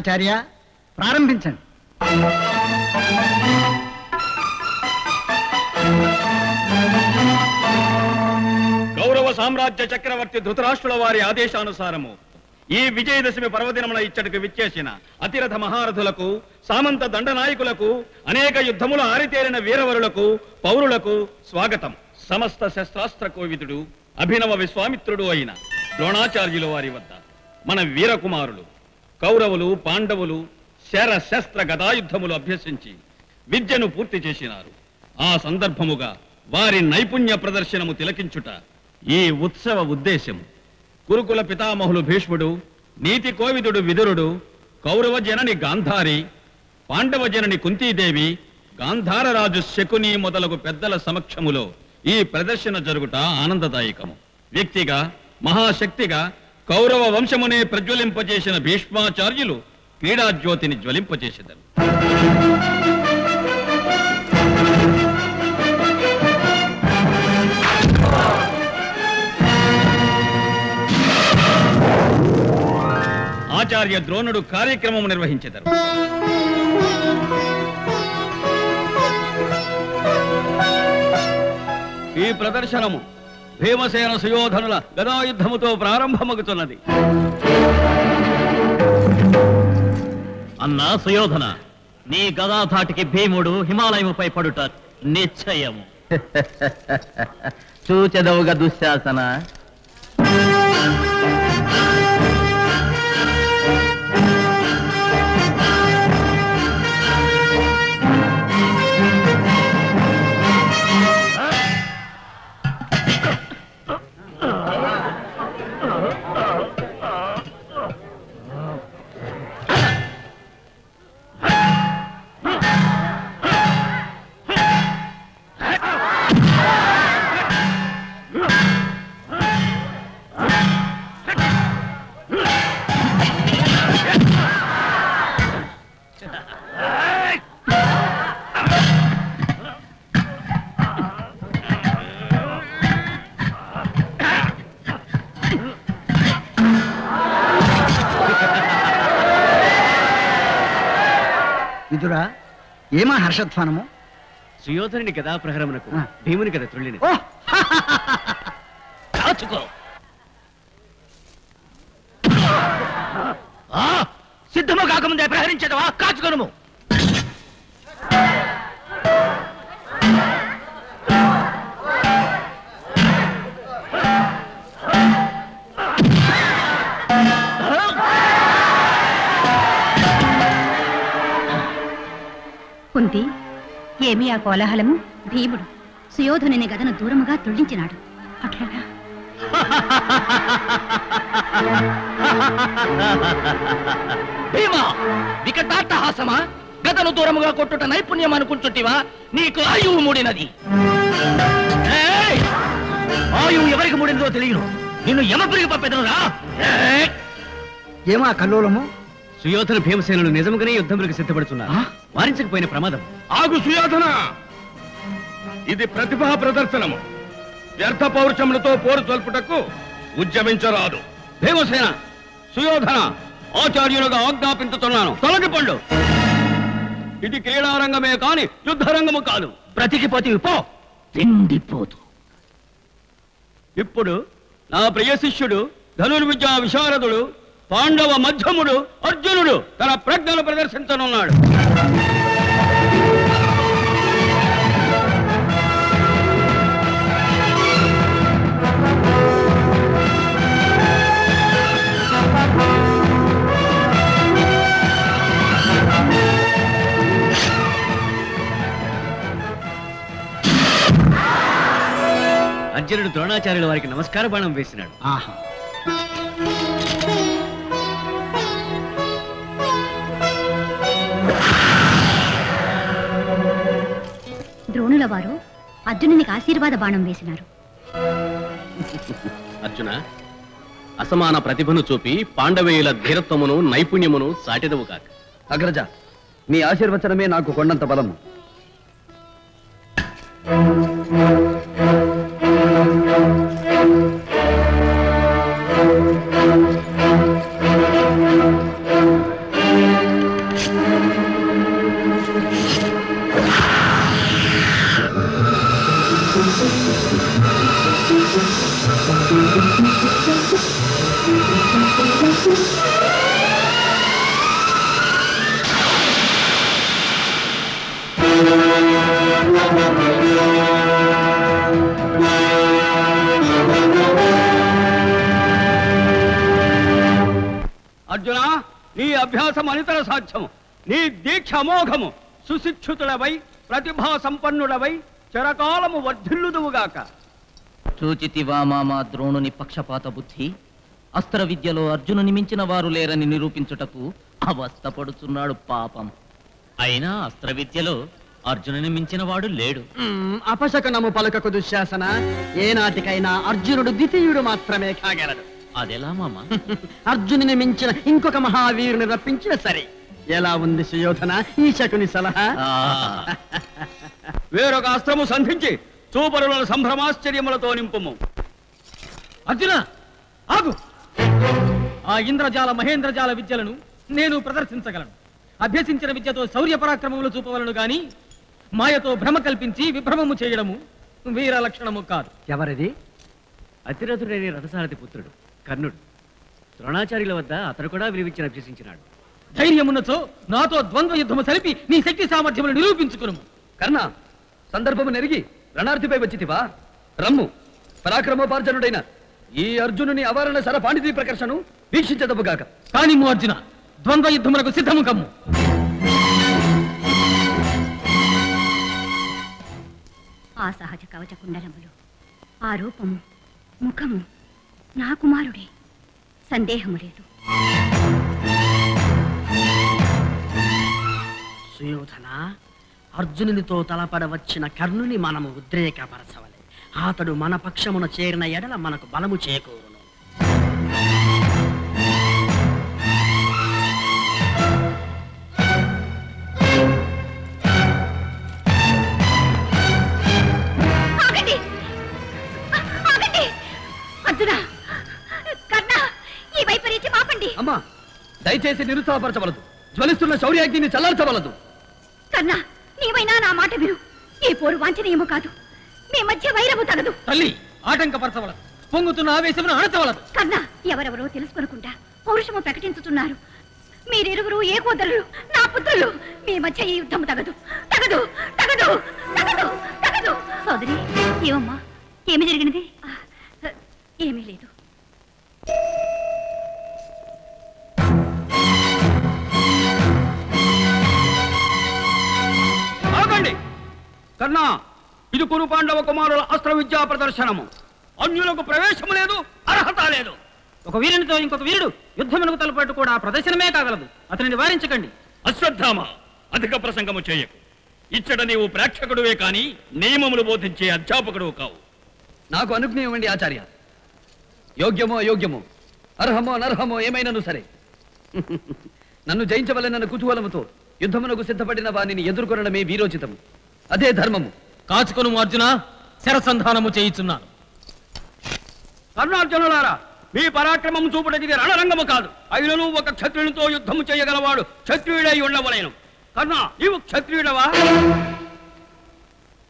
కృపాచార్య ప్రారంభించండి. గౌరవ సామ్రాజ్య చక్రవర్తి ధృతరాష్ట్రుల వారి ఆదేశానుసారము ఈ విజయదశమి పర్వదినమున ఇచ్చటికి విచ్చేసిన అతిరథ మహారథులకు సామంత దండనాయకులకు అనేక యుద్ధములు ఆరితేరిన వీరవరులకు పౌరులకు స్వాగతం. సమస్త శస్త్రాస్త్ర కోవిదుడు అభినవ విశ్వామిత్రుడు అయిన ద్రోణాచార్యుల వారి వద్ద మన వీరకుమారులు కౌరవులు పాండవులు శర శస్త్ర గదాయుద్ధములు అభ్యసించి విద్యను పూర్తి చేసినారు. ఆ సందర్భముగా వారి నైపుణ్య ప్రదర్శనము తిలకించుట ఈ ఉత్సవ ఉద్దేశము కురుకుల పితామహులు భీష్ముడు నీతి కోవిదుడు విదురుడు కౌరవ జనని గాంధారి పాండవ జనని కుంతీదేవి గాంధారరాజు శకుని మొదలగు పెద్దల సమక్షములో ఈ ప్రదర్శన జరుగుట ఆనందదాయకము. వ్యక్తిగా మహాశక్తిగా కౌరవ వంశమునే ప్రజ్వలింపజేసిన భీష్మాచార్యులు క్రీడాజ్యోతిని జ్వలింపజేసేదారు. ఆచార్య ద్రోణుడు కార్యక్రమం నిర్వహించెదరు. ఈ ప్రదర్శనము భీమసేన సుయోధనుల గదాయుద్ధముతో ప్రారంభమగుతున్నది అన్నా సుయోధన నీ గదాధాటికి భీముడు హిమాలయముపై పడుట నిశ్చయము చూచెదవుగా దుశ్శాసన. ఏమా హర్షధ్వానము? సుయోధనుని గదా ప్రహరమునకు. భీముని గద త్రుళ్ళిన సిద్ధము కాకముందే ప్రహరించదవా? కాచుకొనుము. ఏమి ఆ కోలాహలము? భీముడు సుయోధనుని గదను దూరముగా తుళ్ళించినాడు. అట్లనా? భీమా వికటాట్టహాసమా? గతను దూరముగా కొట్టుట నైపుణ్యం అనుకుంటుంటివా? నీకు ఆయువు మూడినది. ఏయ్! ఆయువు ఎవరికి మూడిందో తెలియను. నిన్ను యమపురికి పంపెదనురా ఏయ్! ఏమా కల్లోలము? సుయోధన భీమసేనులు నిజముగానే యుద్ధములకు సిద్ధపడుతున్నారు వారించకపోయిన ప్రమాదం. ఆగు సుయోధన! ఇది ప్రతిభా ప్రదర్శనము. వ్యర్థ పౌరుషములతో పోరు తొల్పుటకు ఉద్యమించరాదు. భీమసేన సుయోధన ఆచార్యులుగా ఆజ్ఞాపించుతున్నాను. తొలగిపండు ఇది క్రీడారంగమే కాని యుద్ధరంగము కాదు. బ్రతికిపోతివి పో. తిండిపోతు ఇప్పుడు నా ప్రియ శిష్యుడు ధనుర్విద్యా విశారదుడు పాండవ మధ్యముడు అర్జునుడు తన ప్రజ్ఞను ప్రదర్శించనున్నాడు. అర్జునుడు ద్రోణాచార్యుల వారికి నమస్కార బాణం వేసినాడు. ఆహా. ద్రోణుల వారు అర్జునునికి ఆశీర్వాద బాణం వేసినారు. అర్జున అసమాన ప్రతిభను చూపి పాండవేయుల ధీరత్వమును నైపుణ్యమును సాటిదవు కాక. అగ్రజ మీ ఆశీర్వచనమే నాకు కొండంత బలము అర్జున నీ అభ్యాసం అనితర సాధ్యము. నీ దీక్ష అమోఘము. సుశిక్షితుడవై ప్రతిభా సంపన్నుడవై చిరకాలము వర్ధిల్లుదువుగాక. చూచితివా మామ ద్రోణుని పక్షపాత బుద్ధి? అస్త్ర విద్యలో అర్జునుని మించిన వారు లేరని నిరూపించుటకు అవస్థపడుచున్నాడు పాపం. అయినా అస్త్ర విద్యలో అర్జునుని మించిన వాడు లేడు. అపశకనము పలుకకు దుశ్శాసన. ఏనాటికైనా అర్జునుడు ద్వితీయుడు మాత్రమే కాగలడు. అదెలా మామ? అర్జునుని మించిన ఇంకొక మహావీరుని రప్పించిన సరే. ఎలా ఉంది సుయోధన? ఈ శకుని సలహా వేరొక అస్త్రము సంధించి చూపరుల సంభ్రమాశ్చర్యములతో నింపుము. అర్జున ఆగు. ఆ ఇంద్రజాల మహేంద్రజాల విద్యలను నేను ప్రదర్శించగలను. అభ్యసించిన విద్యతో శౌర్య పరాక్రమములు చూపవలను గాని మాయతో భ్రమ కల్పించి విభ్రమము చేయడము వీర లక్షణము కాదు. ఎవరిది? అతిరథుడైన రథసారథి పుత్రుడు. కర్ణుడు. ద్రోణాచార్యుల వద్ద అతను కూడా విలువించిన అభ్యసించినాడు. ధైర్యమున్నచో నాతో ద్వంద్వ యుద్ధము సలిపి నీ శక్తి సామర్థ్యములు నిరూపించుకును. కర్ణ సందర్భము నెరిగి రణార్థిపై వచ్చితివా? రమ్ము. పరాక్రమోపార్జనుడైన ఈ అర్జునుని అవరణ సర పాండితీ ప్రకర్షను వీక్షించదపుగాక కాని అర్జున ద్వంద్వ యుద్ధములకు సిద్ధము కమ్ము. ఆ సహజ కవచ కుండలములు ఆ రూపము ముఖము నా కుమారుడే. సందేహము లేదు. సుయోధన అర్జునునితో తలపడవచ్చిన కర్ణుని మనము ఉద్రేకపరచవలే. అతడు మన పక్షమున చేరిన ఎడల మనకు బలము చేకూరు. దయచేసి నిరుత్సాహపరచవలదు. జ్వలిస్తున్న శౌర్యాగ్నిని చల్లార్చవలదు. కర్ణ నీవైనా నా మాట విను. ఈ పోరు వాంఛనీయము కాదు. మీ మధ్య వైరము తగదు. తల్లి ఆటంకపరచవలదు. పొంగుతున్న ఆవేశమును అణచవలదు కర్ణ ఎవరెవరో తెలుసుకొనుకుంటా పౌరుషము ప్రకటించుతున్నారు మీరిరువురు ఏకోదరులు నా పుత్రులు మీ మధ్య ఈ యుద్ధం తగదు. తగదు తగదు తగదు తగదు. సోదరి ఏమమ్మా? ఏమి జరిగినది? ఏమీ లేదు. కర్ణా ఇది కురు పాండవ కుమారుల అస్త్ర విద్యా ప్రదర్శనము. అన్యులకు ప్రవేశము లేదు అర్హత లేదు. ఒక వీరునితో ఇంకొక వీరుడు యుద్ధమునకు తలపట్టు కూడా ప్రదర్శనమే కాగలదు. అతనిని వారించకండి. అశ్వత్థామ అధిక ప్రసంగము చేయకు. ఇచ్చట నీవు ప్రేక్షకుడువే కాని నియమములు బోధించే అధ్యాపకుడు కావు. నాకు అనుజ్ఞ ఇవ్వండి ఆచార్య. యోగ్యమో అయోగ్యమో అర్హమో అనర్హమో ఏమైనను సరే. నన్ను జయించవలెనన్న కుతూహలముతో యుద్ధమునకు సిద్ధపడిన వారిని ఎదుర్కొనడమే వీరోచితం అదే ధర్మము. కాచుకొను అర్జున శరసంధానము చేయిచున్నాను. కర్ణార్జునులారా మీ పరాక్రమం చూపుటది రణరంగము కాదు. అయినను ఒక క్షత్రియునితో యుద్ధము చేయగలవాడు క్షత్రియుడై ఉండవలేను. కర్ణ నీవు క్షత్రియుడవా?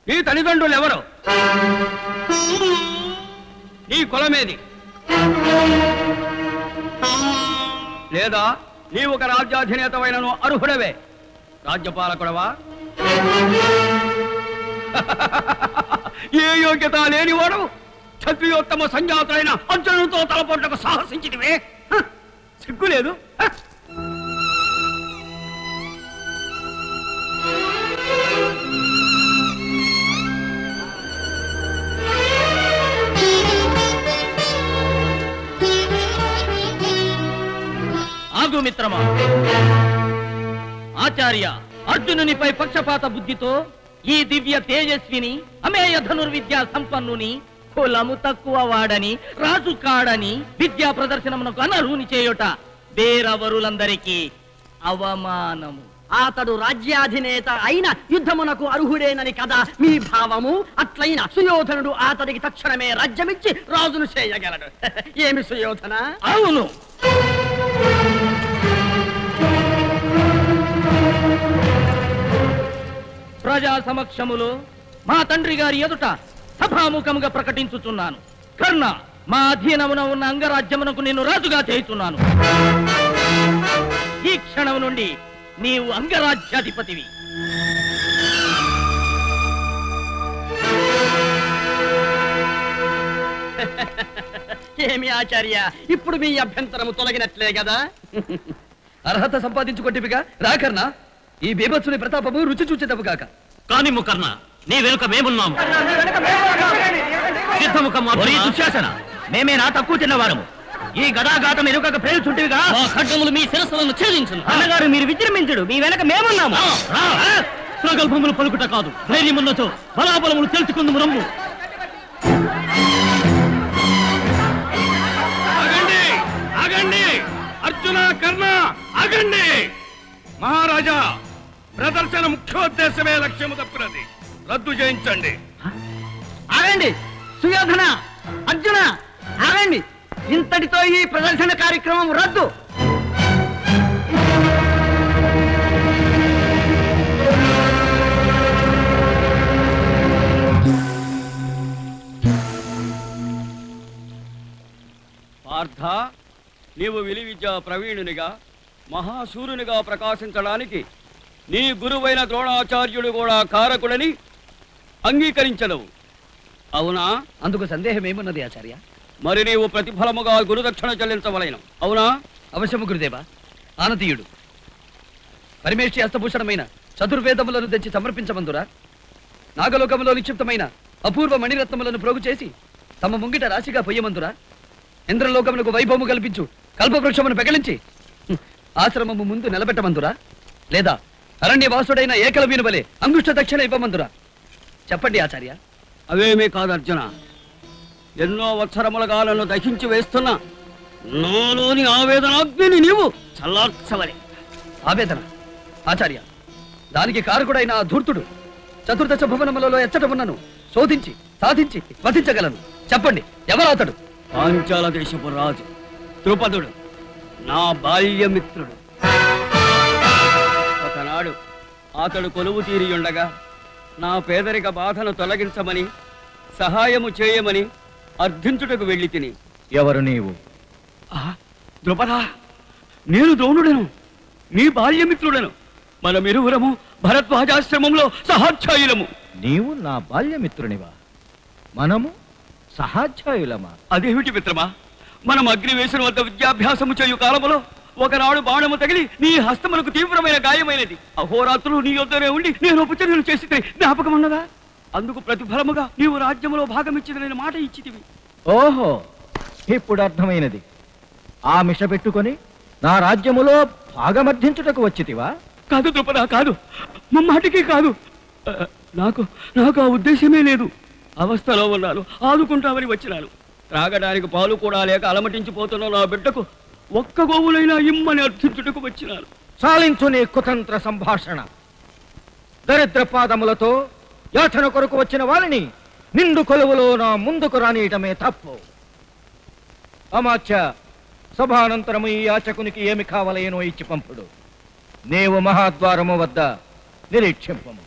నీ తల్లిదండ్రులు ఎవరు నీ కులమేది? లేదా నీ ఒక రాజ్యాధినేతమైనను అర్హుడవే? రాజ్యపాలకుడవా? ఏ యోగ్యత లేనివాడు క్షత్రియోత్తమ సంజాతులైన అర్జునుతో తలపొట్టకు సాహసించితివే. సిగ్గులేదు ఆగు మిత్రమా. ఆచార్య అర్జునునిపై పక్షపాత బుద్ధితో ఈ దివ్య తేజస్విని అమేయ ధనుర్విద్యా సంపన్నుని కులము తక్కువ వాడని రాజు కాడని విద్యా ప్రదర్శనమునకు అనర్హుని చేయుట వేరవరులందరికీ అవమానము. అతడు రాజ్యాధినేత అయిన యుద్ధమునకు అర్హుడేనని కదా మీ భావము? అట్లయిన సుయోధనుడు అతడికి తక్షణమే రాజ్యమిచ్చి రాజును చేయగలడు. ఏమి సుయోధన? అవును. ప్రజా సమక్షములో మా తండ్రి గారి ఎదుట సభాముఖముగా ప్రకటించుచున్నాను. కర్ణ మా అధీనమున ఉన్న అంగరాజ్యమునకు నేను రాజుగా చేయుచున్నాను. ఈ క్షణం నుండి నీవు అంగరాజ్యాధిపతివి. ఏమి ఆచార్య ఇప్పుడు మీ అభ్యంతరము తొలగినట్లే కదా? అర్హత సంపాదించుకుంటేవిగా? రాకర్ణ ఈ బీభత్సుని ప్రతాపము రుచి చూచేదవు కాక కాని ముకర్ణ నీ వెనుక మేమున్నాము. దుశ్శాసన మేమేనా తక్కువ తిన్నవారము. ఈ గదాఘాతం ఎరుకక ప్రేరుచుంటివిగా? మా ఖడ్గములు మీ శిరస్సులను ఛేదించును. అన్నగారు మీరు విజృంభించుడు మీ వెనక మేమున్నాము. ప్రగల్భములు పలుకుట కాదు ధైర్యమున్నతో బలాబలములు తెలుసుకుందు రమ్ము. ఆగండి ఆగండి. అర్జున కర్ణ ఆగండి. మహారాజా ప్రదర్శన ముఖ్యోద్దేశమే లక్ష్యము తప్పినది. రద్దు చేయించండి. ఆగండి. సుయోధన అర్జున ఆగండి. ఇంతటితో ఈ ప్రదర్శన కార్యక్రమం రద్దు. పార్థ నీవు విలువిద్యా ప్రవీణునిగా మహాశూరునిగా ప్రకాశించడానికి నీ గురువైన ద్రోణాచార్యుడు కూడా కారకుడని అంగీకరించదవు అవునా? అందుకు సందేహం ఏమున్నది ఆచార్య? మరి నీవు ప్రతిఫలముగా గురుదక్షిణ చెల్లించవలెను. అవునా? అవశ్యము గురుదేవ ఆనతీయుడు. పరిమేష్టి హస్తభూషణమైన చతుర్వేదములను తెచ్చి సమర్పించమందురా. నాగలోకములో నిక్షిప్తమైన అపూర్వ మణిరత్నములను ప్రోగు చేసి తమ ముంగిట రాశిగా పొయ్యమందురా. ఇంద్రలోకమునకు వైభవము కల్పించు కల్పవృక్షమును పెకలించి హ్మ్, ఆశ్రమము ముందు నిలబెట్టమందురా. లేదా అరణ్యవాసుడైన ఏకలవ్యుని వలె అంగుష్ట దక్షిణ ఇవ్వమందురా. చెప్పండి ఆచార్య. అవేమీ కాదు అర్జున. ఎన్నో వత్సరములుగా నన్ను దహించి వేస్తున్న నాలోని ఆవేదనాగ్నిని నీవు చల్లార్చవలే. ఆవేదన. ఆచార్య దానికి కారకుడైన ఆ ధూర్తుడు చతుర్దశ భువనములలో ఎచ్చట ఉన్నను శోధించి సాధించి వధించగలను. చెప్పండి ఎవరు అతడు పాంచాల దేశపు రాజు ద్రుపదుడు నా బాల్యమిత్రుడు. ఒకనాడు అతడు కొలువు తీరి ఉండగా నా పేదరిక బాధను తొలగించమని సహాయము చేయమని అర్థించుటకు వెళ్ళి తిని. ఎవరు నీవు? ద్రుపద నేను ద్రోణుడను. నీ బాల్యమిత్రుడను. మనమిరువురము భరద్వాజాశ్రమంలో సహాధ్యాయులము. నీవు నా బాల్యమిత్రునివా? మనము సహాధ్యాయులమా? అదేమిటి మిత్రమా? మనం అగ్నివేశం వద్ద విద్యాభ్యాసము చేయు కాలములో ఒకనాడు బాణము తగిలి నీ హస్తములకు తీవ్రమైన గాయమైనది. అహోరాత్రులు నీ యొద్దనే ఉండి నేను ఉపచర్యలు చేసి జ్ఞాపకం ఉన్నదా? అందుకు ప్రతిఫలముగా నీవు రాజ్యములో భాగమిచ్చిదనే మాట ఇచ్చితివి. ఓహో ఇప్పుడు అర్థమైనది. ఆ మిష పెట్టుకొని నా రాజ్యములో భాగమర్థించుటకు వచ్చితివా? కాదు ద్రుపద కాదు. ముమ్మాటికి కాదు. నాకు నాకు ఆ ఉద్దేశమే లేదు. అవస్థలో ఉన్నాను ఆదుకుంటామని వచ్చినాను. త్రాగడానికి పాలు కూడా లేక అలమటించిపోతున్న నా బిడ్డకు ఒక్క గోవులైనా ఇమ్మని అర్థించుటకు వచ్చినాను చాలించు నీ కుతంత్ర సంభాషణ. దరిద్ర పాదములతో యాచన కొరకు వచ్చిన వారిని నిండు కొలువులో నా ముందుకు రానియటమే తప్పు. అమాచ్య సభానంతరము ఈ యాచకునికి ఏమి కావలేనో ఇచ్చి పంపుడు. నీవు మహాద్వారము వద్ద నిరీక్షింపము.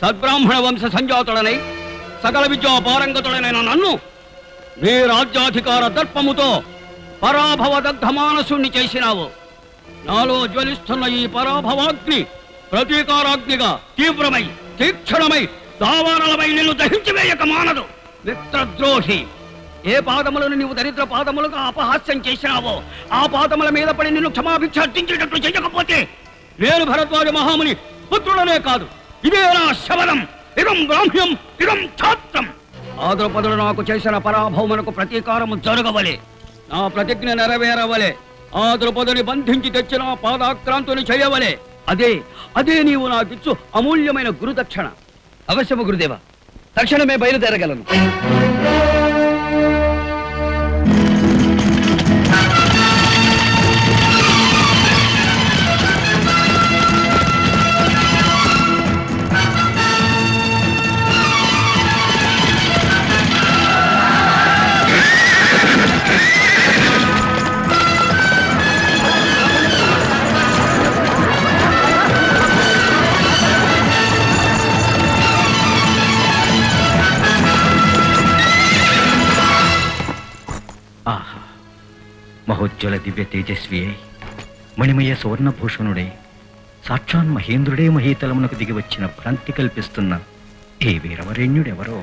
సద్బ్రాహ్మణ వంశ సంజాతుడనై సకల విద్యా పారంగతుడనైన నన్ను నీ రాజ్యాధికార దర్పముతో పరాభవ దగ్ధమానసుణ్ణి చేసినావు. నాలో జ్వలిస్తున్న ఈ పరాభవాగ్ని ప్రతీకారాగ్నిగా తీవ్రమై తీక్షణమై దావానలమై నిన్ను దహించి వేయక మానదు. మిత్రద్రోహి ఏ పాదములను నీవు దరిద్ర పాదములుగా అపహాస్యం చేసినావో ఆ పాదముల మీద పడి నిన్ను క్షమాభిక్ష అర్థించేటట్లు చేయకపోతే నేను భరద్వాజ మహాముని పుత్రుడనే కాదు. ఇదే నా శబదం ఇదం బ్రాహ్మ్యం ఇదం ఛాత్రం. ఆద్రపదుడు నాకు చేసిన పరాభవమునకు ప్రతీకారము జరగవలే. నా ప్రతిజ్ఞ నెరవేరవలే. ఆ ద్రుపదుని బంధించి తెచ్చిన పాదాక్రాంతుని చేయవలే. అదే అదే నీవు నాకిచ్చు అమూల్యమైన గురుదక్షణ. అవశ్యము గురుదేవ తక్షణమే బయలుదేరగలను. మహోజ్వల దివ్య తేజస్వి అయి మణిమయ సువర్ణభూషణుడై సాక్షాన్ మహేంద్రుడే మహీతలమునకు దిగి వచ్చిన భ్రాంతి కల్పిస్తున్న ఏ వీరవరేణ్యుడెవరో?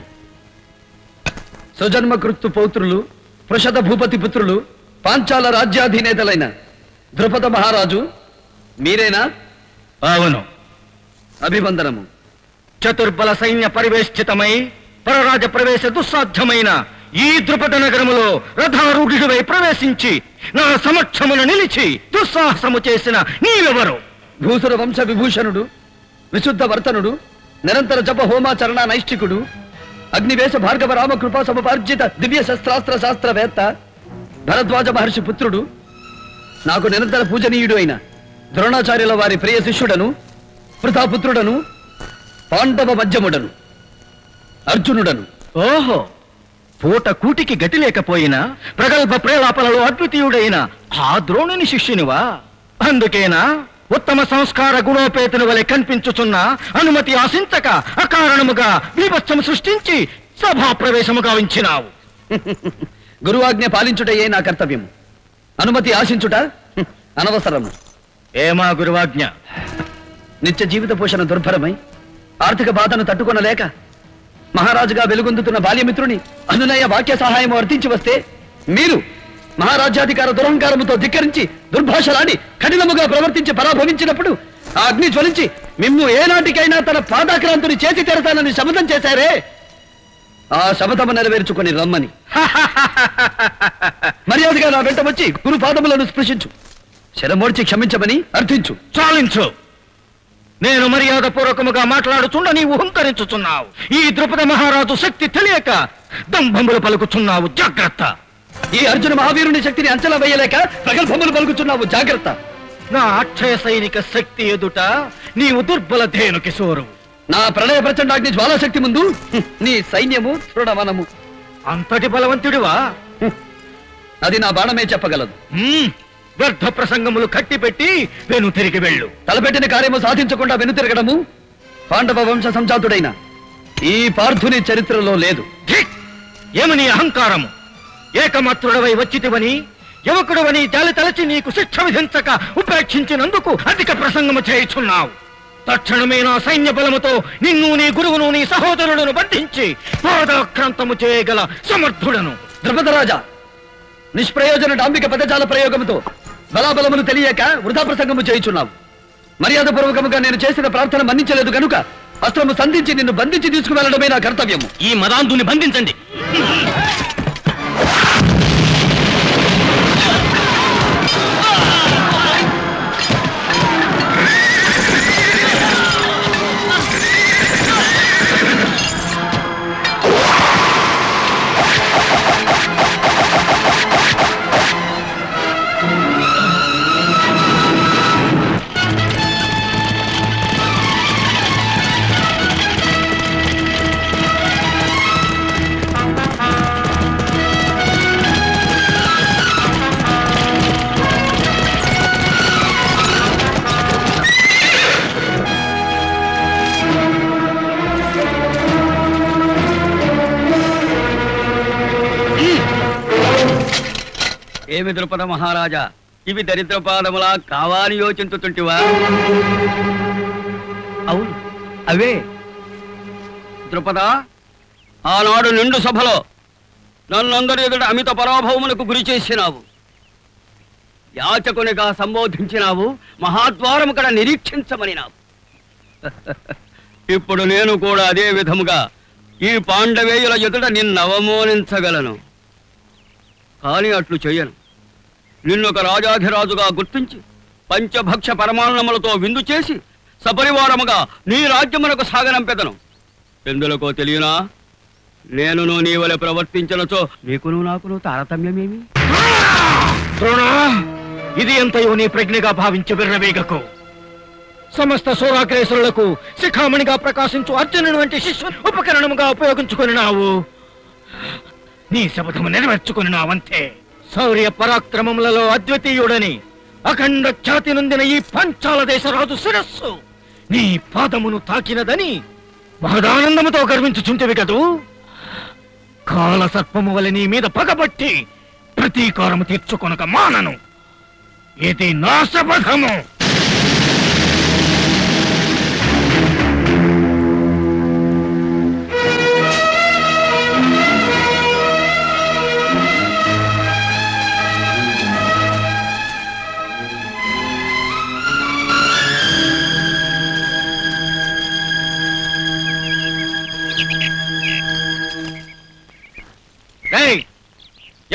సుజన్మకృత్తు పౌత్రులు పృషద భూపతి పుత్రులు పాంచాల రాజ్యాధినేతలైన ద్రుపద మహారాజు మీరేనా? అవును. అభివందనము. చతుర్బల సైన్య పరివేష్టితమై పరరాజ ప్రవేశ దుస్సాధ్యమైన ఈ ద్రుపద నగరములో రథారూఢుడివై ప్రవేశించి నా సమక్షమును నిలిచి దుస్సాహసము చేసిన నీవెవరు? భూసుర వంశ విభూషణుడు విశుద్ధ వర్తనుడు నిరంతర జప హోమాచరణ నైష్ఠికుడు అగ్నివేశ భార్గవ రామకృపా సముపార్జిత దివ్య శస్త్రాస్త్ర శాస్త్రవేత్త భరద్వాజ మహర్షి పుత్రుడు నాకు నిరంతర పూజనీయుడు అయిన ద్రోణాచార్యుల వారి ప్రియ శిష్యుడను వృథాపుత్రుడను పాండవ మధ్యముడను అర్జునుడను. ఓహో! పూట కూటికి గతి లేకపోయినా ప్రగల్భ ప్రేలాపలలో అద్వితీయుడైన ఆ ద్రోణుని శిష్యునివా? అందుకేనా ఉత్తమ సంస్కార గుణోపేతుని వలె కనిపించుచున్న అనుమతి ఆశించక అకారణముగా బీభత్సము సృష్టించి సభా ప్రవేశము గావించినావు. గురువాజ్ఞ పాలించుటయే నా కర్తవ్యము అనుమతి ఆశించుట అనవసరము. ఏమా గురువాజ్ఞ? నిత్య జీవిత పోషణ దుర్భరమై ఆర్థిక బాధను తట్టుకొనలేక మహారాజుగా వెలుగొందుతున్న బాల్యమిత్రుని అనునయ వాక్య సహాయం అర్థించి వస్తే మీరు మహారాజ్యాధికార దురహంకారముతో ధిక్కరించి దుర్భాషలాడి కఠినముగా ప్రవర్తించి పరాభవించినప్పుడు ఆ అగ్ని జ్వలించి మిమ్ము ఏనాటికైనా తన పాదాక్రాంతుని చేసి తెరతానని శపథం చేశారే? ఆ శపథము నెరవేర్చుకొని రమ్మని. మర్యాదగా నా వెంట వచ్చి గురు పాదములను స్పృశించు. శరమోడ్చి క్షమించమని అర్థించు. చాలించు. నేను మర్యాద పూర్వకముగా మాట్లాడుచుండ నీవు హుంకరించుచున్నావు. ఈ ద్రుపద మహారాజు శక్తి తెలియక దంభములు పలుకుచున్నావు. జాగ్రత్త. ఈ అర్జున మహావీరుని శక్తిని అంచనా వేయలేక ప్రగల్భములు పలుకుతున్నావు జాగ్రత్త. నా అక్షయ సైనిక శక్తి ఎదుట నీవు దుర్బల ధేను కిశోరు. నా ప్రళయ ప్రచండాగ్ని జ్వాలాశక్తి ముందు హ్మ్, నీ సైన్యము తృఢమనము అంతటి బలవంతుడివా? హ్మ్, అది నా బాణమే చెప్పగలదు. హ్మ్, వ్యర్థ ప్రసంగములు కట్టిపెట్టి వెను తిరిగి వెళ్ళు. తలపెట్టిన కార్యము సాధించకుండా వెనుతిరగడము పాండవ వంశ సంజాతుడైన ఈ పార్థుని చరిత్రలో లేదు! ఏమని అహంకారము? ఏకమాత్రుడవై వచ్చితివని యువకుడవని జాలి తలచి నీకు శిక్ష విధించక ఉపేక్షించినందుకు అధిక ప్రసంగము చేయుచున్నావు. తక్షణమే నా సైన్య బలముతో నిన్ను నీ గురువును నీ సహోదరులను బంధించి పాదాక్రాంతము చేయగల సమర్థుడను. ద్రుపదరాజా నిష్ప్రయోజన డాంబిక పదజాల ప్రయోగముతో బలాబలములు తెలియక వృధా ప్రసంగము చేయుచున్నావు. మర్యాద పూర్వకముగా నేను చేసిన ప్రార్థన మన్నించలేదు కనుక అస్త్రము సంధించి నిన్ను బంధించి తీసుకువెళ్ళడమే నా కర్తవ్యము. ఈ మదాంతుని బంధించండి. ఏమి ద్రుపద మహారాజా? ఇవి దరిద్రపాదములా కావాని యోచించుతుంటివా? అవును. అవే. ద్రుపద ఆనాడు నిండు సభలో నన్నందరి ఎదుట అమిత పరాభవములకు గురి చేసినావు. యాచకునిగా సంబోధించినావు మహాద్వారము కడ నిరీక్షించమనినావు. ఇప్పుడు నేను కూడా అదే విధముగా ఈ పాండవేయుల ఎదుట నిన్నవమోనించగలను. కానీ అట్లు చెయ్యను నిన్నొక రాజాధిరాజుగా గుర్తించి పంచభక్ష పరమాన్నములతో విందు చేసి సపరివారముగా నీ రాజ్యమునకు సాగనంపెదను. ఎందులకో తెలియనా? నేనును నీ వలె ప్రవర్తించనచో నీకును నాకును తారతమ్యమేమి? ఇది ఎంతయో నీ ప్రజ్ఞగా భావించి విర్రవేగకు. సమస్త సోరాగ్రేసులకు శిఖామణిగా ప్రకాశించు అర్జునుడు వంటి శిష్యు ఉపకరణముగా ఉపయోగించుకుని నావు నీ శపథము నెరవేర్చుకుని నావంతే శౌర్య పరాక్రమములలో అద్వితీయుడని అఖండ ఖ్యాతి నొందిన ఈ పంచాల దేశరాజు శిరస్సు నీ పాదమును తాకినదని మహదానందముతో గర్వించుచుంటివి కదూ? కాల సర్పము వలె నీ మీద పగబట్టి ప్రతీకారము తీర్చుకొనక మానను. ఇది నా శపథము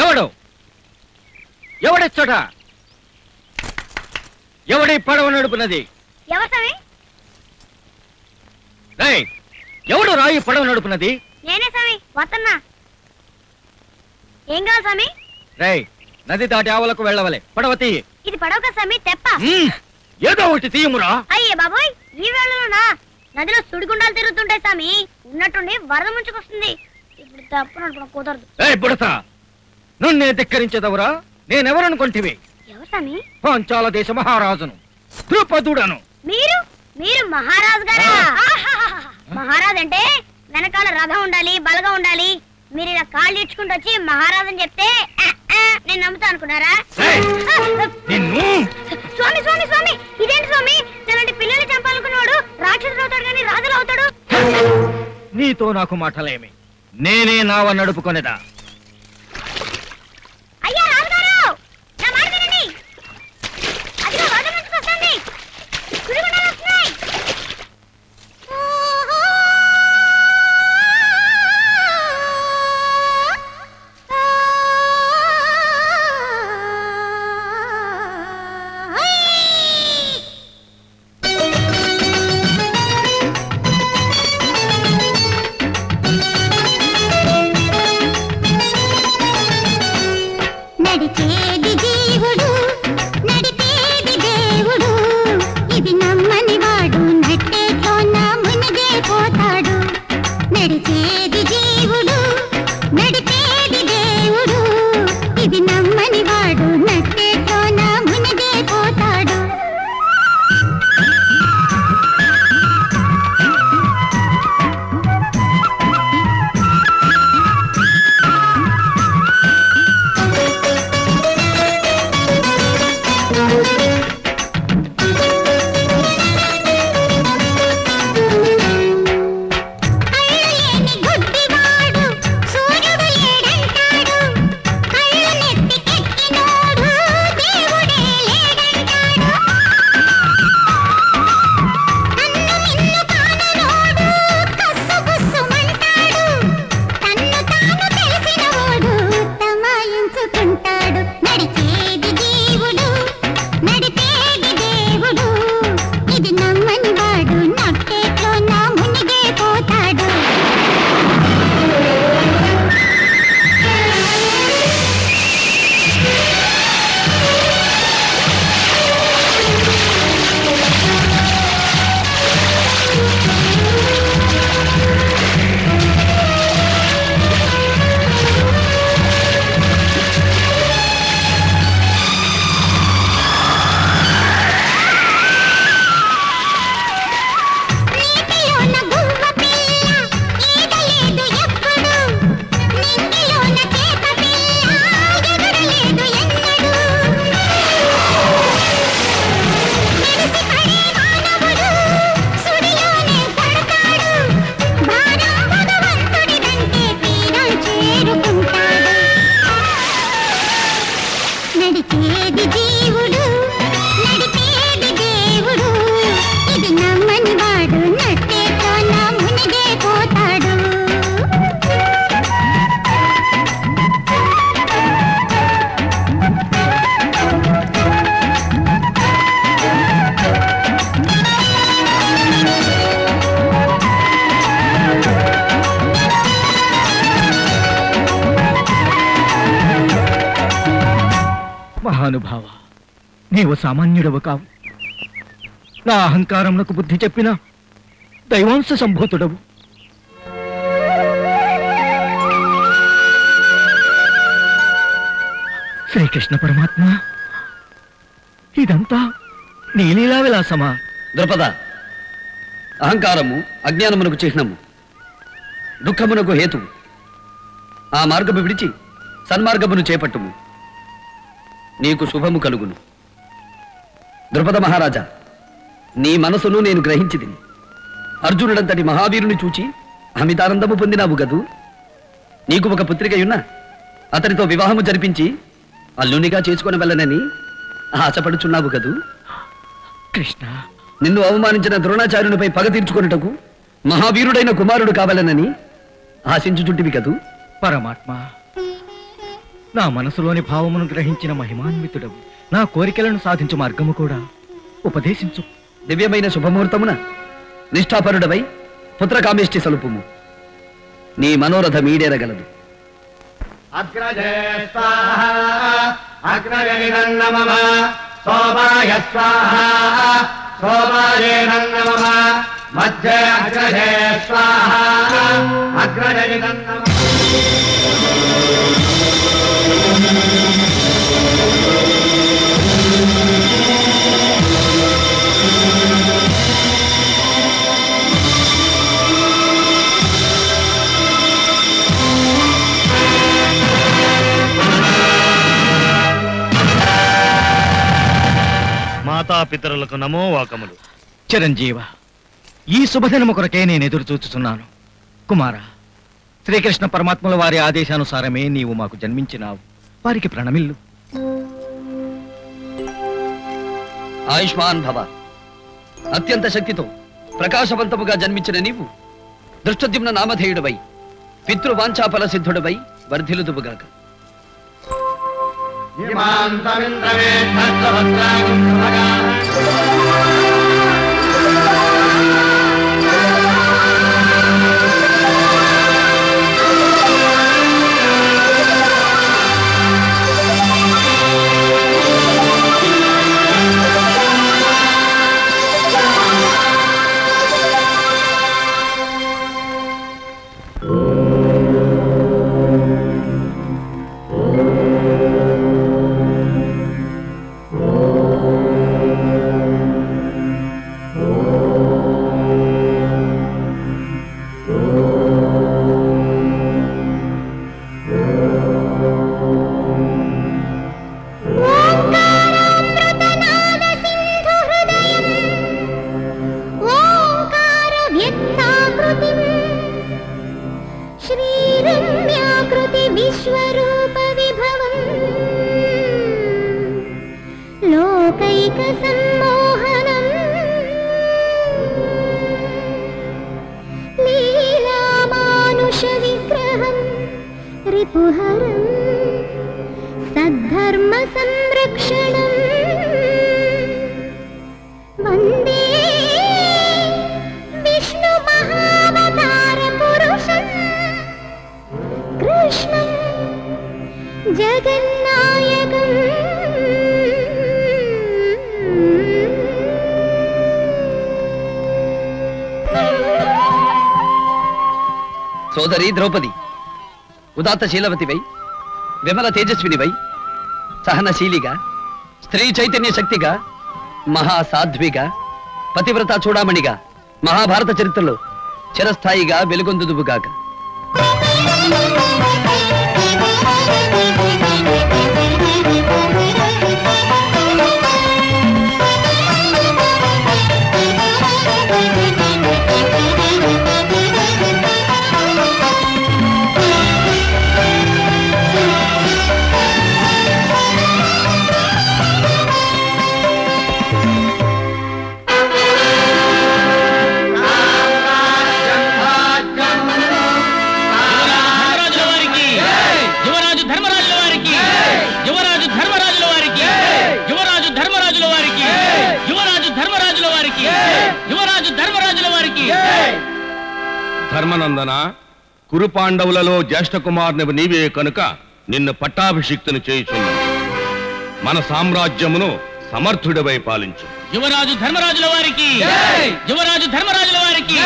ఎవడు? ఎవడెచ్చట ఎవడి పడవ నడుపునది ఎవడు రాయి పడవ నడుపునది నేనే స్వామి వస్తున్నా ఏం కావాలి స్వామి? రేయ్ నది దాటి ఆవులకు వెళ్ళవలే. పడవ తీయి. ఇది పడవక స్వామి తెప్ప. ఏదో ఒకటి తీయమురా. అయ్యే బాబోయ్ ఈ వేళలోనా? నదిలో సుడిగుండాలు తిరుగుతుంటాయి స్వామి. ఉన్నట్టుండి వరద ముంచుకొస్తుంది. తప్పు నడపడం కుదరదు. ఏ బుడత నన్నే ధిక్కరించదవురా? నేనెవరనుకుంటివి? ఎవరు స్వామి? పాంచాల దేశ మహారాజును ద్రుపదుడను. మీరు? మీరు మహారాజు గారా? మహారాజ్ అంటే వెనకాల రథం ఉండాలి బలగా ఉండాలి. మీరు ఇలా కాళ్ళు ఇచ్చుకుంటూ వచ్చి మహారాజ్ అని చెప్తే ఆ, ఆ, నేను నమ్ముతా అనుకున్నారా? ఏయ్, ఆ, నిన్ను? స్వామి స్వామి స్వామి ఇదేంటి స్వామి? నన్నంటి పిల్లల్ని చంపాలనుకున్నాడు రాక్షసుడు అవుతాడు కానీ రాజులు అవుతాడు. నీతో నాకు మాటలేమి. నేనే నావ నడుపుకొనేదా? సామాన్యుడవు కావు నా అహంకారములకు బుద్ధి చెప్పిన దైవాంశ సంభూతుడవు. శ్రీకృష్ణ పరమాత్మ ఇదంతా నీలీలా విలాసమా? ద్రుపద అహంకారము అజ్ఞానమునకు చిహ్నము దుఃఖమునకు హేతువు. ఆ మార్గము విడిచి సన్మార్గమును చేపట్టుము. నీకు శుభము కలుగును. ద్రుపద మహారాజా నీ మనసును నేను గ్రహించితిని. అర్జునుడంతటి మహావీరుని చూచి అమితానందము పొందినావు గదు. నీకు ఒక పుత్రికయున్నా అతనితో వివాహము జరిపించి అల్లునిగా చేసుకొని వెళ్ళనని ఆశపడుచున్నావు కదూ కృష్ణ. నిన్ను అవమానించిన ద్రోణాచార్యునిపై పగ తీర్చుకొనుటకు మహావీరుడైన కుమారుడు కావాలనని ఆశించుచుంటివి కదూ పరమాత్మ నా మనసులోని భావమును గ్రహించిన మహిమాన్వితుడవు. నా కోరికలను సాధించు మార్గము కూడా ఉపదేశించు. దివ్యమైన శుభముహూర్తమున నిష్ఠాపరుడవై పుత్రకామేష్టి సలుపుము నీ మనోరథ మీడేరగలదు అగ్రజే స్వాహ అగ్రజనిదన్న మమ సోమాయ స్వాహ మమ మధ్య అగ్రజే స్వాహ అగ్రజనిదన్న మాతాపితరులకు నమో వాకములు. చిరంజీవ ఈ శుభదినము కొరకే నేను ఎదురు చూచుతున్నాను కుమార శ్రీకృష్ణ పరమాత్ముల వారి ఆదేశానుసారమే నీవు మాకు జన్మించినావు. వారికి ప్రణమిల్లు. ఆయుష్మాన్ భవ. అత్యంత శక్తితో ప్రకాశవంతముగా జన్మించిన నీవు దృష్టద్యుమ్న నామధేయుడవై పితృవాంఛాఫల సిద్ధుడవై వర్ధిలుదువుగాక ఓంకార సోదరి ద్రౌపది ఉదాత్త శీలవతివై విమల తేజస్వినివై సహనశీలిగా స్త్రీ చైతన్య శక్తిగా మహాసాధ్విగా పతివ్రత చూడామణిగా మహాభారత చరిత్రలో చిరస్థాయిగా వెలుగొందుదువుగాక. ధర్మనందన కురు పాండవులలో జ్యేష్ఠ కుమారునివి నీవే కనుక నిన్ను పట్టాభిషిక్తుని చేయుచున్నాను మన సామ్రాజ్యమును సమర్థుడివై పాలించు. యువరాజు ధర్మరాజుల వారికి! యువరాజు ధర్మరాజుల వారికి!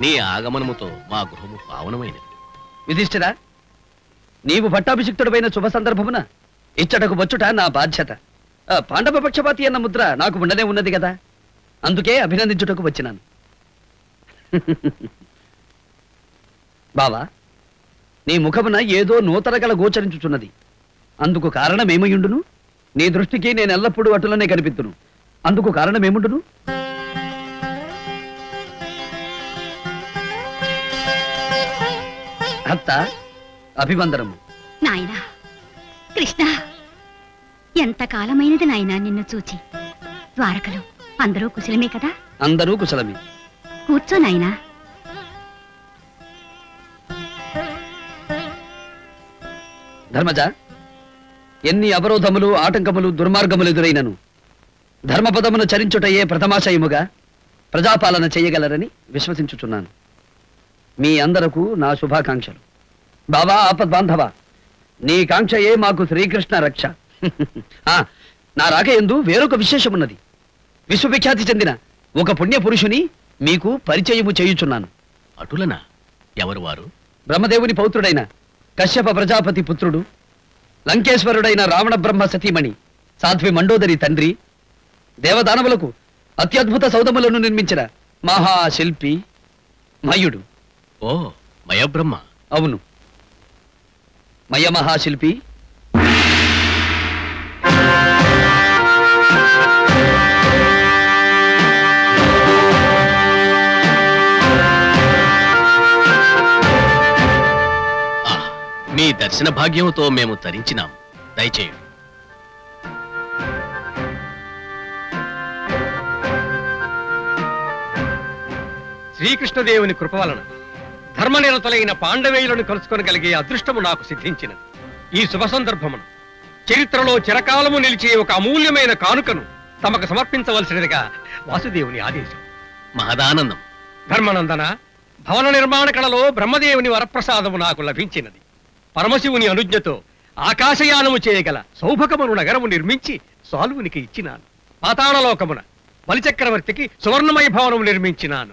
నీ ఆగమనముతో మా గృహము పావనమైనది. విధిష్ఠిరా నీవు పట్టాభిషిక్తుడమైన శుభ సందర్భమున ఇచ్చటకు వచ్చుట నా బాధ్యత. పాండవ పక్షపాతి అన్న ముద్ర నాకు ఉండనే ఉన్నది కదా? అందుకే అభినందించుటకు వచ్చినాను. బావా నీ ముఖమున ఏదో నూతనగల గోచరించుచున్నది. అందుకు కారణమేమయుండును నీ దృష్టికి నేను ఎల్లప్పుడూ అటులనే కనిపిద్దును అందుకు కారణమేముండును? అత్త అభివందనము. నాయనా కృష్ణ ఎంత కాలమైనది నాయనా నిన్ను చూచి. ద్వారకలో అందరూ కుశలమే కదా? అందరూ కుశలమే. కూర్చో నాయనా. ధర్మజ ఎన్ని అవరోధములు ఆటంకములు దుర్మార్గములు ఎదురైనను. ధర్మపదమును చరించుటయే ప్రథమాశయముగా ప్రజాపాలన చేయగలరని విశ్వసించుచున్నాను. మీ అందరకు నా శుభాకాంక్షలు. బాబా ఆపద్ బాంధవ నీ కాంక్షయే మాకు శ్రీకృష్ణ రక్ష. ఆ, నా రాక ఎందు వేరొక విశేషమున్నది. విశ్వవిఖ్యాతి చెందిన ఒక పుణ్య పురుషుని మీకు పరిచయము చేయుచున్నాను. అటులనా? ఎవరు వారు? బ్రహ్మదేవుని పౌత్రుడైన కశ్యప ప్రజాపతి పుత్రుడు లంకేశ్వరుడైన రావణ బ్రహ్మ సతీమణి సాధ్వి మండోదరి తండ్రి దేవదానవులకు అత్యద్భుత సౌధములను నిర్మించిన మహాశిల్పి మయుడు. ఓ మయబ్రహ్మ. అవును. మయ మహాశిల్పి. మీ దర్శన భాగ్యముతో మేము తరించినాం. దయచేయండి శ్రీకృష్ణదేవుని కృప వలన. ధర్మనిరతులైన పాండవేయులను కలుసుకొనగలిగే అదృష్టము నాకు సిద్ధించినది. ఈ శుభ సందర్భమున. చరిత్రలో చిరకాలము నిలిచే ఒక అమూల్యమైన కానుకను తమకు సమర్పించవలసినదిగా వాసుదేవుని ఆదేశం. మహదానందం. ధర్మనందన భవన నిర్మాణ కళలో బ్రహ్మదేవుని వరప్రసాదము నాకు లభించినది. పరమశివుని అనుజ్ఞతో ఆకాశయానము చేయగల సౌభకమును నగరము నిర్మించి సాలువునికి ఇచ్చినాను. పాతాళలోకమున బలిచక్రవర్తికి సువర్ణమయ భవనము నిర్మించినాను.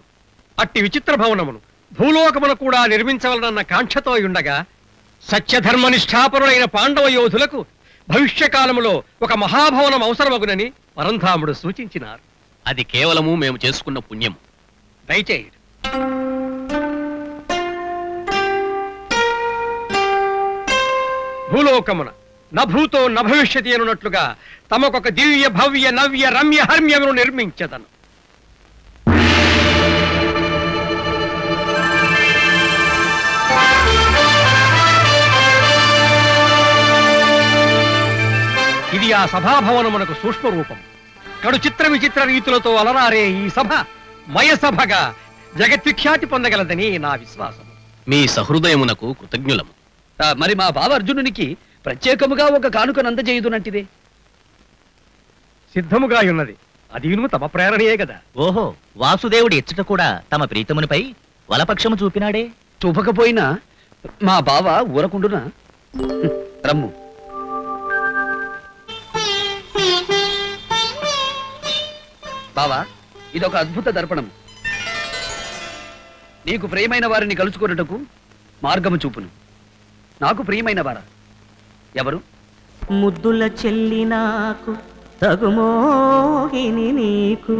అట్టి విచిత్ర భవనమును భూలోకమున కూడా నిర్మించవలనన్న కాంక్షతో ఉండగా సత్యధర్మ నిష్ఠాపరులైన పాండవ యోధులకు భవిష్యకాలములో ఒక మహాభవనం అవసరమగునని పరంధాముడు సూచించినారు. అది కేవలము మేము చేసుకున్న పుణ్యం దయచేయుడు. భూలోకమున నభూతో నభవిష్యతి అనున్నట్లుగా తమకొక దివ్య భవ్య నవ్య రమ్య హర్మ్యమును నిర్మించదను. ఇది ఆ సభాభవనమునకు సూక్ష్మ రూపం కడు చిత్ర విచిత్ర రీతులతో అలరారే ఈ సభ మయసభగా జగద్విఖ్యాతి పొందగలదని నా విశ్వాసం మీ సహృదయమునకు కృతజ్ఞులము. మరి మా బావ అర్జునునికి ప్రత్యేకముగా ఒక కానుకను అందజేయుదునంటిదే. సిద్ధముగా ఉన్నది అదీను తమ ప్రేరణయే కదా ఓహో వాసుదేవుడి ఇచ్చట కూడా తమ ప్రీతమునిపై వలపక్షము చూపినాడే? చూపకపోయినా మా బావ ఊరకుండునా? రమ్ము. బావా ఇదొక అద్భుత దర్పణం. నీకు ప్రియమైన వారిని కలుసుకున్నటకు మార్గము చూపును. నాకు ప్రియమైన వారా ఎవరు? ముద్దుల చెల్లి నాకు తగుమోహిని నీకు.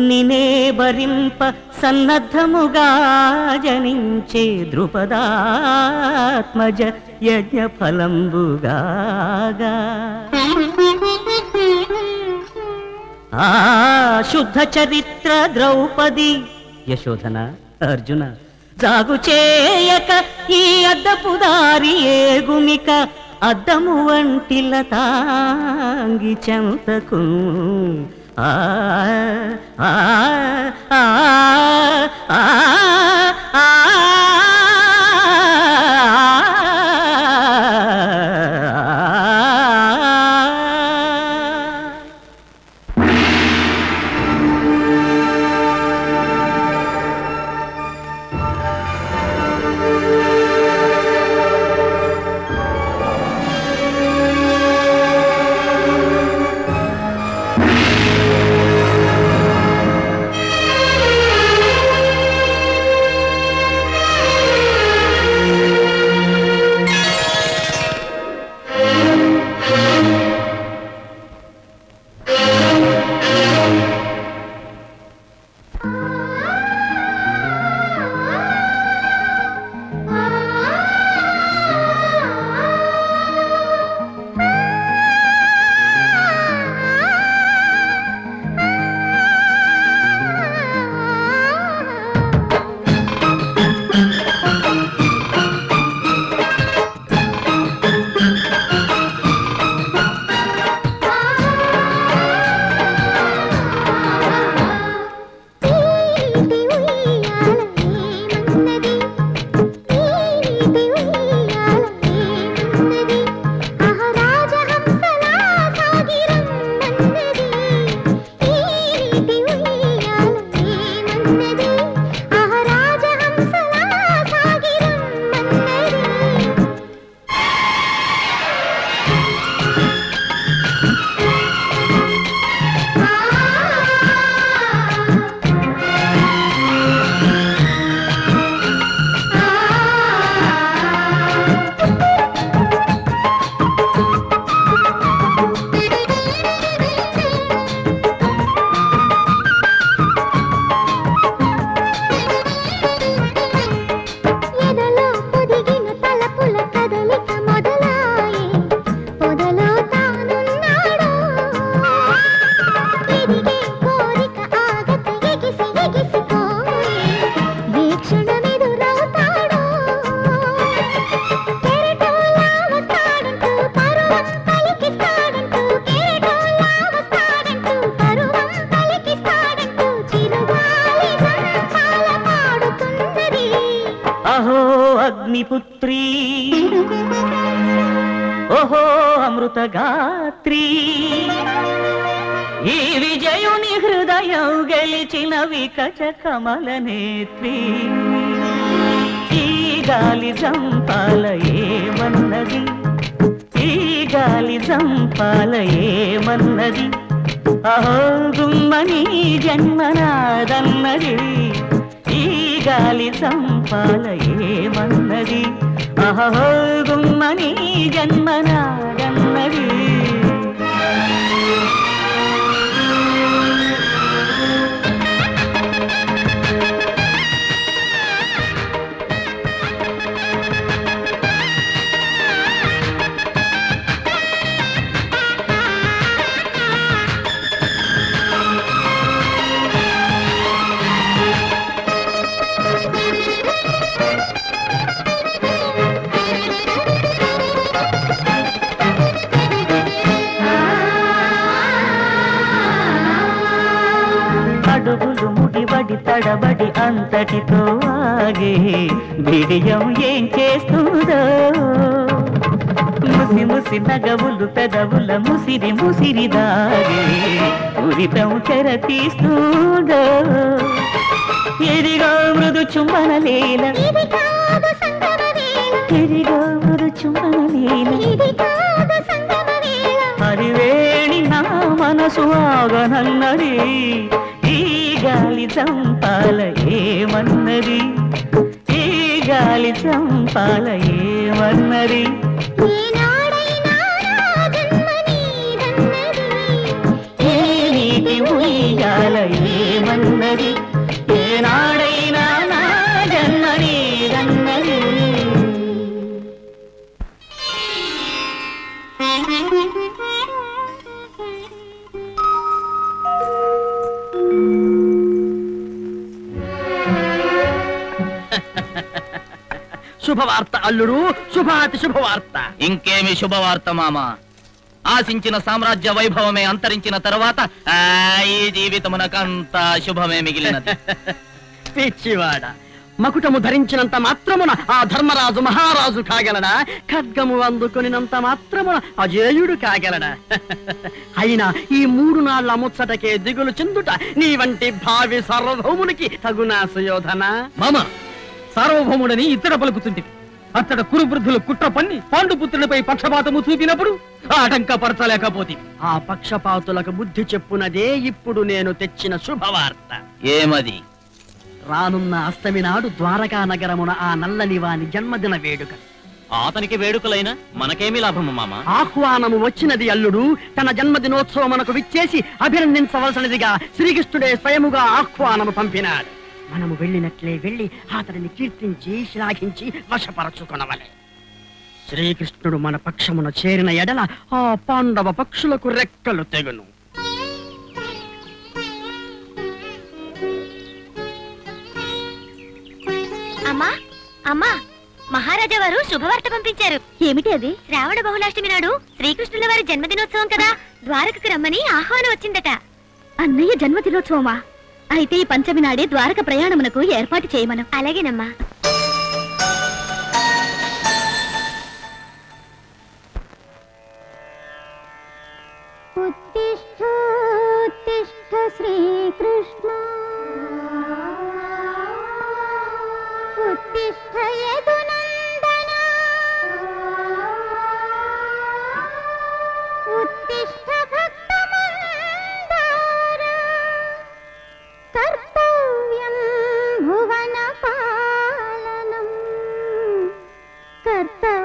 నినే భరింప సన్నద్ధముగా జనించే ద్రుపదాత్మజ యజ్ఞ ఫలంబుగాగా ఆ శుద్ధ చరిత్ర ద్రౌపది. యశోధన అర్జున జాగు చేయక ఈ అద్దపు దారి ఏగుమిక అద్దము వంటి లతాంగి చెంతకు ఆ ఆ ఆ ఆ వికచ కమల నేత్రి ఈ గాలి చంపాల ఏమన్నది? ఈ గాలి చంపాల ఏమన్నది? అహో గుమ్మని జన్మనాదన్నది. ఈ గాలి చంపాల ముసిరి ముసిరి దాగే ఉరితం చెర తీస్తుందో ఎదిగో మృదు చుంబన లీల. ఎదిగో మృదు చుంబన లీల. హరివేణి నా మనసు ఆగనన్నది ఈ గాలి చంపాల ఏమన్నది? ఈ గాలి చంపాల ఏమన్నది? ఏమన్నది ఏనాడైనా నా జన్మ నీదన్నది శుభవార్త అల్లుడు శుభాతి శుభవార్త ఇంకేమి శుభవార్త మామ ఆశించిన సామ్రాజ్య వైభవమే అంతరించిన తరువాత ఆ, ఈ జీవితమునకంత శుభమే మిగిలినది. పిచ్చివాడ మకుటము ధరించినంత మాత్రమున ఆ ధర్మరాజు మహారాజు కాగలడా? ఖడ్గము అందుకొనినంత మాత్రమున అజేయుడు కాగలడా? అయినా ఈ మూడు నాళ్ళ ముచ్చటకే దిగులు చెందుట నీ వంటి భావి సార్వభౌమునికి తగునా సుయోధన మామ సార్వభౌముడని ఇతర పలుకుతుంటివి అతడ కురువృద్ధులు కుట్ర పన్ని పాండుపుత్రునిపై పక్షపాతము చూపినప్పుడు ఆటంకపరచలేకపోతే. ఆ పక్షపాతులకు బుద్ధి చెప్పునదే ఇప్పుడు నేను తెచ్చిన శుభవార్త. ఏమది? రానున్న అష్టమి నాడు ద్వారకా నగరమున ఆ నల్లని వాని జన్మదిన వేడుక. అతనికి వేడుకలైనా మనకేమి లాభము మామ? ఆహ్వానము వచ్చినది అల్లుడు తన జన్మదినోత్సవమునకు విచ్చేసి అభినందించవలసినదిగా శ్రీకృష్ణుడే స్వయముగా ఆహ్వానము పంపినాడు. మనము వెళ్ళినట్లే వెళ్ళి అతడిని కీర్తించి శ్లాఘించి వశపరచుకొనవలే. శ్రీకృష్ణుడు మన పక్షమున చేరిన ఎడల ఆ పాండవ పక్షులకు రెక్కలు తెగును. అమ్మా అమ్మా మహారాజా వారు శుభవార్త పంపించారు. ఏమిటి అది? శ్రావణ బహుళాష్టమి నాడు శ్రీకృష్ణుల వారి జన్మదినోత్సవం కదా ద్వారకకు రమ్మని ఆహ్వానం వచ్చిందట. అన్నయ్య జన్మదినోత్సవమా? అయితే ఈ పంచమి నాడే ద్వారక ప్రయాణమునకు ఏర్పాటు చేయమను. అలాగేనమ్మా. ఉత్తిష్ఠ శ్రీకృష్ణ. ఉత్తిష్ట ఉత్తిష్ఠ കർത്തവ്യം ഭുവനപാലനം. കർത്തവ്യം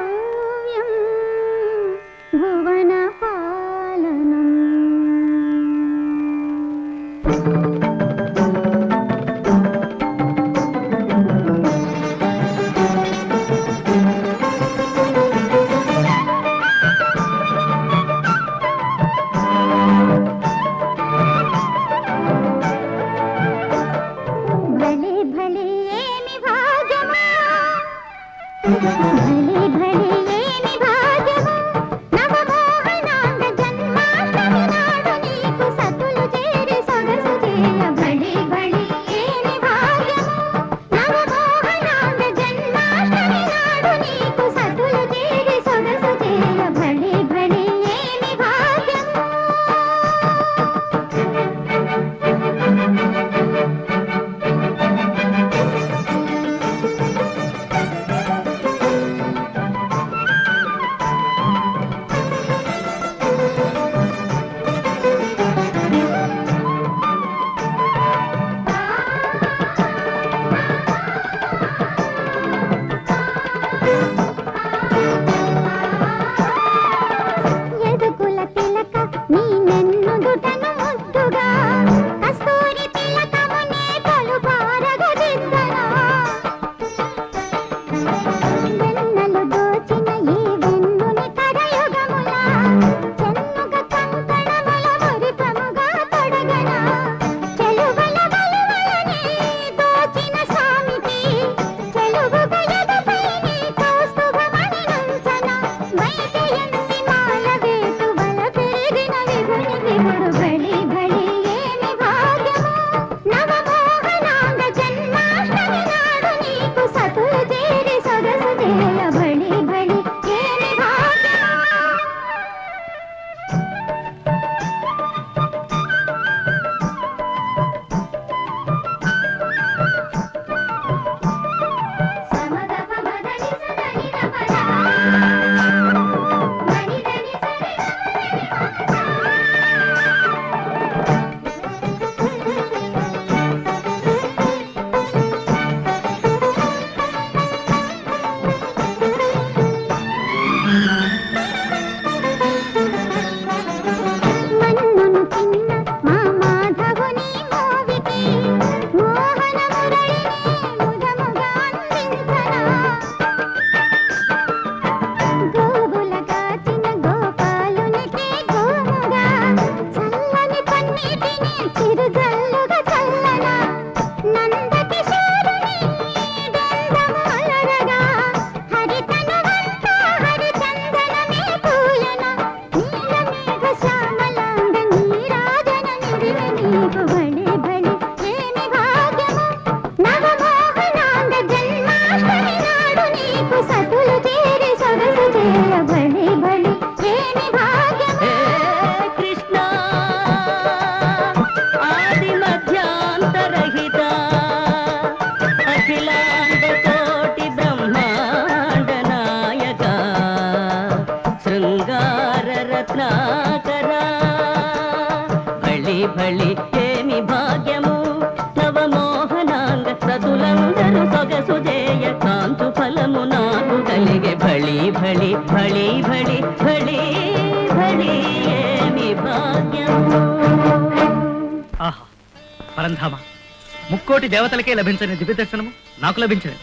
దేవతలకే లభించని దివ్య దర్శనము? నాకు లభించలేదు.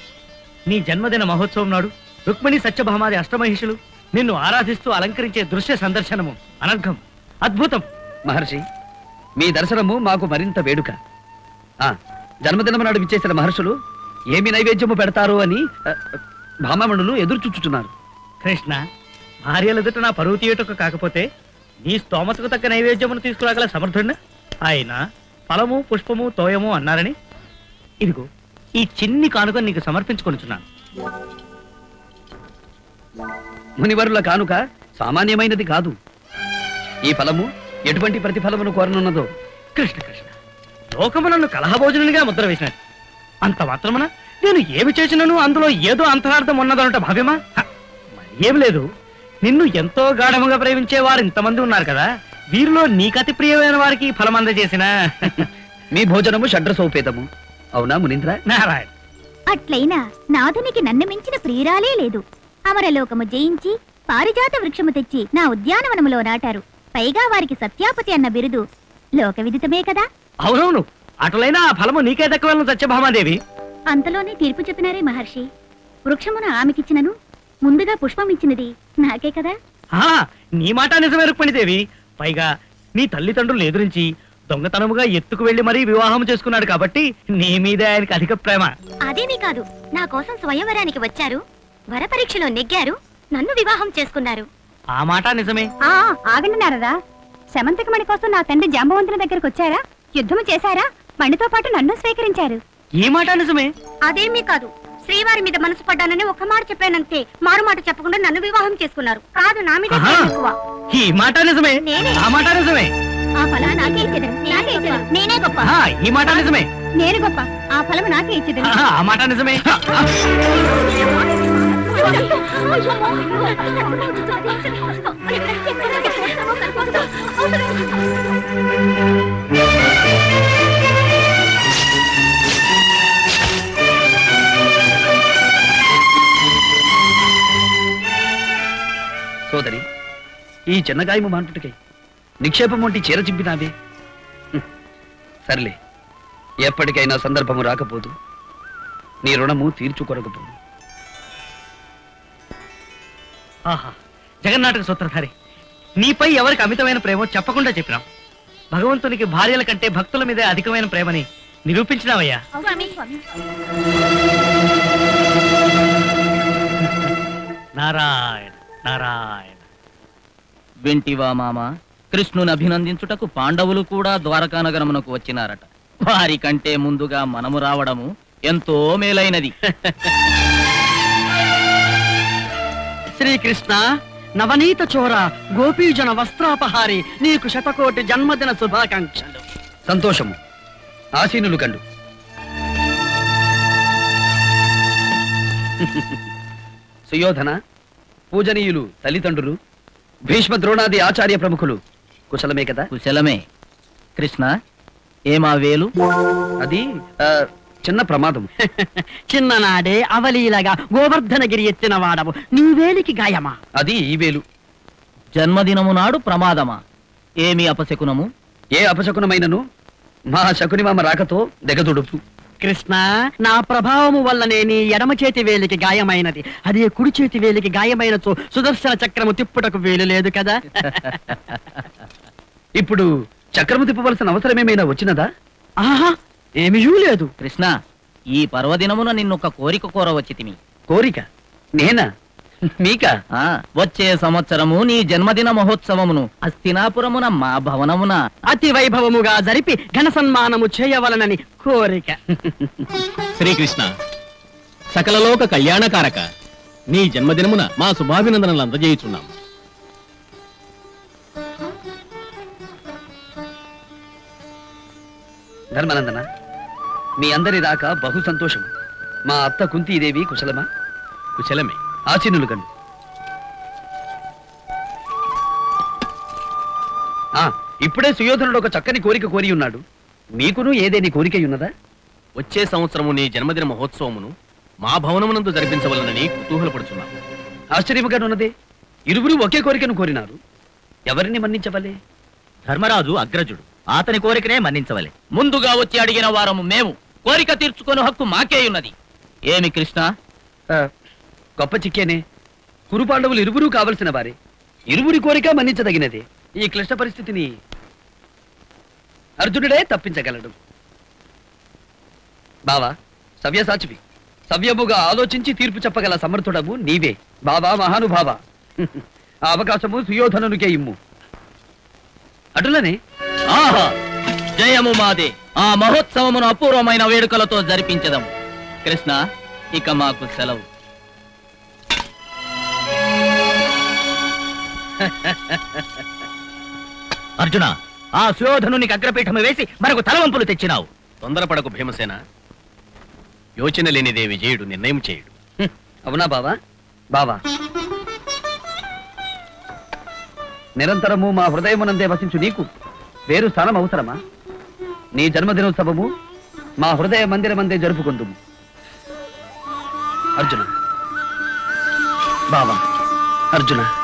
నీ జన్మదిన మహోత్సవం నాడు రుక్మిణి సత్యభామాది అష్టమహిషులు నిన్ను ఆరాధిస్తూ అలంకరించే దృశ్య సందర్శనము. అనర్ఘం. అద్భుతం. మహర్షి మీ దర్శనము మాకు మరింత వేడుక. ఆ జన్మదినము నాడు విచ్చేసిన మహర్షులు ఏమి నైవేద్యము పెడతారు అని భామమణులు ఎదురు చూచుతున్నారు కృష్ణ భార్యల ఎదుట నా పరువు తీయటకు కాకపోతే నీ స్తోమతకు తగ్గ నైవేద్యమును తీసుకురాగల సమర్థుడిన ఆయన ఫలము పుష్పము తోయము అన్నారని ఇదిగో ఈ చిన్ని కానుక నీకు సమర్పించుకొనుచున్నాను. మునివరుల కానుక సామాన్యమైనది కాదు. ఈ ఫలము ఎటువంటి ప్రతిఫలమును కోరనున్నదో? కృష్ణ కృష్ణ. లోకము నన్ను కలహభోజనునిగా ముద్ర వేసినది. అంత మాత్రమున నేను ఏమి చేసినను? అందులో ఏదో అంతరార్థం ఉన్నదనట భావ్యమా? ఏమి లేదు. నిన్ను ఎంతో గాఢముగా ప్రేమించే వారు ఇంతమంది ఉన్నారు కదా. వీరిలో నీకతి ప్రియమైన వారికి ఫలం అందజేసిన. మీ భోజనము షడ్రసోపేతము అవునా మునీంద్ర? నారాయణ. అట్లయినా నాథునికి నన్ను మించిన ప్రియురాలే లేదు. అమరలోకము జయించి పారిజాత వృక్షము తెచ్చి నా ఉద్యానవనములో నాటారు. పైగా వారికి సత్యాపతి అన్న బిరుదు లోక విదితమే కదా? అవునవును. అటులైనా ఆ ఫలము నీకే దక్కవలను సత్యభామాదేవి. అంతలోనే తీర్పు చెప్పినారే మహర్షి. వృక్షమును ఆమెకిచ్చినను ముందుగా పుష్పం ఇచ్చినది నాకే కదా? ఆ, నీ మాట నిజమే రుక్మిణిదేవి. పైగా నీ తల్లిదండ్రులు ఎదురించి దొంగతనముగా ఎత్తుకు వెళ్ళి మరీ వివాహం చేసుకున్నాడు కాబట్టి నీ మీదే ఆయనకి అధిక ప్రేమ. అదేమీ కాదు. నా కోసం స్వయంవరానికి వచ్చారు. వరపరీక్షలో నెగ్గారు. నన్ను వివాహం చేసుకున్నారు. ఆ మాట నిజమే. ఆ ఆగండి నారదా. శమంతకమణి కోసం నా తండ్రి జాంబవంతుని దగ్గరకు వచ్చారా? యుద్ధము చేశారా? మణితో పాటు నన్ను స్వీకరించారు. ఈ మాట నిజమే. అదేమీ కాదు. శ్రీవారి మీద మనసు పడ్డానని ఒక్క మాట చెప్పానంతే. మారు మాట చెప్పకుండా నన్ను వివాహం చేసుకున్నారు. కాదు నా మీద ఆహా. ప్రేమ ఎక్కువ. ఈ మాట నిజమే. నేనే. ఆ మాట నిజమే. ఆ ఫలం నాకే ఇచ్చేదరు. నాకే ఇచ్చేదరు. నేనే గొప్ప. ఆ, ఈ మాట నిజమే. నేను గొప్ప. ఆ ఫలం నాకే ఇచ్చేదరు. ఆ, ఆ మాట నిజమే. సోదరి ఈ చిన్నగాయము నిక్షేపం వంటి చీర చింపినావే. సర్లే ఎప్పటికైనా సందర్భము రాకపోదు. నీ రుణము తీర్చుకొరకపోదు ఆహా జగన్నాటక సూత్రధారి నీపై ఎవరికి అమితమైన ప్రేమో చెప్పకుండా చెప్పినాం. భగవంతునికి భార్యల కంటే భక్తుల మీదే అధికమైన ప్రేమని నిరూపించినావయ్యా. నారాయణ నారాయణ. వింటివా మామ? కృష్ణుని అభినందించుటకు పాండవులు కూడా ద్వారకా నగరమునకు వచ్చినారట. వారి కంటే ముందుగా మనము రావడము ఎంతో మేలైనది. శ్రీకృష్ణ నవనీత చోర గోపీజన వస్త్రాపహారి నీకు శతకోటి జన్మదిన శుభాకాంక్షలు. సంతోషము. ఆసీనులు కండు. సుయోధన పూజనీయులు తల్లిదండ్రులు భీష్మ ద్రోణాది ఆచార్య ప్రముఖులు కుశలమే కదా? కుశలమే. కృష్ణ ఏమా వేలు? అది చిన్న ప్రమాదం. చిన్ననాడే అవలీలగా గోవర్ధనగిరి ఎత్తిన వాడవు. నీవేలికి గాయమా? అది ఈ వేలు. జన్మదినము నాడు ప్రమాదమా? ఏమి అపశకునము? ఏ అపశకునమైనను? మా శకునిమామ రాకతో దెగదుడుపు కృష్ణ నా ప్రభావము వల్లనే నీ ఎడమ చేతి వేలికి గాయమైనది. అదే కుడి చేతి వేలికి గాయమైనచో సుదర్శన చక్రము తిప్పుటకు వేలు లేదు కదా? ఇప్పుడు చక్రము తిప్పవలసిన అవసరమేమైనా వచ్చినదా? ఆహా ఏమీ లేదు కృష్ణ ఈ పర్వదినమున నిన్నొక కోరిక కోరవచ్చితిమి కోరిక? నేనా? మీకా? ఆ, వచ్చే సంవత్సరము నీ జన్మదిన మహోత్సవమును అస్తినాపురమున మా భవనమున అతి వైభవముగా జరిపి ఘన సన్మానము చేయవలనని కోరిక. శ్రీకృష్ణ సకలలోక కళ్యాణకారక నీ జన్మదినమున మా శుభాభినందనలు అందజేయుచున్నాం ధర్మనందన? మీ అందరి రాక బహు సంతోషం. మా అత్త కుంతీదేవి కుశలమా? కుశలమే. ఆచినులు ఆ ఇప్పుడే సుయోధనుడు ఒక చక్కని కోరిక కోరి ఉన్నాడు. మీకును ఏదేని కోరిక ఉన్నదా? వచ్చే సంవత్సరము నీ జన్మదిన మహోత్సవమును మా భవనమునందు జరిపించవలనని కుతూహలపడుచున్నాము ఆశ్చర్యముగానున్నదే ఇరువురు ఒకే కోరికను కోరినారు. ఎవరిని మన్నించవలే? ధర్మరాజు అగ్రజుడు. అతని కోరికనే మన్నించవలే. ముందుగా వచ్చి అడిగిన వారము మేము. కోరిక తీర్చుకుని హక్కు మాకే ఉన్నది. ఏమి కృష్ణ? గొప్ప చిక్కేనే. కురు పాండవులు ఇరువురు కావలసిన వారే. ఇరువురి కోరిక మన్నించదగినది. ఈ క్లిష్ట పరిస్థితిని అర్జునుడే తప్పించగలడు. బావా సవ్యసాచివి సవ్యముగా ఆలోచించి తీర్పు చెప్పగల సమర్థుడము నీవే. బావా మహానుభావ. ఆ అవకాశము సుయోధనునికే ఇమ్ము. అటులనే ఆహా. జయము మాదే. ఆ మహోత్సవమును అపూర్వమైన వేడుకలతో జరిపించదము. కృష్ణ ఇక మాకు సెలవు. అర్జున ఆ సుయోధనునికి అగ్రపీఠము వేసి మనకు తలవంపులు తెచ్చినావు. తొందరపడకు భీమసేన. యోచన లేనిదే విజయుడు నిర్ణయం చేయుడు. అవునా బావా? బావా. నిరంతరము మా హృదయమునందే వసించు నీకు. వేరు స్థానం అవసరమా? నీ జన్మదినోత్సవము మా హృదయ మందిరమందే జరుపుకుందుము. అర్జున. బావా అర్జున.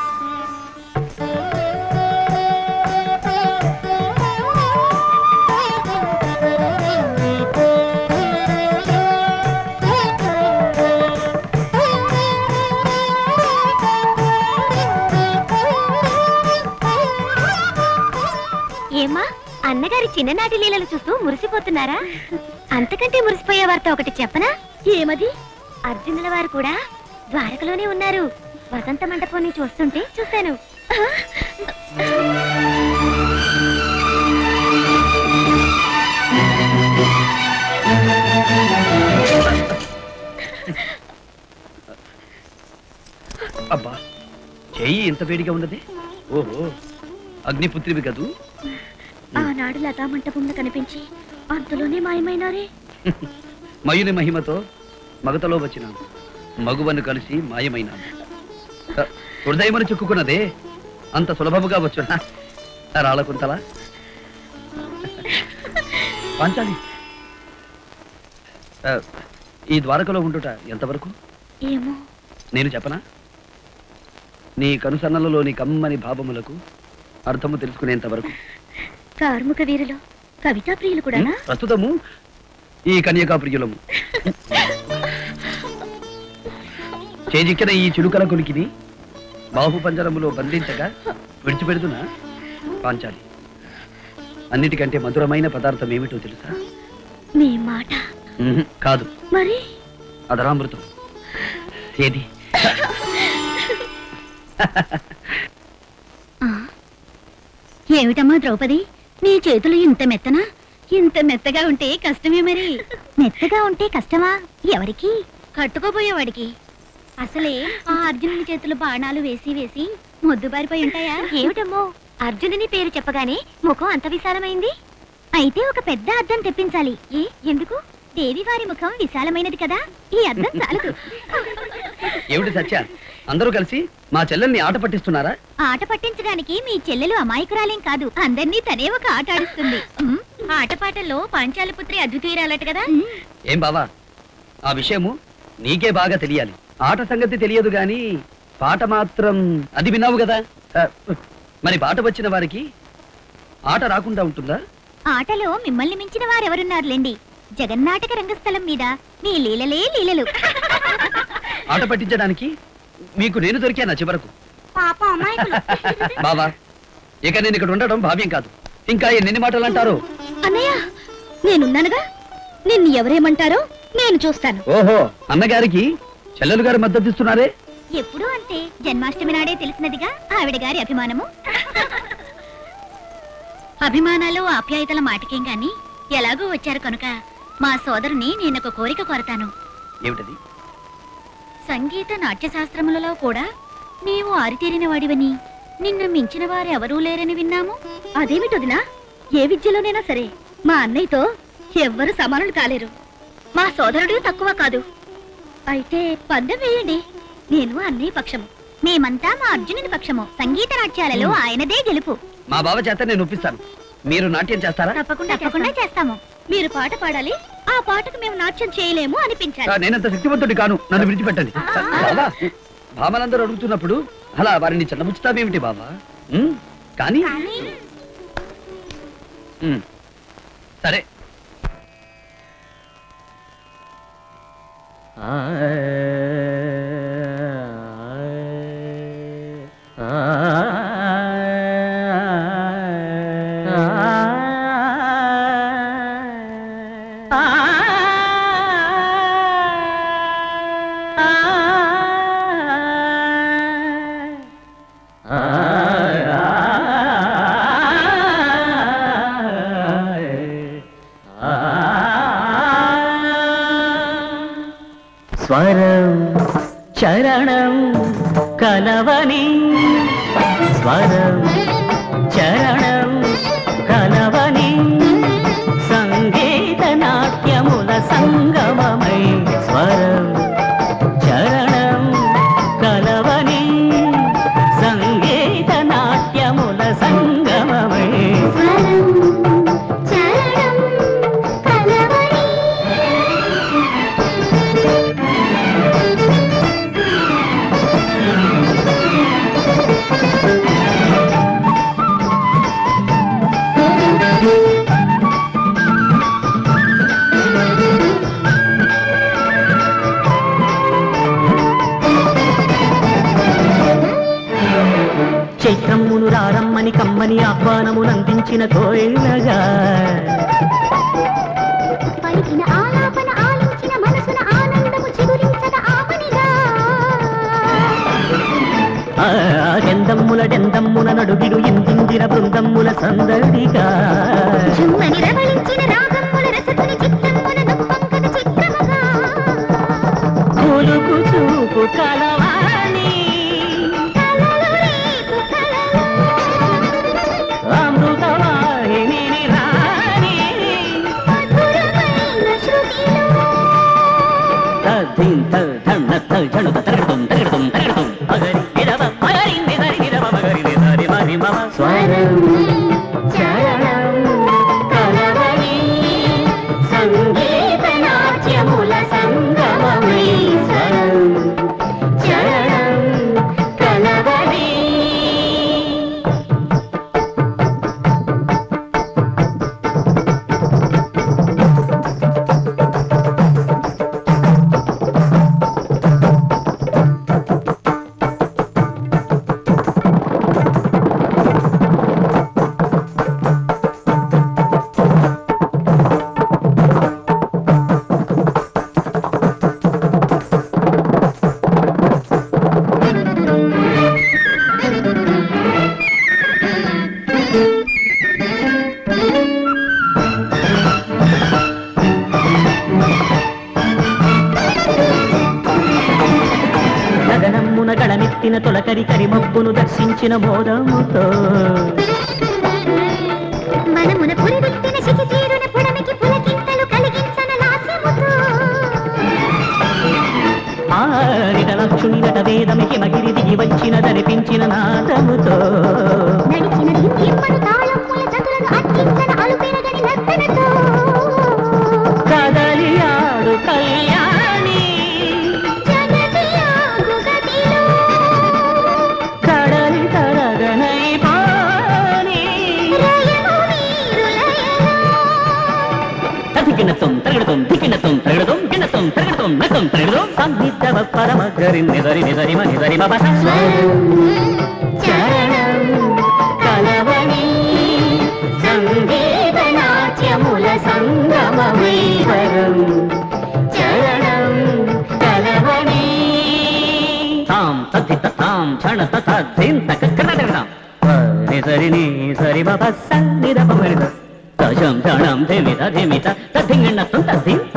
అన్నగారి చిన్ననాటి లీలలు చూస్తూ మురిసిపోతున్నారా? అంతకంటే మురిసిపోయే వారితో ఒకటి చెప్పనా? ఏమది? అర్జునుల వారు కూడా ద్వారకలోనే ఉన్నారు. వసంత మండపాన్ని చూస్తుంటే చూశాను. అబ్బా చెయ్యి ఇంత వేడిగా ఉన్నది? ఓహో అగ్నిపుత్రివి కదూ? ఆనాడు లతా మంటపంలో కనిపించి అంతలోనే మాయమైనారే. మయుని మహిమతో మగతలో వచ్చినాను మగువను కలిసి మాయమైనాను హ, హృదయమును చిక్కుకున్నదే అంత సులభముగా వచ్చునా? రాళ్ళకుంతలా? పాంచాలి. ఈ ద్వారకలో ఉండుట ఎంతవరకు? ఏమో. నేను చెప్పనా? నీ కనుసన్నలలోని కమ్మని భావములకు అర్థము తెలుసుకునేంత వరకు కార్ముక వీరులు కవితా ప్రియులు కూడా ప్రస్తుతము ఈ కన్యకా ప్రియులము. చేజిక్కిన ఈ చిలుకల కొలికిని బాహుపంజరములో బంధించగా విడిచిపెడుతున్నా? పాంచాలి. అన్నిటికంటే మధురమైన పదార్థం ఏమిటో తెలుసా? మీ మాట. కాదు. మరి? అదరామృతం ఏది? ఏమిటమ్మా ద్రౌపది? నీ చేతులు ఇంత మెత్తనా? ఇంత మెత్తగా ఉంటే కష్టమే మరి. మెత్తగా ఉంటే కష్టమా? ఎవరికి? కట్టుకోబోయేవాడికి అసలే ఆ అర్జునుని చేతులు బాణాలు వేసి వేసి మొద్దుబారిపోయి ఉంటాయా? ఏమిటమ్మో? అర్జునుని పేరు చెప్పగానే ముఖం అంత విశాలమైంది. అయితే ఒక పెద్ద అద్దం తెప్పించాలి. ఏ ఎందుకు? దేవి వారి ముఖం విశాలమైనది కదా. ఈ అద్దం చాలదు. ఏమిటి సత్య? అందరూ కలిసి మా చెల్లెల్ని ఆట పట్టిస్తున్నారా? ఆట పట్టించడానికి మీ చెల్లెలు అమాయకురాలేం కాదు. అందరినీ తనే ఒక ఆట ఆడిస్తుంది. ఆటపాటల్లో పాంచాలపుత్రి అద్వితీయురాలట కదా? ఏం బావా? ఆ విషయము నీకే బాగా తెలియాలి. ఆట సంగతి తెలియదు గాని పాట మాత్రం అది విన్నావు కదా? మరి పాట వచ్చిన వారికి ఆట రాకుండా ఉంటుందా? ఆటలో మిమ్మల్ని మించిన వారెవరున్నారులేండి? జగన్నాటక రంగస్థలం మీద మీ లీలలే లీలలు. ఆట పట్టించడానికి మీకు నేను దొరికానా చివరకు? బావా ఇక నేను ఇక్కడ ఉండడం భావ్యం కాదు. ఇంకా ఎన్ని మాటలు అంటారు? అన్నయ్య నేనున్నానుగా? నిన్ను ఎవరేమంటారో నేను చూస్తాను. ఓహో అన్నగారికి చెల్లెలు గారు మద్దతు ఇస్తున్నారే? ఎప్పుడు అంటే జన్మాష్టమి నాడే తెలిసినదిగా ఆవిడ గారి అభిమానము. అభిమానాలు ఆప్యాయతల మాటకేం గాని ఎలాగో వచ్చారు కనుక మా సోదరుని నేనొక కోరిక కోరతాను. ఏమిటది? సంగీత నాట్య శాస్త్రములలో కూడా నీవు ఆరితేరిన వాడివని నిన్ను మించిన వారెవరూ లేరని విన్నాము? అదేమిటొదినా ఏ విద్యలోనైనా సరే మా అన్నయ్యతో ఎవ్వరు సమానులు కాలేరు. మా సోదరుడు తక్కువ కాదు. అయితే పందెం వేయండి. నేను అన్నయ్య పక్షము. మేమంతా మా అర్జునుని పక్షము. సంగీత నాట్యాలలో ఆయనదే గెలుపు. మా బావ చేత నేను ఒప్పిస్తాను. మీరు నాట్యం చేస్తారా? తప్పకుండా తప్పకుండా చేస్తాము. మీరు పాట పాడాలి ఆ పాటకు మేము నాట్యం చేయలేము ఆ, అనిపించాలి నేనంత శక్తివంతుడి కాను నన్ను విడిచిపెట్టండి బావా భామలందరూ అడుగుతున్నప్పుడు అలా వారిని చెల్లముచ్చుతావేమిటి బావా ఉమ్, కానీ ఉమ్, సరే స్వరం కలవని స్వరం చరణం కలవని సంగీత నాట్యముల సంగమమై స్వరం. ఆహ్వానమునందించిన కోయిలగా పలికిన ఆలాపన ఆలించిన మనసున ఆనందము చిగురించద ఆపనిగా. ఆ డెందమ్ముల నడుగిడు ఇందిందిర బృందమ్ముల సందడిగా. చుమ్మని రవళించిన రాగమ్ముల రసతుని చిత్తమ్మున దుప్పంకన చిత్రముగా. కొలుకు చూపు కలవాణి ஜனு ஜனு దర్శించిన మోదముతో మనమున పుడమికి పులకింతలు కలిగించన లాస్యముతో. వేదమికి మగిరి దిగి వచ్చిన దరిపించిన నాదముతో. నడిచిన దివ్యమ్మను తరగడం సంహితవ పరమ గరి నిదరి నిదరి మ నిదరి మమ చరణం కలవని సంగీత నాట్యముల సంగమమీవరం చరణం కలవని. తాం తద్దిత తాం క్షణ తద్దింత కక్కడగడం నిసరి నీ సరి మప సన్నిద పమరిద దశం క్షణం ధిమిత ధిమిత తద్దింతాం సరి మప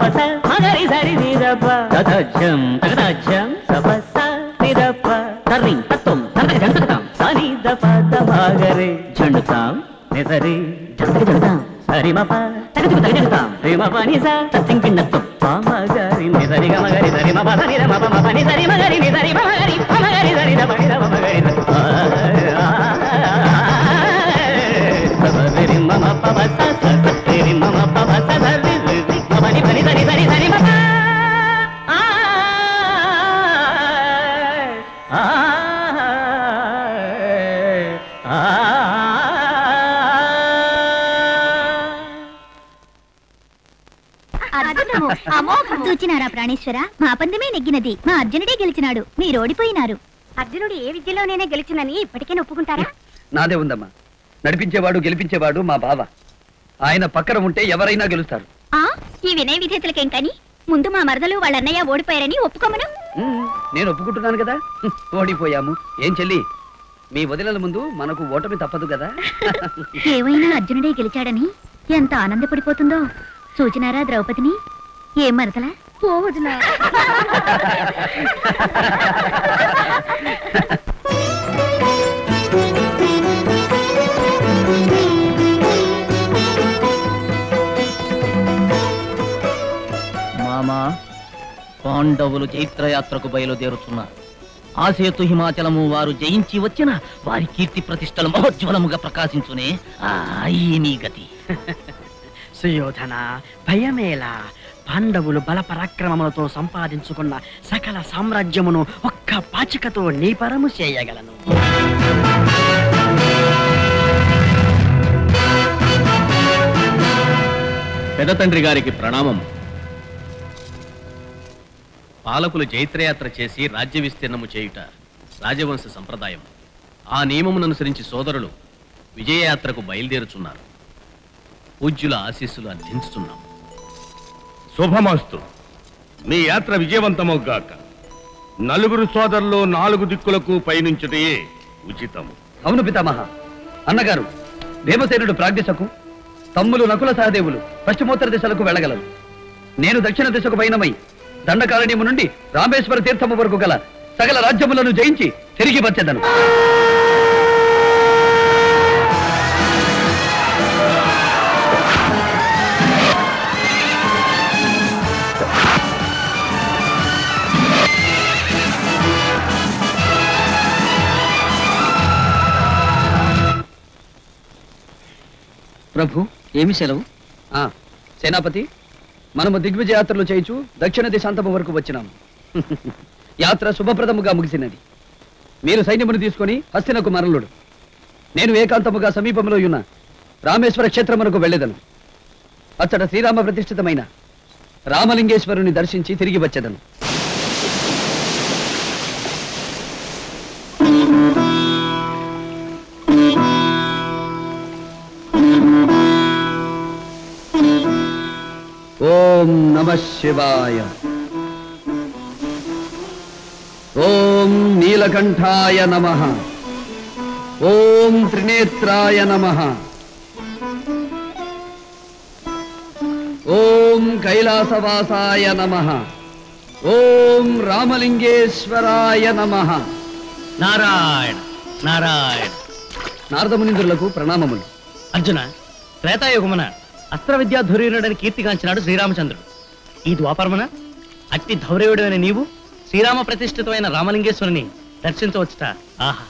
నిద మప స మగరి సరి నిదప తదజ్జం తగదజ్జం సప స నిదప తర్రి తత్వం తరగ జంతకతాం. సని దప దమగరి జండుతాం నిసరి. జంతక జండుతాం. సరి మప తగదుకు తగదుగుతాం రే మప ని స తత్తింకిన్నత్తం పామగరి ని సరి గమగరి సరి మప సరి ర మప మప ని సరి మగరి ని సరి మగరి. చూచినారా ప్రాణేశ్వర? మా పందెమే నెగ్గినది. మా అర్జునుడే గెలిచినాడు. మీరు ఓడిపోయినారు. అర్జునుడు ఏ విద్యలోనైనా గెలిచినని ఇప్పటికే ఒప్పుకుంటారా? నాదే ఉందమ్మా. నడిపించేవాడు గెలిపించేవాడు మా బావ. ఆయన పక్కన ఉంటే ఎవరైనా గెలుస్తారు. ఆ? ఈ వినయ విధేతలకేం కానీ? ముందు మా మరదలు వాళ్ళ అన్నయ్య ఓడిపోయారని ఒప్పుకోమను? నేను ఒప్పుకుంటున్నాను కదా. ఓడిపోయాము. ఏం చెల్లి? మీ వదినల ముందు మనకు ఓటమి తప్పదు కదా? ఏమైనా అర్జునుడే గెలిచాడని ఎంత ఆనందపడిపోతుందో. చూచినారా ద్రౌపదిని? ఏం మరదలా? పోవదునా మామా పాండవులు జైత్రయాత్రకు బయలుదేరుతున్నారు. ఆసేతు హిమాచలము వారు జయించి వచ్చిన వారి కీర్తి ప్రతిష్టలు మహోజ్వలముగా ప్రకాశించునే ఆ ఈ నీ గతి. సుయోధన భయమేలా? పాండవులు బలపరాక్రమములతో సంపాదించుకున్న సకల సామ్రాజ్యమును ఒక్క పాచికతో నీపరము చేయగలను. పెద్ద తండ్రి గారికి ప్రణామం. పాలకులు జైత్రయాత్ర చేసి రాజ్య విస్తీర్ణము చేయుట రాజవంశ సంప్రదాయం. ఆ నియమమును అనుసరించి సోదరులు విజయయాత్రకు బయలుదేరుచున్నారు. పూజ్యుల ఆశీస్సులు అందించుతున్నాం శుభమస్తు. మీ యాత్ర విజయవంతమవుగాక. నలుగురు సోదరులు నాలుగు దిక్కులకు పయనించుటే ఉచితము. అవును పితామహ. అన్నగారు భీమసేనుడు ప్రాగ్దిశకు తమ్ములు నకుల సహదేవులు పశ్చిమోత్తర దిశలకు వెళ్ళగలరు. నేను దక్షిణ దిశకు పయనమై దండకారణ్యము నుండి రామేశ్వర తీర్థము వరకు గల సకల రాజ్యములను జయించి తిరిగి వచ్చేదను. ప్రభు ఏమి సెలవు? ఆ, సేనాపతి మనము దిగ్విజయాత్రలు చేయించు దక్షిణ దిశాంతము వరకు వచ్చినాము యాత్ర శుభప్రదముగా ముగిసినది. మీరు సైన్యమును తీసుకొని హస్తినకు మరలుడు నేను ఏకాంతముగా సమీపంలో ఉన్న రామేశ్వర క్షేత్రమునకు వెళ్ళేదను. అచ్చట శ్రీరామ ప్రతిష్ఠితమైన రామలింగేశ్వరుని దర్శించి తిరిగి వచ్చేదను. నమ శివాయ. ఓం నీలకంఠాయ నమ. ఓం త్రినేత్రాయ నమ. ఓం కైలాసవాసాయ నమ. ఓం రామలింగేశ్వరాయ నమ. నారాయణ నారాయణ. నారదమునింద్రులకు ప్రణామములు. అర్జున త్రేతాయుగమున అస్త్ర విద్యా ధురీనుడని కీర్తిగాంచినాడు శ్రీరామచంద్రుడు. ఈ ద్వాపరమున అట్టి ధౌరేయుడైన నీవు శ్రీరామ ప్రతిష్ఠితమైన రామలింగేశ్వరుని దర్శించవచ్చుట. ఆహా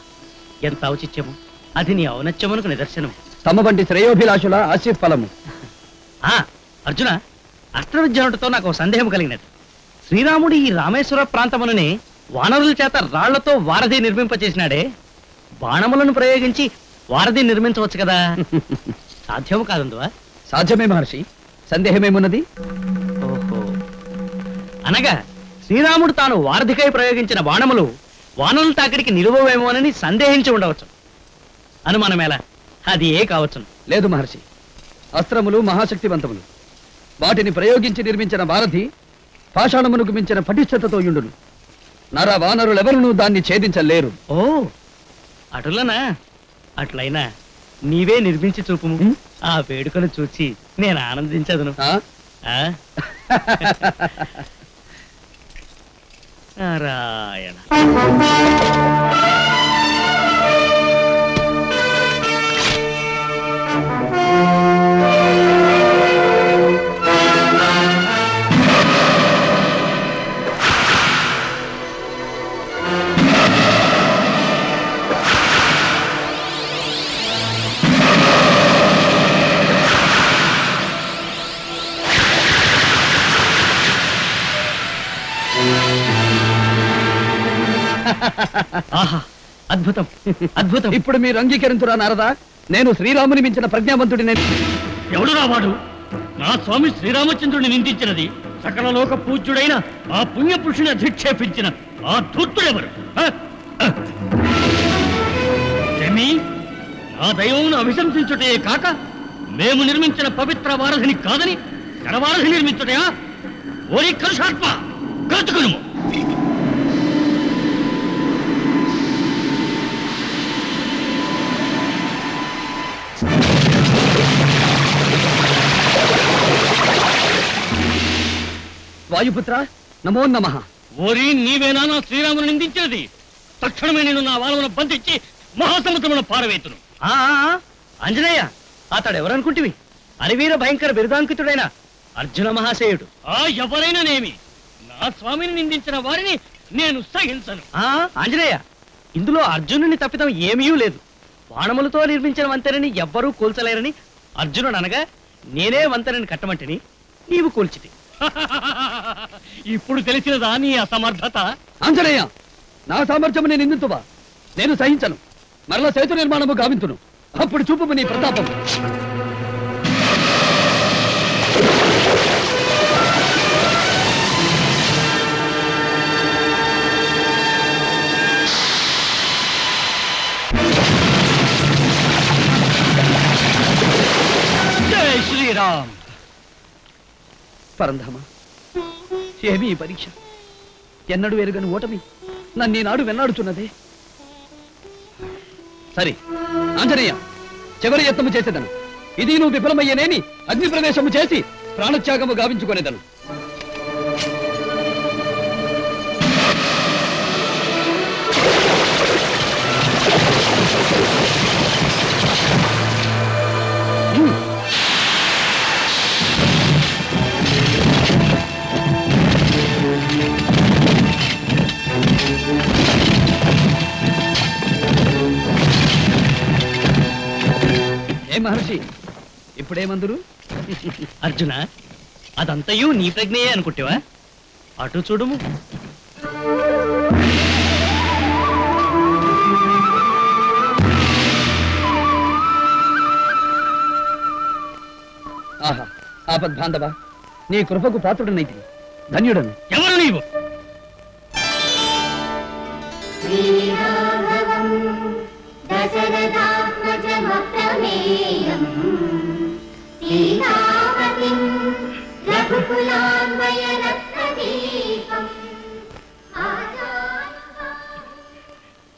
ఎంత ఔచిత్యము. అది నీ ఔన్నత్యమునకు నిదర్శనం తమ వంటి శ్రేయోభిలాషుల ఆశీఫలము ఆ అర్జున అస్త్ర విద్యానుడితో నాకు సందేహం కలిగినది. శ్రీరాముడు ఈ రామేశ్వర ప్రాంతమునని వానరుల చేత రాళ్ళతో వారధి నిర్మింపచేసినాడే. బాణములను ప్రయోగించి వారధి నిర్మించవచ్చు కదా. సాధ్యము కాదందువా? సాధ్యమే మహర్షి. సందేహమేమున్నది? అనగా శ్రీరాముడు తాను వారధికై ప్రయోగించిన బాణములు వానరుల తాకిడికి నిలువవేమోనని సందేహించి ఉండవచ్చు అనుమానమేలా అది ఏ కావచ్చును? లేదు మహర్షి. అస్త్రములు మహాశక్తివంతములు. వాటిని ప్రయోగించి నిర్మించిన వారధి పాషాణమునకు మించిన పటిష్టతతో యుండును. నర వానరులెవరునూ దాన్ని ఛేదించలేరు. ఓ అటులనా? అట్లయినా నీవే నిర్మించి చూపుము. ఆ వేడుకను చూచి నేను ఆనందించదును. ఆ? ఆ? ఆహా అద్భుతం అద్భుతం. ఇప్పుడు మీరు అంగీకరించురా నారదా? నేను శ్రీరాముని మించిన ప్రజ్ఞావంతుడి నేను ఎవడురా వాడు? నా స్వామి శ్రీరామచంద్రుని నిందించినది. సకల లోక పూజ్యుడైన ఆ పుణ్య పురుషుని అధిక్షేపించిన ఆ ధూర్తుడెవరు నా దైవమును అభిశంసించుటే కాక మేము నిర్మించిన పవిత్ర వారధిని కాదని జనవారధి నిర్మించుటయా? ఓరి కలుషాత్మ కలుతుకును వాయుపుత్ర నమో నమ. ఓరి నీవేనా నా శ్రీరాముని నిందించినది? తక్షణమే నేను నా వాళ్ళను బంధించి మహాసముద్రమును పారవేతును ఆ, ఆ, ఆ, ఆంజనేయ అతడు ఎవరనుకుంటివి అరివీర భయంకర బిరుదాంకితుడైన అర్జున మహాశయుడు. ఆ ఎవరైనా నేమి నా స్వామిని నిందించిన వారిని నేను సహించను. ఆ ఆంజనేయ ఇందులో అర్జునుని తప్పిదం ఏమీ లేదు. బాణములతో నిర్మించిన వంతెనని ఎవ్వరూ కూల్చలేరని అర్జునుడు అనగా నేనే వంతెనని కట్టమంటిని నీవు కూల్చితి. ఇప్పుడు తెలిసినదా నీ అసమర్థత? ఆంజనేయ నా సామర్థ్యము నేను నిందితువా? నేను సహించను. మరల సేతు నిర్మాణము గావింతును. అప్పుడు చూపు నీ ప్రతాపం. శ్రీరామ్. పరంధామ ఏమి ఈ పరీక్ష? ఎన్నడు ఎరుగని ఓటమి నన్ను ఈనాడు వెన్నాడుచున్నదే సరే ఆంజనేయ చివరి యత్నము చేసేదను. ఇది నువ్వు విఫలమయ్యేనేని అగ్ని ప్రవేశము చేసి ప్రాణత్యాగము గావించుకునేదను. మహర్షి. ఇప్పుడేమందురు అర్జున అదంతయు నీ ప్రజ్ఞయే అనుకుంటేవా? అటు చూడుము. ఆహా ఆపద్బాంధవ నీ కృపకు పాత్రుడనైతి ధన్యుడను. ఎవరు నీవు?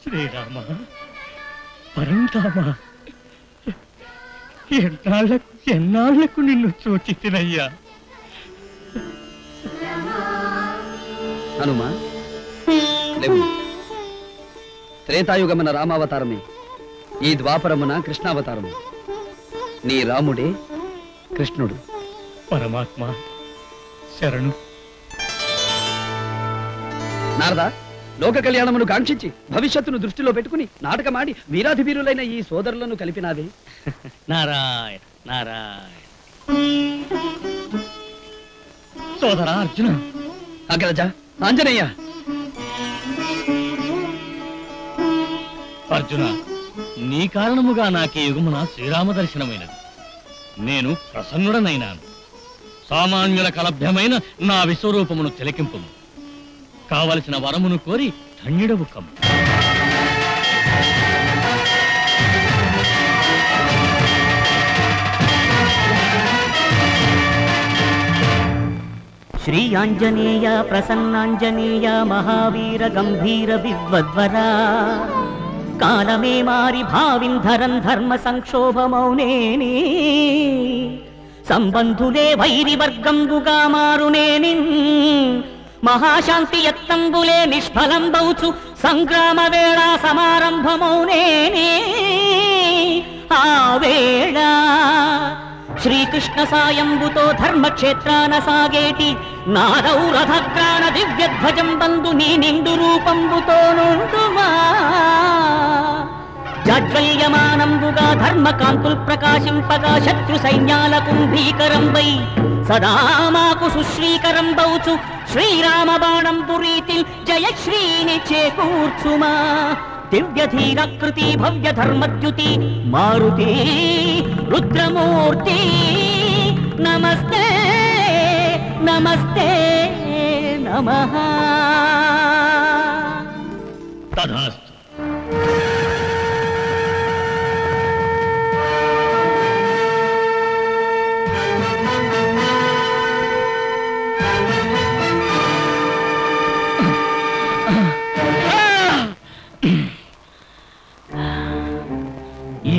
శ్రీరామ పరంధామ ఎన్నాళ్ళకు ఎన్నాళ్ళకు నిన్ను చూచితినయ్యా? హనుమా లేవు. త్రేతాయుగమన రామావతారమే ఈ ద్వాపరమున కృష్ణావతారము. నీ రాముడే కృష్ణుడు. పరమాత్మ శరణు. నారదా లోక కళ్యాణమును కాంక్షించి భవిష్యత్తును దృష్టిలో పెట్టుకుని నాటకమాడి వీరాధి వీరులైన ఈ సోదరులను కలిపినావే. నారాయణ నారాయణ. సోదరా అర్జున. అగ్రజ ఆంజనేయ. అర్జున నీ కారణముగా నాకే యుగమున శ్రీరామ దర్శనమైనది. నేను ప్రసన్నుడనైనాను. సామాన్యుల కలభ్యమైన నా విశ్వరూపమును తిలకింపు కావలసిన వరమును కోరి ధన్యుడవు కమ్ము శ్రీ ఆంజనేయ ప్రసన్నాంజనేయ మహావీర గంభీర విద్వద్వరా. కాలమే మారి భావింధరం ధర్మ సంక్షోభమౌనేనే సంబంధులే వైరి వర్గంబుగా మారునేని మహాశాంతి యత్నంబులే నిష్ఫలం బౌచు సంగ్రామ వేళ సమారంభమౌనేని ఆ వేళ శ్రీకృష్ణ సాయంబుతో ధర్మక్షేత్రాన సాగేటి నారౌ రథగ్రాణ దివ్యధ్వజం బంధు నీ నిండు రూపంబుతో నుండుమా. జాజ్వల్యమానంబుగా ధర్మకాంతుల్ ప్రకాశింపగా శత్రు సైన్యాల కుంభీకరం వై సదా మాకు సుశ్రీకరం బౌచు. శ్రీరామ బాణం పురీతిల్ జయశ్రీని చేకూర్చుమా దివ్యధీరకృతి భవ్య ధర్మద్యుతి మారుతి. రుద్రమూర్తి. నమస్తే నమస్తే నమ. తథాస్తు.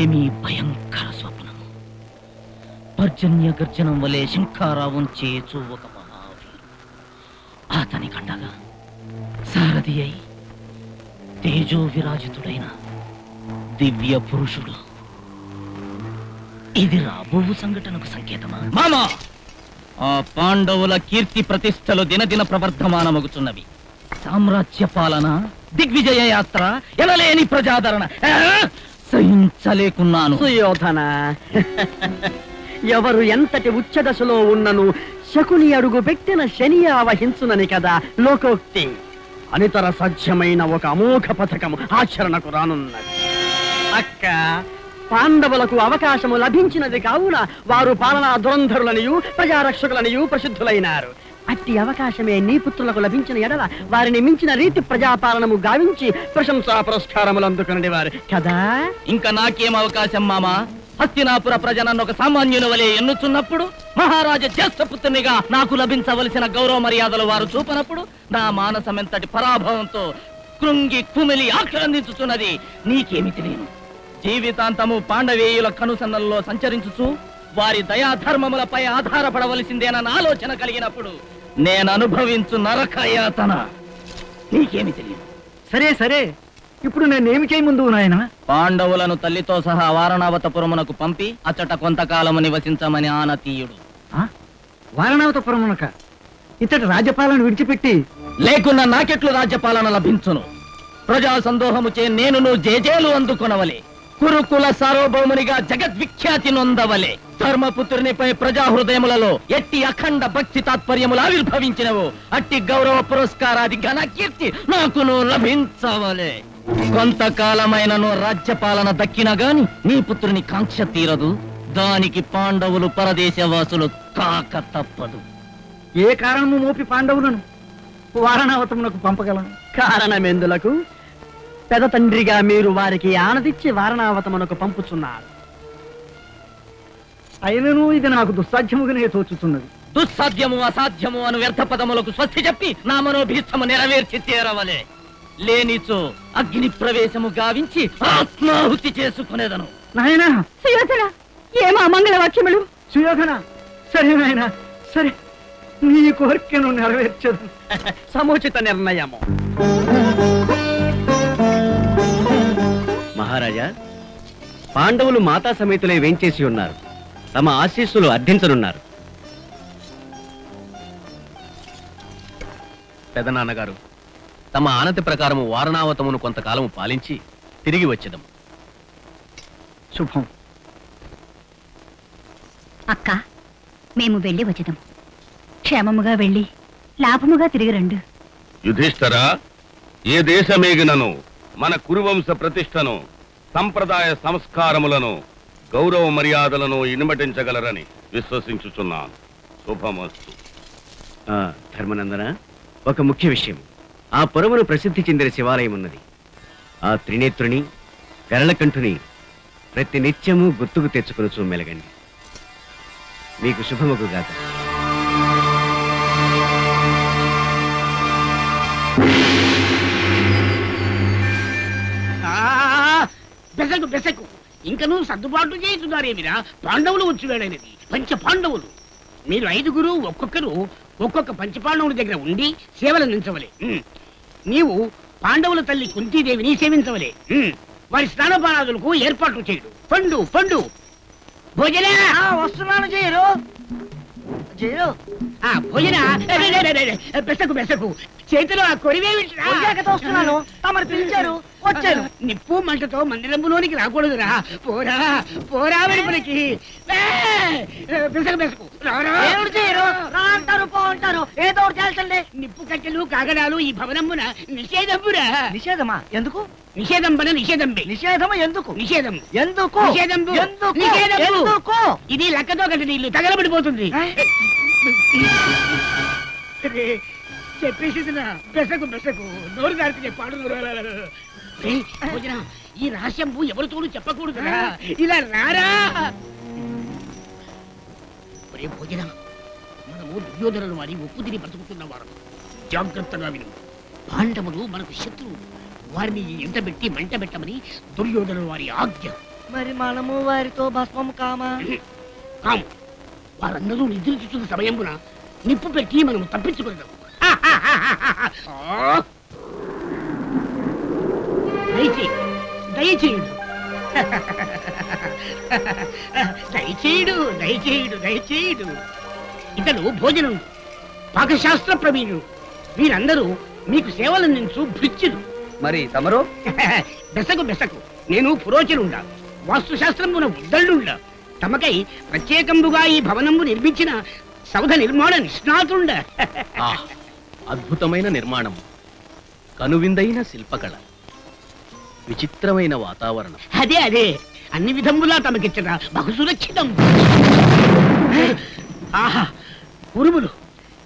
ఏమీ భయంకర స్వప్నము పర్జన్య గర్జనం వలె శంఖారావం చేచు ఒక మహావీరు అతని కండగా సారథి అయి తేజో విరాజితుడైన దివ్య పురుషుడు. ఇది రాబోవు సంఘటనకు సంకేతమా? మామా! ఆ పాండవుల కీర్తి ప్రతిష్టలు దినదిన ప్రవర్ధమానమగుచున్నవి. సామ్రాజ్య పాలన దిగ్విజయ యాత్ర ఎనలేని ప్రజాదరణ. సహించలేకున్నాను సుయోధన. ఎవరు ఎంతటి ఉచ్చ దశలో ఉన్నను శకుని అడుగు పెట్టిన శని ఆవహించునని కదా లోకోక్తి. అనితర సాధ్యమైన ఒక అమోఘ పథకం ఆచరణకు రానున్నది. అక్క పాండవులకు అవకాశము లభించినది కావున వారు పాలనా దురంధరులనియు ప్రజారక్షకులనియు ప్రసిద్ధులైనారు. అట్టి అవకాశమే నీ పుత్రులకు లభించిన ఎడల వారిని మించిన రీతి ప్రజాపాలనము గావించి ప్రశంసా పురస్కారములు అందుకునే వారు. కదా? ఇంకా నాకేం అవకాశం మామా? హస్తినాపుర ప్రజ నన్ను ఒక సామాన్యుల వలె ఎన్నుచున్నప్పుడు మహారాజా జ్యేష్ఠపుత్రునిగా నాకు లభించవలసిన గౌరవ మర్యాదలు వారు చూపనప్పుడు నా మానసమెంతటి పరాభవంతో కృంగి కుమిలి ఆక్రందించుచున్నది నీకేమి తెలియను జీవితాంతము పాండవేయుల కనుసన్నల్లో సంచరించుచు వారి దయాధర్మములపై ఆధారపడవలసిందేనన్న ఆలోచన కలిగినప్పుడు నేను అనుభవించు నరకయాతన. నీకేమి తెలియదు. సరే సరే. ఇప్పుడు నేనేమి చేయ ముందు నాయన? పాండవులను తల్లితో సహా వారణావతపురమునకు పంపి అచ్చట కొంతకాలము నివసించమని ఆనతీయుడు. వారణావతపురమునక? ఇతడు రాజ్యపాలన విడిచిపెట్టి లేకున్నా నాకెట్లు రాజ్యపాలన లభించును. ప్రజా సందోహముచే నేను జేజేలు అందుకొనవలే. కురుకుల సార్వభౌమునిగా జగద్విఖ్యాతి నొందవలే. ధర్మపుత్రునిపై ప్రజా హృదయములలో ఎట్టి అఖండ భక్తి తాత్పర్యములు ఆవిర్భవించినవు అట్టి గౌరవ పురస్కారాది ఘన కీర్తి నాకును లభించవలే. కొంతకాలమైనను రాజ్యపాలన దక్కిన గాని నీ పుత్రుని కాంక్ష తీరదు. దానికి పాండవులు పరదేశవాసులు కాక తప్పదు. ఏ కారణము మోపి పాండవులను? వారణావతమునకు పంపగలను. కారణమెందులకు? పెద తండ్రిగా మీరు వారికి ఆనదిచ్చి వారణావతమునకు పంపుచున్నారు. అయినను ఇది నాకు దుస్సాధ్యముగానే తోచుతున్నది దుస్సాధ్యము అసాధ్యము అను వ్యర్థ పదములకు స్వస్తి చెప్పి నా మనోభీష్టము నెరవేర్చి తీరవలే. లేనిచో అగ్ని ప్రవేశము గావించి ఆత్మాహుతి చేసుకునేదను. నాయనా! సుయోధన ఏమా మంగళ వాక్యములు? సుయోధన! సరే నాయనా సరే. నీ కోరికను నెరవేర్చదు. సముచిత నిర్ణయము. మహారాజా పాండవులు మాతా సమేతులై వేంచేసి ఉన్నారు. తమ ఆశీస్సులు అర్థించనున్నారు. పెదనాన్నగారు తమ ఆనతి ప్రకారము వారణావతమును కొంతకాలము పాలించి తిరిగి వచ్చేదము. శుభం. అక్క మేము వెళ్ళి వచ్చేదాం. క్షేమముగా వెళ్ళి లాభముగా తిరిగి రండు. యుధిష్ఠరా ఏ దేశమేగినను? మన కురువంశ ప్రతిష్టను సంప్రదాయ సంస్కారములను గౌరవ మర్యాదలను ఇనుమటించగలరని విశ్వసించుచున్నాను. శుభమస్తు. ధర్మనందన ఒక ముఖ్య విషయం. ఆ పురమును ప్రసిద్ధి చెందిన శివాలయం ఉన్నది. ఆ త్రినేత్రుని గరళకంఠుని ప్రతి నిత్యము గుర్తుకు తెచ్చుకుని మెలగండి. మీకు శుభమగుగాక. బెసకు బెసకు ఇంకనూ సర్దుబాటు చేస్తున్నారేమిరా పాండవులు వచ్చి వేళైనది పంచ పాండవులు. మీరు ఐదుగురు ఒక్కొక్కరు ఒక్కొక్క పంచపాండవుల దగ్గర ఉండి సేవలు ఉమ్. నీవు పాండవుల తల్లి కుంతీదేవిని సేవించవలే. వారి స్నానపానాదులకు ఏర్పాట్లు చేయడు. పండు పండు. భోజన! వస్తున్నాను చేయరు చేయరు భోజన. బెసకు బెసకు చేతిలో ఆ తోస్తున్నాను తమరు పిలిచారు వచ్చాను నిప్పు మంటతో మందిరంలోనికి రాకూడదురా. పోరా పోరా వెలుపలికి. పిసక పిసకు అంటారు ఏదో చేల్చండి నిప్పు కట్టెలు కాగడాలు ఈ భవనమున నిషేధంబురా. నిషేధమా? ఎందుకు? నిషేధం పన నిషేధంబే. నిషేధం ఎందుకు? నిషేధం. ఎందుకు? నిషేధంబు. ఎందుకు? నిషేధంబు. ఎందుకు? ఇది లక్కతో కట్టి నీళ్ళు తగలబడిపోతుంది. రే, చెప్పేసిందిరా బెసకు బెసకు నోరు దాడితే పాడు ఈ రహస్యంబు ఎవరితోనూ చెప్పకూడదురా ఇలా రారా. ఒరే భోజనం. మనము దుర్యోధనుల వారి ఉప్పు తిని బతుకుతున్న వారు. జాగ్రత్తగా విను. పాండవులు మనకు శత్రువులు. వారిని ఎంట పెట్టి మంట పెట్టమని దుర్యోధనుల వారి ఆజ్ఞ. మరి మనము వారితో భస్మము కామా? కాము. వారందరూ నిద్రించుతున్న సమయమున నిప్పు పెట్టి మనం తప్పించుకుందాం దయచేయి. దయచేయుడు. దయచేయుడు దయచేయుడు దయచేయుడు. ఇతను భోజనం పాకశాస్త్ర ప్రవీణుడు. వీరందరూ మీకు సేవలందించు భృత్యులు. మరి తమరు? బెసకు బెసకు నేను పురోచనుండా. వాస్తుశాస్త్రమున ఉద్దళ్ళుండా. తమకై ప్రత్యేకంబుగా ఈ భవనము నిర్మించిన సౌధ నిర్మాణ నిష్ణాతుండ. అద్భుతమైన నిర్మాణం. కనువిందైన శిల్పకళ. విచిత్రమైన వాతావరణం. అదే అదే. అన్ని విధములా తమకిచ్చట బహు సురక్షితం. ఆహా ఉరుములు.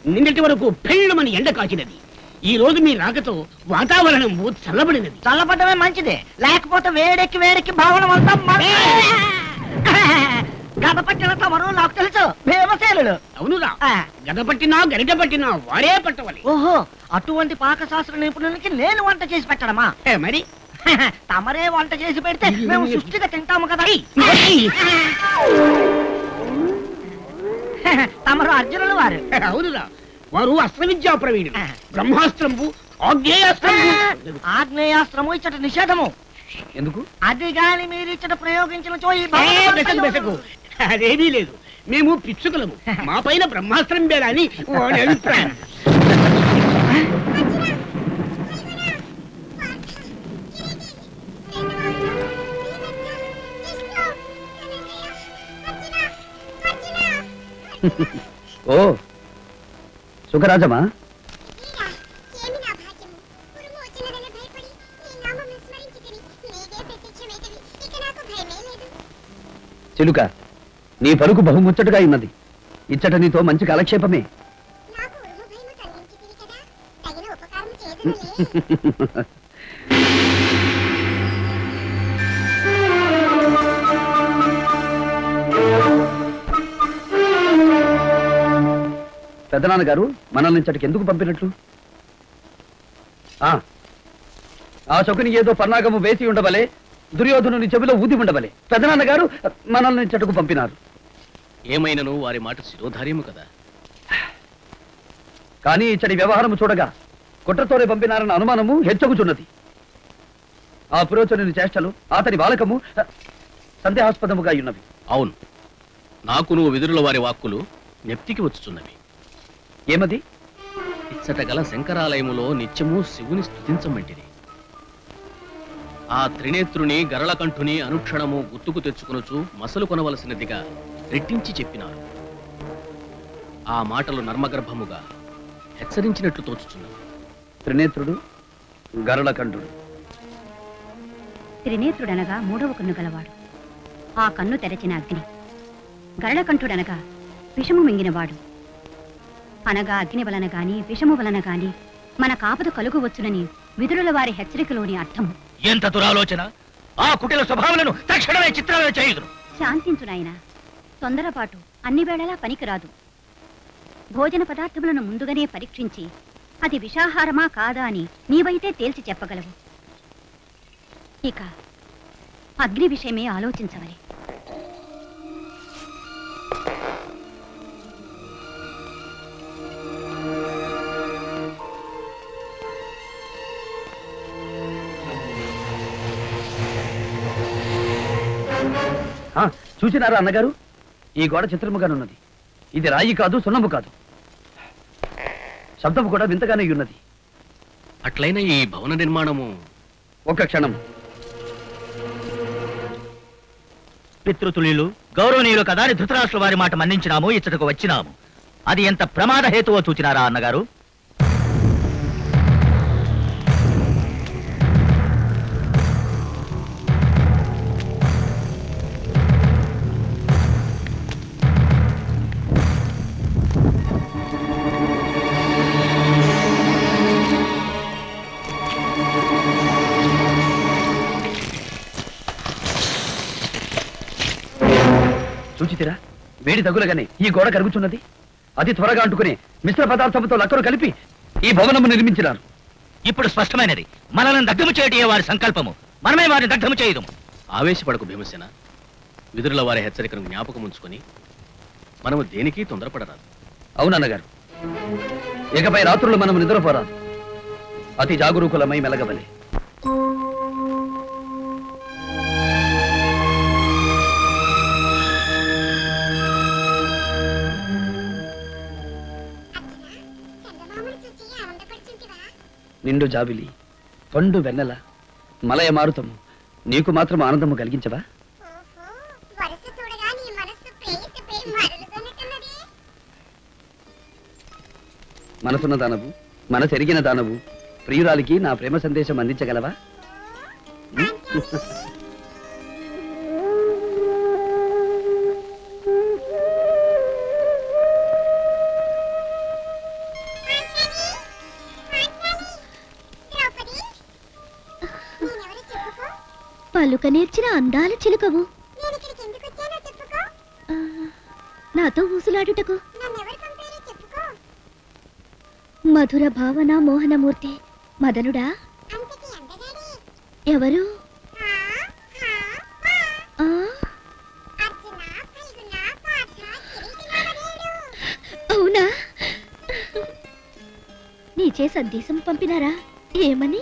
నిన్నటి వరకు పెళ్ళమని ఎండ కాచినది. ఈ రోజు మీ రాకతో వాతావరణం చల్లబడినది. చల్లబడ్డమే మంచిదే. లేకపోతే వేడెక్కి వేడెక్కి భవనం అంతా గద పట్టిన తమరు నాకు తెలుసు. భీమసేనుడు. అవునురా. గద పట్టినా గరిట పట్టినా వారే పట్టవాలి. ఓహో అటువంటి పాకశాస్త్ర నిపుణులకి నేను వంట చేసి పెట్టడమా? మరి? తమరే వంట చేసి పెడితే మేము సుష్టిగా తింటాము కదా. తమరు అర్జునులు వారు. అవునురా. వారు అస్త్ర విద్యా ప్రవీణులు బ్రహ్మాస్త్రంబు ఆగ్నేయాస్త్రంబు ఆగ్నేయాస్త్రము ఇచ్చట నిషేధము. ఎందుకు? అది గాని మీరు ఇచ్చట ప్రయోగించిన చో అదేమీ లేదు. మేము పిచ్చుకలము. మా పైన బ్రహ్మాస్త్రం బేలా అని వాడి అభిప్రాయం. ఓ సుఖరాజమా? చిలుక నీ పలుకు బహుముచ్చటగా ఉన్నది. ఇచ్చట నీతో మంచి కాలక్షేపమే. పెద్దనాన్న గారు మనల్ని ఇచ్చటికి ఎందుకు పంపినట్లు? ఆ ఆ చొక్కుని ఏదో పన్నాగము వేసి ఉండవలే. దుర్యోధనుని చెవిలో ఊది ఉండవలే. పెద్దనాన్న గారు మనల్ని ఇచ్చటకు పంపినారు. ఏమైనను వారి మాట శిరోధార్యము కదా? కానీ ఇచ్చటి వ్యవహారము చూడగా కుట్రతోనే పంపినారన్న అనుమానము హెచ్చగుచున్నది. ఆ పురోచనుని చేష్టలు అతని బాలకము సందేహాస్పదముగా ఉన్నవి. అవును. నాకు నువ్వు విదురుల వారి వాక్కులు నెప్తికి వచ్చుచున్నవి. ఏమది? ఇచ్చట గల శంకరాలయములో నిత్యము శివుని స్తుతించమంటిది ఆ త్రినేత్రుని గరళకంఠుని అనుక్షణము గుర్తుకు తెచ్చుకొనుచు మసలు కొనవలసినదిగా రెట్టించి చెప్పినారు. ఆ మాటలు నర్మగర్భముగా హెచ్చరించినట్లు తోచుచున్నవి. త్రినేత్రుడు గరళకంఠుడు. త్రినేత్రుడనగా మూడవ కన్ను గలవాడు. ఆ కన్ను తెరచిన అగ్ని. గరళకంఠుడనగా విషము మింగినవాడు. అనగా అగ్ని వలన గాని విషము వలన గాని మన కాపద కలుగవచ్చునని విదురుల వారి హెచ్చరికలోని అర్థము. ఎంత దురాలోచన? ఆ కుటిల స్వభావాలను తక్షణమే చిత్రాలను చేయుదురు. శాంతించు నాయన. తొందరపాటు అన్ని వేళలా పనికిరాదు. భోజన పదార్థములను ముందుగానే పరీక్షించి అది విషాహారమా కాదా అని నీవైతే తేల్చి చెప్పగలవు. ఇక అగ్ని విషయమే ఆలోచించవలే. చూసినారా అన్నగారు? ఈ గోడ చిత్రముగానున్నది ఇది రాయి కాదు సున్నము కాదు. శబ్దము కూడా వింతగానే ఉన్నది. అట్లయినా ఈ భవన నిర్మాణము ఒక్క క్షణం. పితృతుల్యులు గౌరవనీయులు కదా అని ధృతరాష్ట్ర వారి మాట మన్నించినాము ఇచ్చటకు వచ్చినాము. అది ఎంత ప్రమాద హేతువో చూచినారా అన్నగారు? వేడి తగులగానే ఈ గోడ కరుగుచున్నది? అతి త్వరగా అంటుకునే మిశ్ర పదార్థముతో లక్కరు కలిపి ఈ భవనము నిర్మించినారు. ఇప్పుడు స్పష్టమైనది. మనల్ని దగ్ధము చేయటే వారి సంకల్పము. మనమే వారిని దగ్ధము చేయదు ఆవేశపడకు భీమసేన. విదురుల వారి హెచ్చరికను జ్ఞాపకం ఉంచుకొని మనము దేనికి తొందరపడరాదు. అవునన్నగారు ఇకపై రాత్రులు మనం నిద్రపోరాదు. అతి జాగరూకులమై మెలగవలే. నిండు జాబిలి పండు వెన్నెల మలయ మారుతము. నీకు మాత్రం ఆనందము కలిగించవా? మనసున్న దానవు మనసు ఎరిగిన దానవు ప్రియురాలికి నా ప్రేమ సందేశం అందించగలవా? పలుక నేర్చిన అందాల చిలుకవు. నాతో ఊసులాడుటకు. మధుర భావన మోహనమూర్తి మదనుడా? ఎవరు? అవునా? నీచే సందేశం పంపినారా? ఏమని?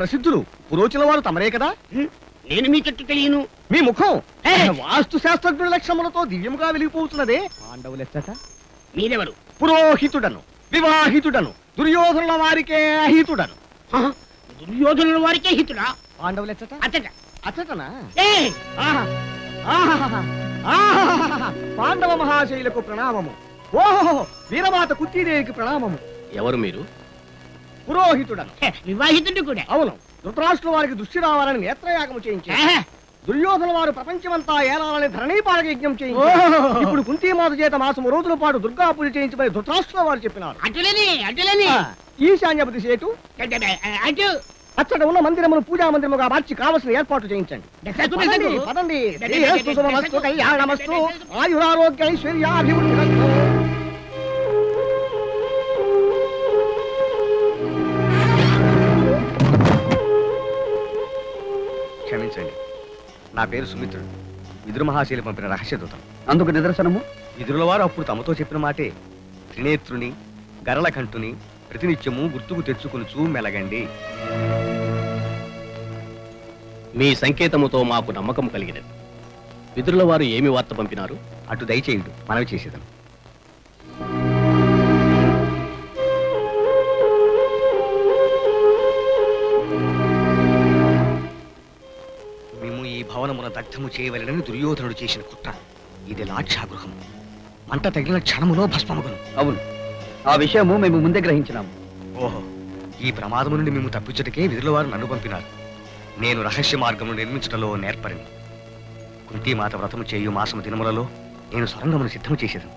ప్రసిద్ధులు పురోచుల వారు తమరే కదా? నేను మీ చెట్టు తెలియను. మీ ముఖం. వాస్తు శాస్త్రజ్ఞుల లక్ష్యములతో దివ్యముగా వెలిగిపోతున్నదే. పాండవులెచ్చట మీరెవరు? పురోహితుడను వివాహితుడను దుర్యోధనుల వారికే అహితుడను. దుర్యోధనుల వారికే హితుడా పాండవులెచ్చట అచ్చట. అచ్చటనా. పాండవ మహాశైలకు ప్రణామము. ఓహో వీరమాత కుత్తీదేవికి ప్రణామము. ఎవరు మీరు? పురోహితుడను వివాహితుడు కూడా అవును ధృతరాష్ట్రుల వారికి దృష్టి రావాలని నేత్రయాగము చేయించారు ఆహా. దుర్యోధన వారు ప్రపంచమంతా ఏలాలని ధరణీపాలక యజ్ఞం చేయించారు ఓహో. ఇప్పుడు కుంతీమాత చేత మాసము రోజుల పాటు దుర్గా పూజ చేయించమని ధృతరాష్ట్రుల వారు చెప్పినారు అటులేని అటులేని ఆ, ఈశాన్యపతి సేటు అచ్చట ఉన్న మందిరమును పూజా మందిరముగా మార్చి కావలసిన ఏర్పాట్లు చేయించండి పదండి, ఆయురారోగ్య ఐశ్వర్యాభివృద్ధి క్షమించండి. నా పేరు సుమిత్రుడు. విదురు మహాశీల పంపిన రహస్య దూతం. అందుకు నిదర్శనము? విదురుల వారు అప్పుడు తమతో చెప్పిన మాటే త్రినేత్రుని గరళకంఠుని ప్రతినిత్యము గుర్తుకు తెచ్చుకొనుచూ మెలగండి. మీ సంకేతముతో మాకు నమ్మకం కలిగినది. విదురుల వారు ఏమి వార్త పంపినారు? అటు దయచేయుడు. మనవి చేసేదను. భవనమున దగ్ధము చేయవలెనని దుర్యోధనుడు చేసిన కుట్ర. ఇది లాక్షాగృహం మంట తగిలిన క్షణములో భస్మమగును. అవును. ఆ విషయము మేము ముందే గ్రహించినాము ఓహో ఈ ప్రమాదము నుండి మేము తప్పించటకే విధుల వారు నన్ను పంపినారు. నేను రహస్య మార్గమును నిర్మించటంలో నేర్పరిని. కుంతీమాత వ్రతము చేయు మాసము దినములలో నేను సొరంగమును సిద్ధము చేసేదను.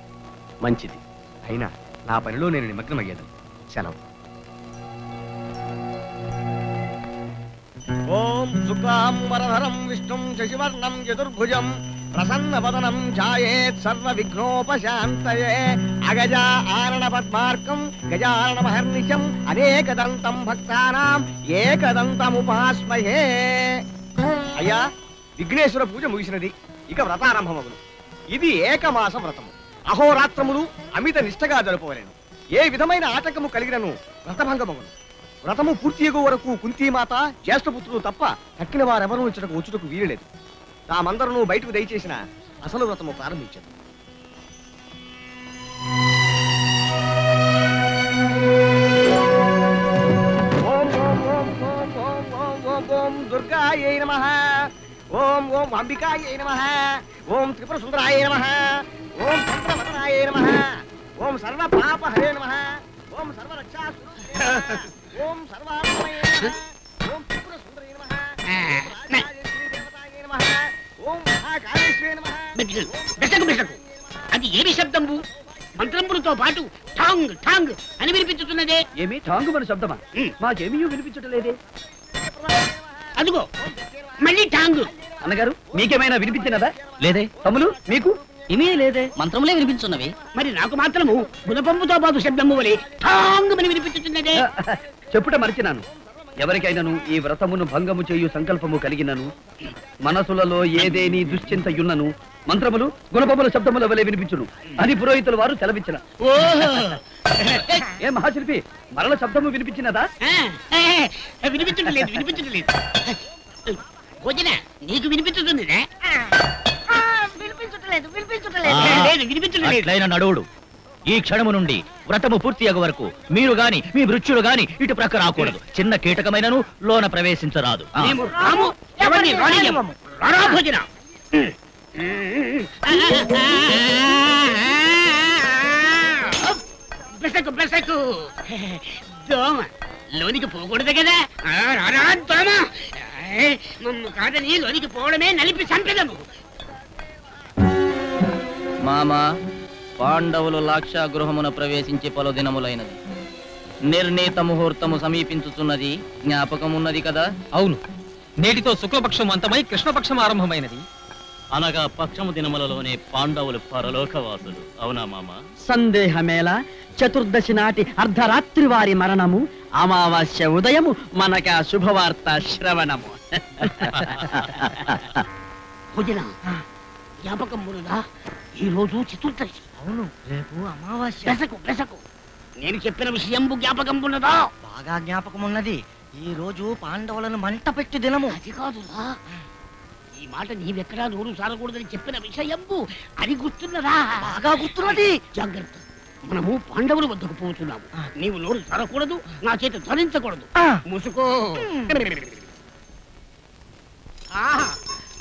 మంచిది. అయినా నా పనిలో నేను నిమగ్నమయ్యేదను. సెలవు. ఓం శుక్లాం వరధరం విష్ణుం శశివర్ణం చతుర్భుజం ప్రసన్నవదనం ఛాయేత్ సర్వ విఘ్నోపశాంతయే అగజా ఆరణ పద్మార్కం గజారణ మహర్నిశం అనేకదంతం భక్తానాం ఏకదంతముపాస్మహే. అయ్యా విఘ్నేశ్వర పూజ ముగిసినది. ఇక వ్రతారంభమగును. ఇది ఏకమాస వ్రతము. అహోరాత్రములు అమిత నిష్టగా జరుపవలేను ఏ విధమైన ఆటంకము కలిగినను వ్రతభంగమగును. వ్రతము పూర్తియగు వరకు కుంతీమాత జ్యేష్ఠపుత్రులు తప్ప కట్టిన వారెవరూ ఇచ్చటకు వచ్చుటకు వీలులేదు. తామందరూ బయటకు దయచేసిన అసలు వ్రతము ప్రారంభించారు దుర్గాయ నమ. ఓం ఓం అంబికాయ నమ. ఓం త్రిపుర సుందరాయ నమ. ఓం చంద్రవదనాయ నమ. ఓం సర్వ పాప హరే నమ. ఓం సర్వ రక్షా ఓం సర్వాత్మయ నమః. ఓం త్రిపుర సుందరే నమః ఓం రాజరాజేశ్వరి దేవతాయే నమః. ఓం మహాకాళేశ్వరి నమః. బెసకు బెసకు బెసకు అది ఏమి శబ్దంబు మంత్రంబులతో పాటు ఠాంగ్ ఠాంగ్ అని వినిపించుతున్నదే ఏమి? ఠాంగుమని శబ్దమా? మాకేమీ వినిపించటలేదే. అదిగో. మళ్ళీ ఠాంగ్. అన్నగారు మీకేమైనా వినిపించినదా? లేదే. తమ్ములు మీకు? ఏమీ లేదే. మంత్రములే వినిపించున్నవి. మరి నాకు మాత్రము గుణపంపుతో పాటు శబ్దము వలె వినిపించుతున్నదే చెప్పుట మరిచినాను. ఎవరికైనాను ఈ వ్రతమును భంగము చేయు సంకల్పము కలిగినను. మనసులలో ఏదేని దుశ్చింతయున్నను మంత్రములు గుణపముల శబ్దముల వలె వినిపించును. అని పురోహితుల వారు సెలవిచ్చిన. ఏ మహాశిల్పి మరల శబ్దము వినిపించినదా? వినిపించట్లేదు వినిపించట్లేదు భోజన నీకు వినిపించుతుందిరా వినిపించట్లేదు. లేదు వినిపించట్లేదు. అట్లైన నడువుడు ఈ క్షణము నుండి వ్రతము పూర్తి అగు వరకు మీరు గాని మీ మృత్యులు గాని ఇటు ప్రక్క రాకూడదు. చిన్న కీటకమైనను లోన ప్రవేశించరాదు. ఆ. మేము రాము ఎవరిని రానియము రారా భోజన. బెసకు బెసకు దోమ. లోనికి పోకూడదు కదా? ఆ, రారా దోమ. ఏయ్, మమ్ము కాదని లోనికి పోవడమే నలిపి చంపెదము. మామా పాండవులు లాక్షా గృహమున ప్రవేశించి పలు దినములైనది. నిర్ణీత ముహూర్తము సమీపించుచున్నది జ్ఞాపకమున్నది కదా? అవును. నేటితో శుక్లపక్షం అంతమై కృష్ణపక్షం ఆరంభమైనది. అనగా పక్షము దినములలోనే పాండవులు పరలోకవాసులు. అవునా మామా? సందేహమేళ చతుర్దశి నాటి అర్ధరాత్రి వారి మరణము అమావాస్య ఉదయము మనక శుభవార్త శ్రవణము. భోజన జ్ఞాపకం ఈ రోజు చతుర్దశి అవును రేపు అమావాస్య. బెసకు బెసకు నేను చెప్పిన విషయంబు జ్ఞాపకం ఉన్నదా? బాగా జ్ఞాపకం ఉన్నది ఈ రోజు పాండవులను మంట పెట్టి దినము. అది కాదురా. ఈ మాట నీవెక్కడా నోరు సారకూడదని చెప్పిన విషయంబు అది గుర్తున్నదా? బాగా గుర్తున్నది. జాగ్రత్త. మనము పాండవుల వద్దకు పోతున్నాము. నీవు నోరు సారకూడదు నా చేత ధరించకూడదు ముసుకో. ఆహా,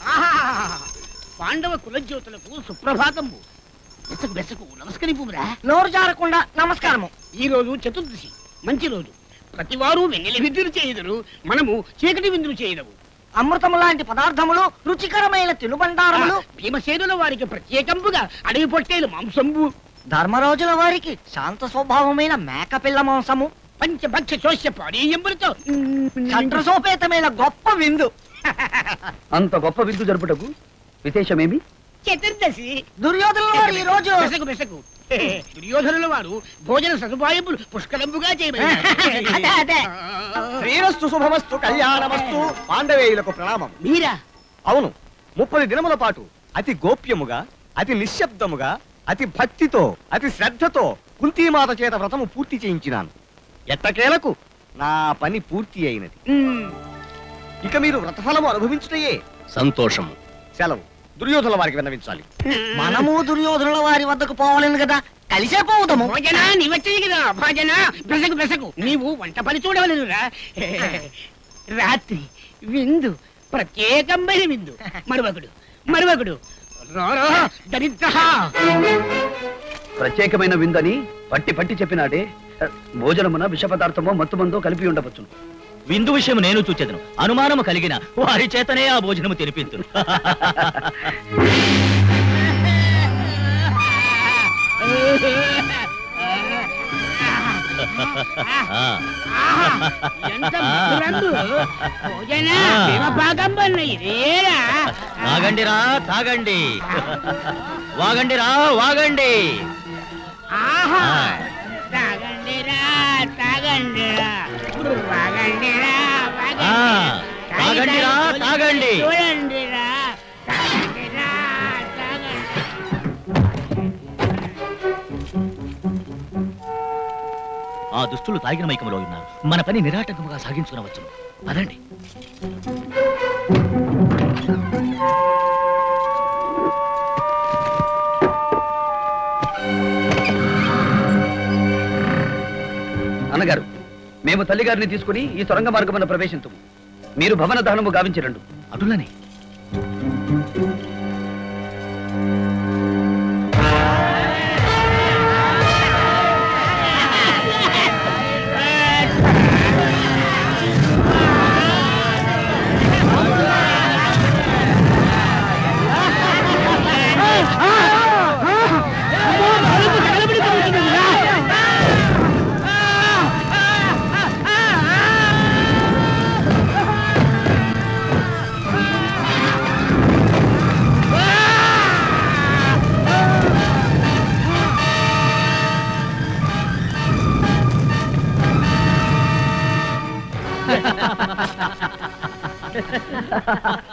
ఆహా. పాండవ కులజ్యోతులకు సుప్రభాతంబు బెసకు బెసకు నమస్కరింపురా నోరు జారకుండా నమస్కారము. ఈ రోజు చతుర్దశి. మంచి రోజు. ప్రతివారు వెన్నెల విందులు చేయుదురు. మనము చీకటి విందులు చేయదము. అమృతము లాంటి పదార్థములు రుచికరమైన తినుబండారములు. భీమసేనుల వారికి ప్రత్యేకంపుగా అడవి పొట్టేలు మాంసంబు ధర్మరాజుల వారికి శాంత స్వభావమైన మేకపిల్ల మాంసము. పంచభక్ష శోష్య పానీయంబులతో చంద్రసోపేతమైన గొప్ప విందు. అంత గొప్ప విందు జరుపుటకు విశేషమేమి? చతుర్దశి. దుర్యోధనుల వారు ఈ రోజు బెసకు బెసకు దుర్యోధనుల వారు భోజన సదుపాయములు పుష్కలంబుగా. శ్రీరస్తు శుభమస్తు కళ్యాణమస్తు పాండవేయులకు ప్రణామం. మీరా? అవును ముప్పది దినముల పాటు అతి గోప్యముగా అతి నిశ్శబ్దముగా అతి భక్తితో అతి శ్రద్ధతో కుంతీమాత చేత వ్రతము పూర్తి చేయించినాను. ఎట్టకేలకు? నా పని పూర్తి అయినది. ఇక మీరు వ్రతఫలము అనుభవించుటయే. సంతోషము. సెలవు. దుర్యోధనుల వారికి విన్నవించాలి. మనము దుర్యోధనుల వారి వద్దకు పోవాలని కదా. కలిసే పోవుదాము. భోజన నీవచ్చే కదా. భోజన బెసకు బెసకు నీవు వంట పని చూడవలెనురా రాత్రి విందు ప్రత్యేకమైన విందు. మరువకుడు మరువకుడు దరిద్ర. ప్రత్యేకమైన విందని పట్టి పట్టి చెప్పినాడే భోజనమున విష పదార్థమో మత్తుమందో కలిపి ఉండవచ్చును. విందు విషయం నేను చూచెదను. అనుమానము కలిగిన వారి చేతనే ఆ భోజనము ఇదేరా. తాగండిరా తాగండి. వాగండిరా వాగండి. ఆహా. తాగండిరా తాగండిరా తాగండిరా తాగండి. చూడండిరా ఆ దుస్తులు తాగిన మైకంలో ఉన్నారు. మన పని నిరాటంకముగా సాగించుకునవచ్చును. పదండి. అన్నగారు మేము తల్లిగారిని తీసుకుని ఈ సొరంగ మార్గమున ప్రవేశించము మీరు భవన దహనము గావించరండు. అటులనే.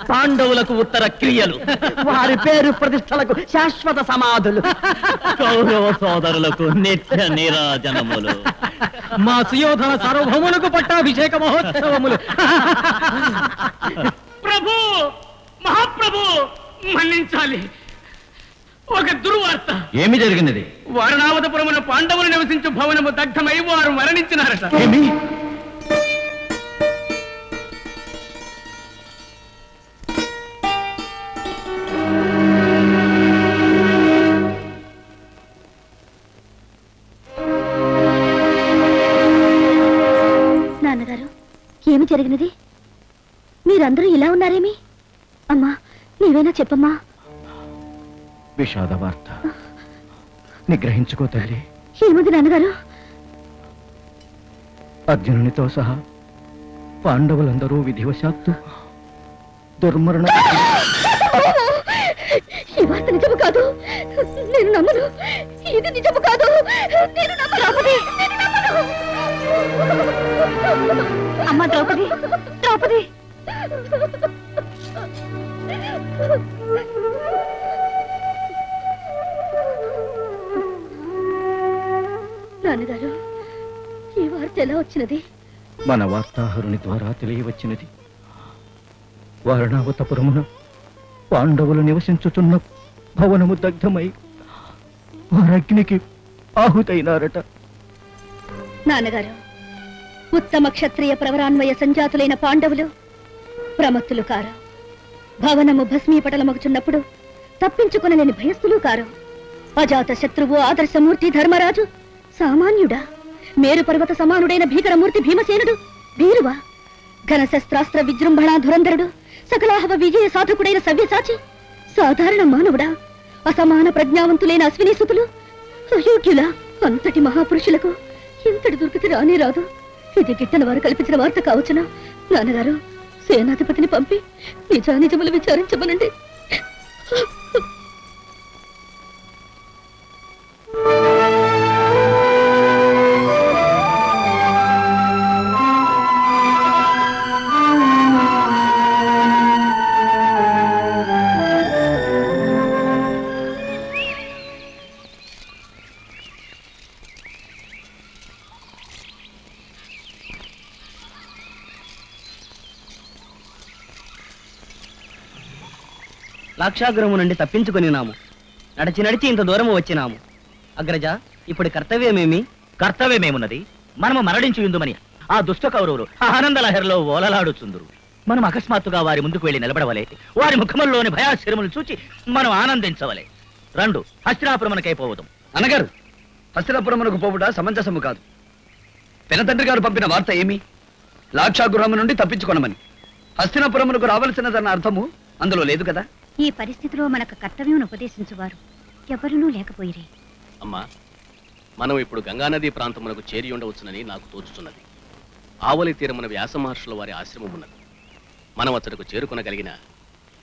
పాండవులకు ఉత్తర క్రియలు. వారి పేరు ప్రతిష్టలకు శాశ్వత సమాధులు. కౌరవ సోదరులకు నిత్య నీరాజనములు. మా సుయోధన సార్వభౌములకు పట్టాభిషేక మహోత్సవములు. ప్రభు మహాప్రభు మన్నించాలి. ఒక దుర్వార్త. ఏమి జరిగినది? వారణావతపురమున పాండవులు నివసించు భవనము దగ్ధమై వారు మరణించినారట. ఏమి? జరిగినది? మీరందరూ ఇలా ఉన్నారేమి? అమ్మా నీవేనా చెప్పమ్మా? విషాద వార్త నిగ్రహించుకో తల్లి. ఏముంది నాన్నగారు? అర్జునునితో సహా పాండవులందరూ విధివశాత్తు దుర్మరణ ఈ వార్త నిజము కాదు. నేను నమ్మను. ఇది నిజము కాదు. నేను నమ్మను. ద్రౌపది నేను నమ్మను. అమ్మ ద్రౌపది ద్రౌపది. నాన్నగారు ఈ వార్త ఎలా వచ్చినది? మన వార్తాహరుని ద్వారా తెలియవచ్చినది. వారణావతపురమున పాండవులు నివసించుచున్న భవనము దగ్ధమై వారగ్నికి ఆహుతైనారట. నాన్నగారు ఉత్తమ క్షత్రియ ప్రవరాన్వయ సంజాతులైన పాండవులు ప్రమత్తులు కారు. భవనము భస్మీపటలమగుచున్నప్పుడు తప్పించుకొనలేని భయస్థులు కారు. అజాత శత్రువు ఆదర్శమూర్తి ధర్మరాజు సామాన్యుడా? మేరు పర్వత సమానుడైన భీకరమూర్తి భీమసేనుడు భీరువా? ఘన శస్త్రాస్త్ర విజృంభణ ధురంధరుడు సకలాహవ విజయ సాధకుడైన సవ్యసాచి సాధారణ మానవుడా? అసమాన ప్రజ్ఞావంతులైన అశ్వినీసుతులు అయోగ్యుల అంతటి మహాపురుషులకు ఇంతటి దుర్గతి రానే రాదు. ఇది గిట్టని వారు కల్పించిన వార్త కావచ్చునా? నాన్నగారు సేనాధిపతిని పంపి నిజానిజములు విచారించమనండి. లాక్షాగ్రహము నుండి తప్పించుకొనినాము. నడిచి నడిచి ఇంత దూరము వచ్చినాము. అగ్రజ ఇప్పుడు కర్తవ్యమేమి? కర్తవ్యమేమున్నది? మనము మరణించి ఉందుమని. ఆ దుష్ట కౌరవులు ఆ ఆనంద లహరిలో ఓలలాడుచుందురు. మనం అకస్మాత్తుగా వారి ముందుకు వెళ్ళి నిలబడవలే. వారి ముఖముల్లోని భయాశరములు చూచి మనం ఆనందించవలే. రండు హస్తినాపురమునకై పోవదాం. అనగారు హస్తినాపురమునకు పోవుట సమంజసము కాదు. పెనతండ్రి గారు పంపిన వార్త ఏమి? లాక్షాగృహము నుండి తప్పించుకొనమని. హస్తినాపురమునకు రావలసినదన్న అర్థము అందులో లేదు కదా? ఈ పరిస్థితిలో మనకు కర్తవ్యం ఉపదేశించువారు. ఎవరునూ లేకపోయిరే. అమ్మా మనం ఇప్పుడు గంగానదీ ప్రాంతమునకు చేరి ఉండవచ్చునని నాకు తోచుతున్నది ఆవలి తీరమున వ్యాస మహర్షుల వారి ఆశ్రమం ఉన్నది మనం అతడుకు చేరుకొనగలిగిన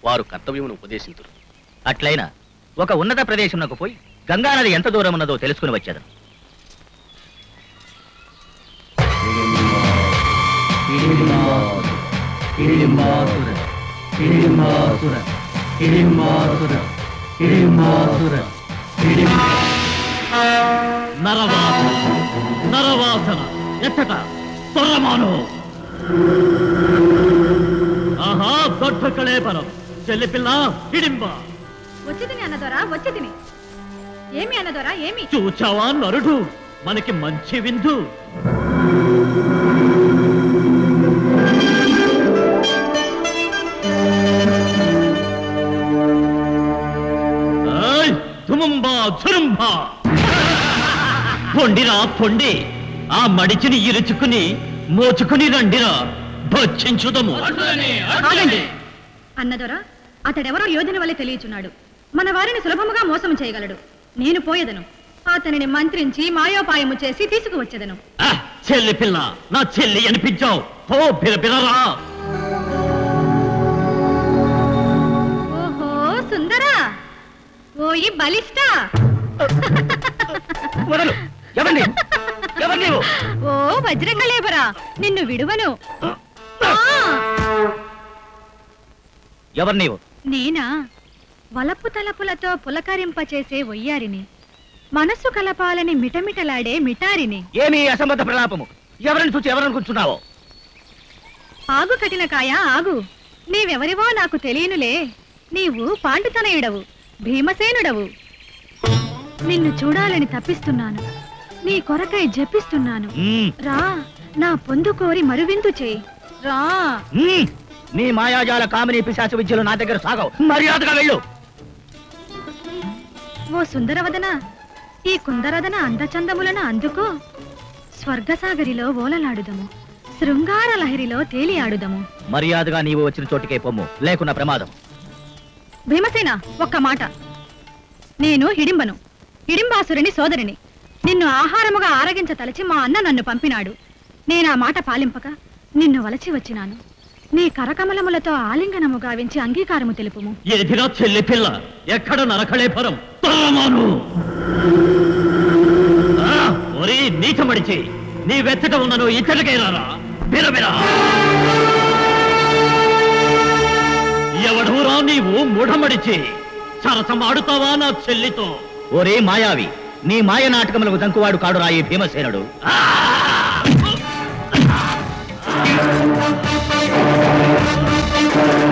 వారు కర్తవ్యమును ఉపదేశింతురు. అట్లయినా ఒక ఉన్నత ప్రదేశమునకు పోయి గంగానది ఎంత దూరం ఉన్నదో తెలుసుకుని వచ్చేదం. హిడింబాసుర హిడింబాసుర హిడిం నరవాసన నరవాసన ఎచ్చట తొర్రమాను ఆహా దొడ్డ కళేపరం చెల్లి పిల్ల హిడింబ వచ్చితిని అన్నదొరా వచ్చితిని ఏమి అన్నదొరా ఏమి? చూచావా నరుడు మనకి మంచి విందు. ఏయ్, తుముంబా చురుంబా పొండిరా పొండి. ఆ మడిచిని ఇరుచుకుని మోచుకుని రండిరా. భక్షించుదము. అన్నదొరా అతడెవరో యోధుని వల్లే తెలియచున్నాడు. మన వారిని సులభముగా మోసం చేయగలడు. నేను పోయేదను. అతనిని మంత్రించి మాయోపాయము చేసి తీసుకువచ్చేదను. ఆ, చెల్లి పిల్ల నా చెల్లి అనిపించావు. ఓ ఓహో ఓయి బలిష్ట! వదలు. ఎవరిని? ఎవరు నీవు? ఓ వజ్రంగలేబరా నిన్ను విడువను. ఎవరు నీవు? నేనా? వలపు తలపులతో పులకరింపచేసే వయ్యారిని. మనస్సు కలపాలని మిటమిటలాడే మిటారిని. ఏమి అసంబద్ధ ప్రలాపము. ఎవరిని చూచి ఎవరనుకుంటున్నావో? ఆగు కఠిన కాయ ఆగు. నీవెవరివో నాకు తెలియనులే. నీవు పాండుతనయుడవు. భీమసేనుడవు. నిన్ను చూడాలని తప్పిస్తున్నాను. నీ కొరకై జపిస్తున్నాను. రా నా పొందు కోరి మరువిందు చేయి. రా. నీ మాయాజాల కామిని పిశాచ విద్యలు నా దగ్గర సాగవు. మర్యాదగా వెళ్ళు. ఓ సుందరవదన ఈ కుందరదన అందచందములను అందుకో. స్వర్గసాగరిలో ఓలలాడుదము. శృంగార లహరిలో తేలి ఆడుదము మర్యాదగా నీవు వచ్చిన చోటుకే పొమ్ము. లేకున్నా ప్రమాదం. భీమసేన ఒక్క మాట. నేను హిడింబను. హిడింబాసురుని సోదరిని. నిన్ను ఆహారముగా ఆరగించ తలచి మా అన్న నన్ను పంపినాడు. నేను ఆ మాట పాలింపక నిన్ను వలచి వచ్చినాను. నీ కరకమలములతో ఆలింగనము గావించి అంగీకారము తెలుపుము. చెల్లి పిల్ల ఎక్కడ నరకళేపరం తరమాను ఆ, ఒరే నీచమడిచి నీ వెచ్చట ఉన్నను ఇచ్చటికై బిరబిరా! ఎవడూరా నీవు మూఢమడిచి సరసం ఆడుతావా నా చెల్లితో? ఓరే మాయావి నీ మాయ నాటకములకు దంకువాడు కాడు రాయి భీమసేనుడు. అమ్మా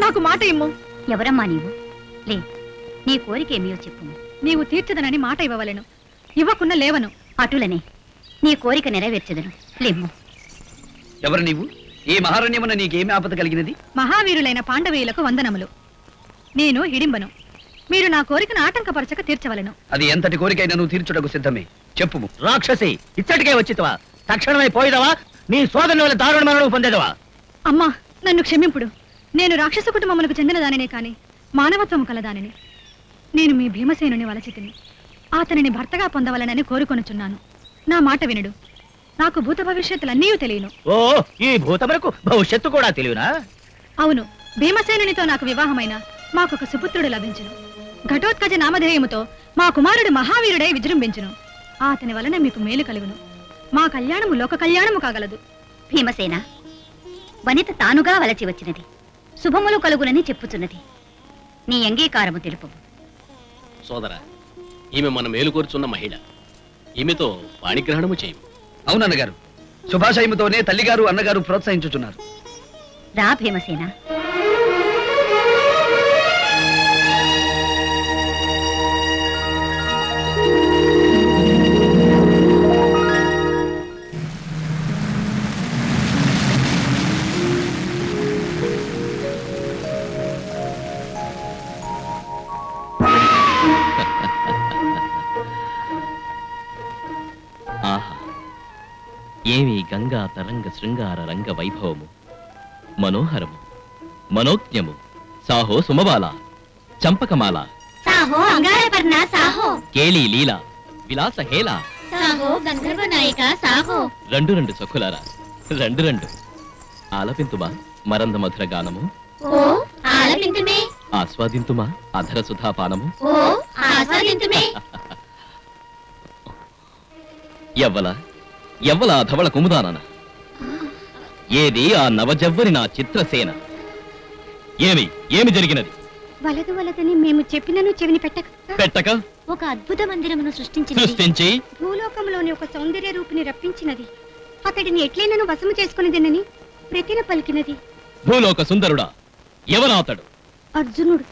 నాకు మాట ఇమ్ము. ఎవరమ్మా నీవు? లే నీ కోరిక ఏమియో చెప్పు. నీవు తీర్చదనని మాట ఇవ్వవలెను. ఇవ్వకున్న లేవను. అటులనే. నీ కోరిక నెరవేర్చెదను. లేమ్ము. ఎవరు నీవు? ఈ మహారణ్యమున నీకేమి ఆపద కలిగినది? మహావీరులైన పాండవీయులకు వందనములు. నేను హిడింబను. మీరు నా కోరికను ఆటంకపరచక తీర్చవలెను. అది ఎంతటి కోరికైనా నువ్వు తీర్చుటకు సిద్ధమే. చెప్పుము రాక్షసి ఇచ్చటికే వచ్చితవా? తక్షణమే పోయిదవా? నీ సోదరుని వల్ల దారుణ మరణం పొందేదవా? అమ్మా నన్ను క్షమింపుడు. నేను రాక్షస కుటుంబములకు చెందిన దానినే కాని మానవత్వము కలదానిని. నేను మీ భీమసేనుని వలచితిని. అతనిని భర్తగా పొందవలనని కోరుకొనుచున్నాను. నా మాట వినుడు. నాకు భూత భవిష్యత్తులన్నీ తెలియను. ఓ ఈ భూతములకు భవిష్యత్తు కూడా తెలియనా అవును భీమసేనునితో నాకు వివాహమైన మాకొక సుపుత్రుడు లభించును. ఘటోత్కజ నామధేయముతో మా కుమారుడు మహావీరుడై విజృంభించును. అతని వలన మీకు మేలు కలుగును. మా కళ్యాణము లోక కళ్యాణము కాగలదు. భీమసేన వనిత తానుగా వలచి వచ్చినది. శుభములు కలుగునని చెప్పుచున్నది. నీ అంగీకారము తెలుపు సోదర ఈమె మన మేలు కోరుచున్న మహిళ. ఈమెతో పాణిగ్రహణము చేయు. అవునన్నగారు శుభాశయముతోనే తల్లిగారు అన్నగారు ప్రోత్సహించుచున్నారు. రా భీమసేన. ఏమి గంగా తరంగ శృంగార రంగ వైభవము. మనోహరము మనోజ్ఞము సాహో సుమబాల చంపకమాల సాహో అంగారపర్ణ సాహో. కేళి లీల విలాస హేళ. సాహో గంధర్వ నాయిక సాహో. రెండు రెండు సఖులారా రెండు రెండు. ఆలపింతుమా మరంద మధుర గానము. ఓ ఆలపింతుమే. ఆస్వాదింతుమా అధర సుధాపానము ఓ ఆస్వాదింతుమే. ఎవ్వల ఎవ్వల ధవళ కుముదానన? ఏది ఆ నవజవ్వని నా చిత్రసేన? ఏమి ఏమి జరిగినది? వలదు వలదని మేము చెప్పినను చెవిని పెట్టక. పెట్టక? ఒక అద్భుత మందిరమును సృష్టించినది. సృష్టించి? భూలోకంలోని ఒక సౌందర్య రూపిని రప్పించినది. అతడిని ఎట్లైనను వశము చేసుకునేదనని ప్రతిన పలికినది. భూలోక సుందరుడా ఎవరా అతడు అర్జునుడు.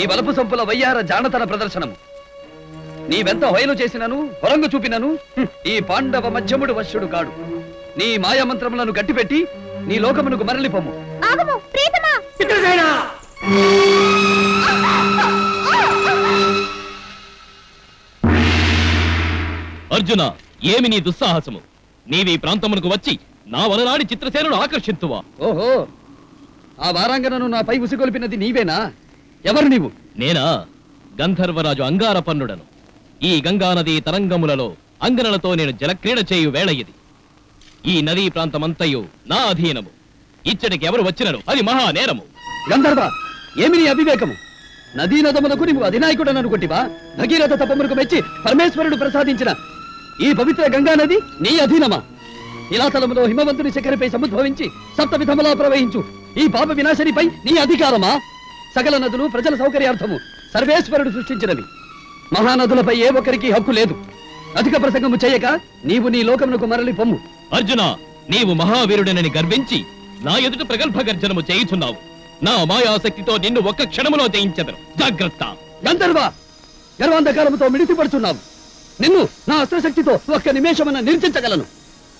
నీ బలపు సంపుల వయ్యార జానతన ప్రదర్శనము. నీవెంత హొయలు చేసినను హొరంగు చూపినను ఈ పాండవ మధ్యముడు వశ్యుడు కాడు. నీ మాయామంత్రములను గట్టిపెట్టి నీ లోకమునకు మరలి పొమ్ము ఆగము ప్రీతమా! అర్జున ఏమి నీ దుస్సాహసము? నీవి ప్రాంతమునకు వచ్చి నా వలనాడి చిత్రసేనను ఆకర్షింతువా? ఓహో! ఆ వారాంగనను నాపై ఉసిగొల్పినది నీవేనా? ఎవరు నీవు? నేనా? గంధర్వరాజు అంగారపన్నుడను. ఈ గంగానది తరంగములలో అంగనలతో నేను జలక్రీడ చేయు వేళ ఇది. ఈ నదీ ప్రాంతమంతయు నా అధీనము. ఇచ్చటికి ఎవరు వచ్చినను? అది మహా నేరము. గంధర్వ ఏమి నీ అవివేకము? నదీ నదములకు నీవు అధినాయకుడని అనుకుంటివా భగీరథ తపములకు మెచ్చి పరమేశ్వరుడు ప్రసాదించిన ఈ పవిత్ర గంగా నది నీ అధీనమా? ఇలాతలములో హిమవంతుని శిఖరిపై సముద్భవించి సప్త విధములా ప్రవహించు. ఈ పాప వినాశనిపై నీ అధికారమా? సకల నదులు ప్రజల సౌకర్యార్థము. సర్వేశ్వరుడు సృష్టించినవి. మహానదులపై ఏ ఒక్కరికి హక్కు లేదు. అధిక ప్రసంగము చేయక నీవు నీ లోకమునకు మరలి పొమ్ము. అర్జున నీవు మహావీరుడనని గర్వించి నా ఎదుట ప్రగల్భ గర్జనము చేయుచున్నావు. నా మాయాశక్తితో నిన్ను ఒక్క క్షణములో జయించదను. జాగ్రత్త. గంధర్వ గర్వాంధకారముతో మిడిసిపడుచున్నావు నిన్ను నా అస్త్రశక్తితో ఒక్క నిమేషమున నిర్జించగలను.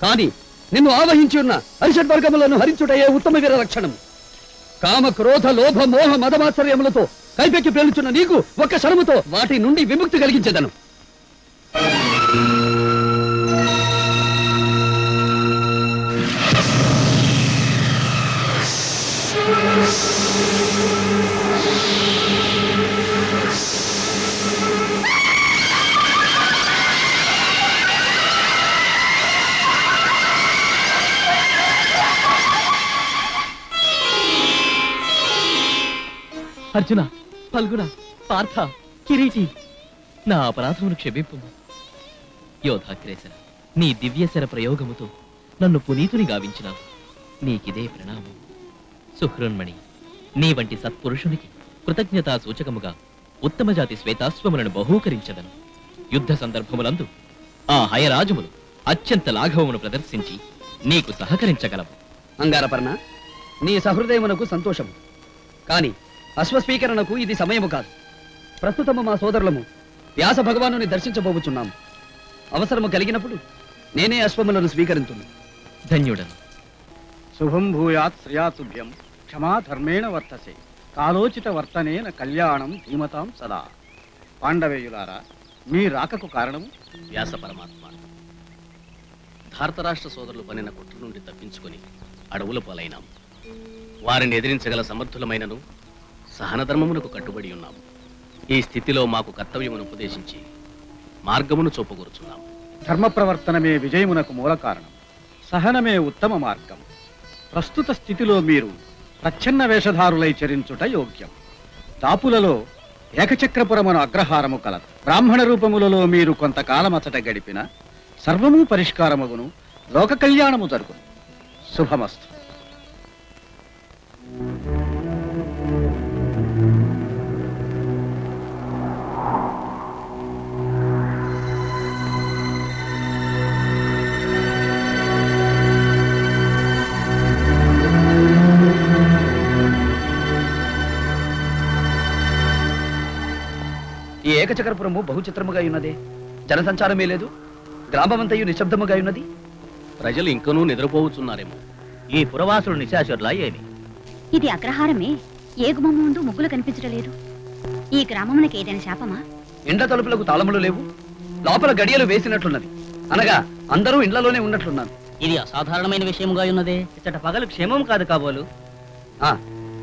కాని నిన్ను ఆవహించి ఉన్న అరిషడ్ వర్గములను హరించుటయే ఉత్తమ వీర లక్షణం కామ క్రోధ లోభ మోహ మదమాశ్చర్యములతో కైపెక్కి పేలుచున్న నీకు ఒక్క శరముతో వాటి నుండి విముక్తి కలిగించేదను. అర్జున పల్గుణ పార్థ కిరీటి. నా అపరాధమును క్షమింపు. యోధాగ్రేసర నీ దివ్యశర ప్రయోగముతో నన్ను పునీతుని గావించినావు. నీకిదే ప్రణామం. సుహృన్మణి నీ వంటి సత్పురుషునికి కృతజ్ఞతా సూచకముగా ఉత్తమ జాతి శ్వేతాశ్వములను బహూకరించదను యుద్ధ సందర్భములందు ఆ హయరాజములు అత్యంత లాఘవమును ప్రదర్శించి నీకు సహకరించగలవు. అంగారపర్ణ నీ సహృదయమునకు సంతోషము. కాని అశ్వస్వీకరణకు ఇది సమయము కాదు. ప్రస్తుతము మా సోదరులము. వ్యాస భగవానుని దర్శించబోచున్నాము అవసరము కలిగినప్పుడు నేనే అశ్వములను స్వీకరించును ధన్యుడను. శుభం భూయాత్ శ్రియాతుభ్యం క్షమా ధర్మేణ వర్తసే. కాలోచిత వర్తనేన కళ్యాణం ధీమతాం సదా. పాండవేయులారా మీ రాకకు కారణము? వ్యాస పరమాత్మ భారతరాష్ట్ర సోదరులు పనిన కుట్ర నుండి తప్పించుకొని అడవుల పాలైనాం. వారిని ఎదిరించగల సమర్థులమైనను సహనధర్మమునకు కట్టుబడి ఉన్నాము ఈ స్థితిలో మాకు కర్తవ్యమును ఉపదేశించి మార్గమును చూపగూరుచున్నాము ధర్మ ప్రవర్తనమే విజయమునకు మూల కారణం. సహనమే ఉత్తమ మార్గం. ప్రస్తుత స్థితిలో మీరు ప్రచ్ఛన్న వేషధారులై చరించుట యోగ్యం. దాపులలో ఏకచక్రపురమున అగ్రహారము కలదు. బ్రాహ్మణ రూపములలో మీరు కొంతకాలమతట గడిపిన సర్వము పరిష్కారమగును. లోక కళ్యాణము జరుగును. శుభమస్తు. ఈ ఏకచక్రపురము బహుచిత్రముగా ఉన్నదే. జనసంచారమే లేదు గ్రామమంతయు నిశ్శబ్దముగా ఉన్నది. ప్రజలు ఇంకనూ నిద్రపోవచ్చున్నారేమో ఈ పురవాసులు నిశాచురులా ఏమి? ఇది అగ్రహారమే. ఏ గుమ్మం ముందు ముగ్గులు కనిపించడం లేదు ఈ గ్రామమునకి ఏదైనా శాపమా? ఇండ్ల తలుపులకు తాళములు లేవు లోపల గడియలు వేసినట్లున్నది అనగా అందరూ ఇండ్లలోనే ఉన్నట్లున్నారు ఇది అసాధారణమైన విషయముగా ఉన్నదే. ఇచ్చట పగలు క్షేమం కాదు కాబోలు. ఆ,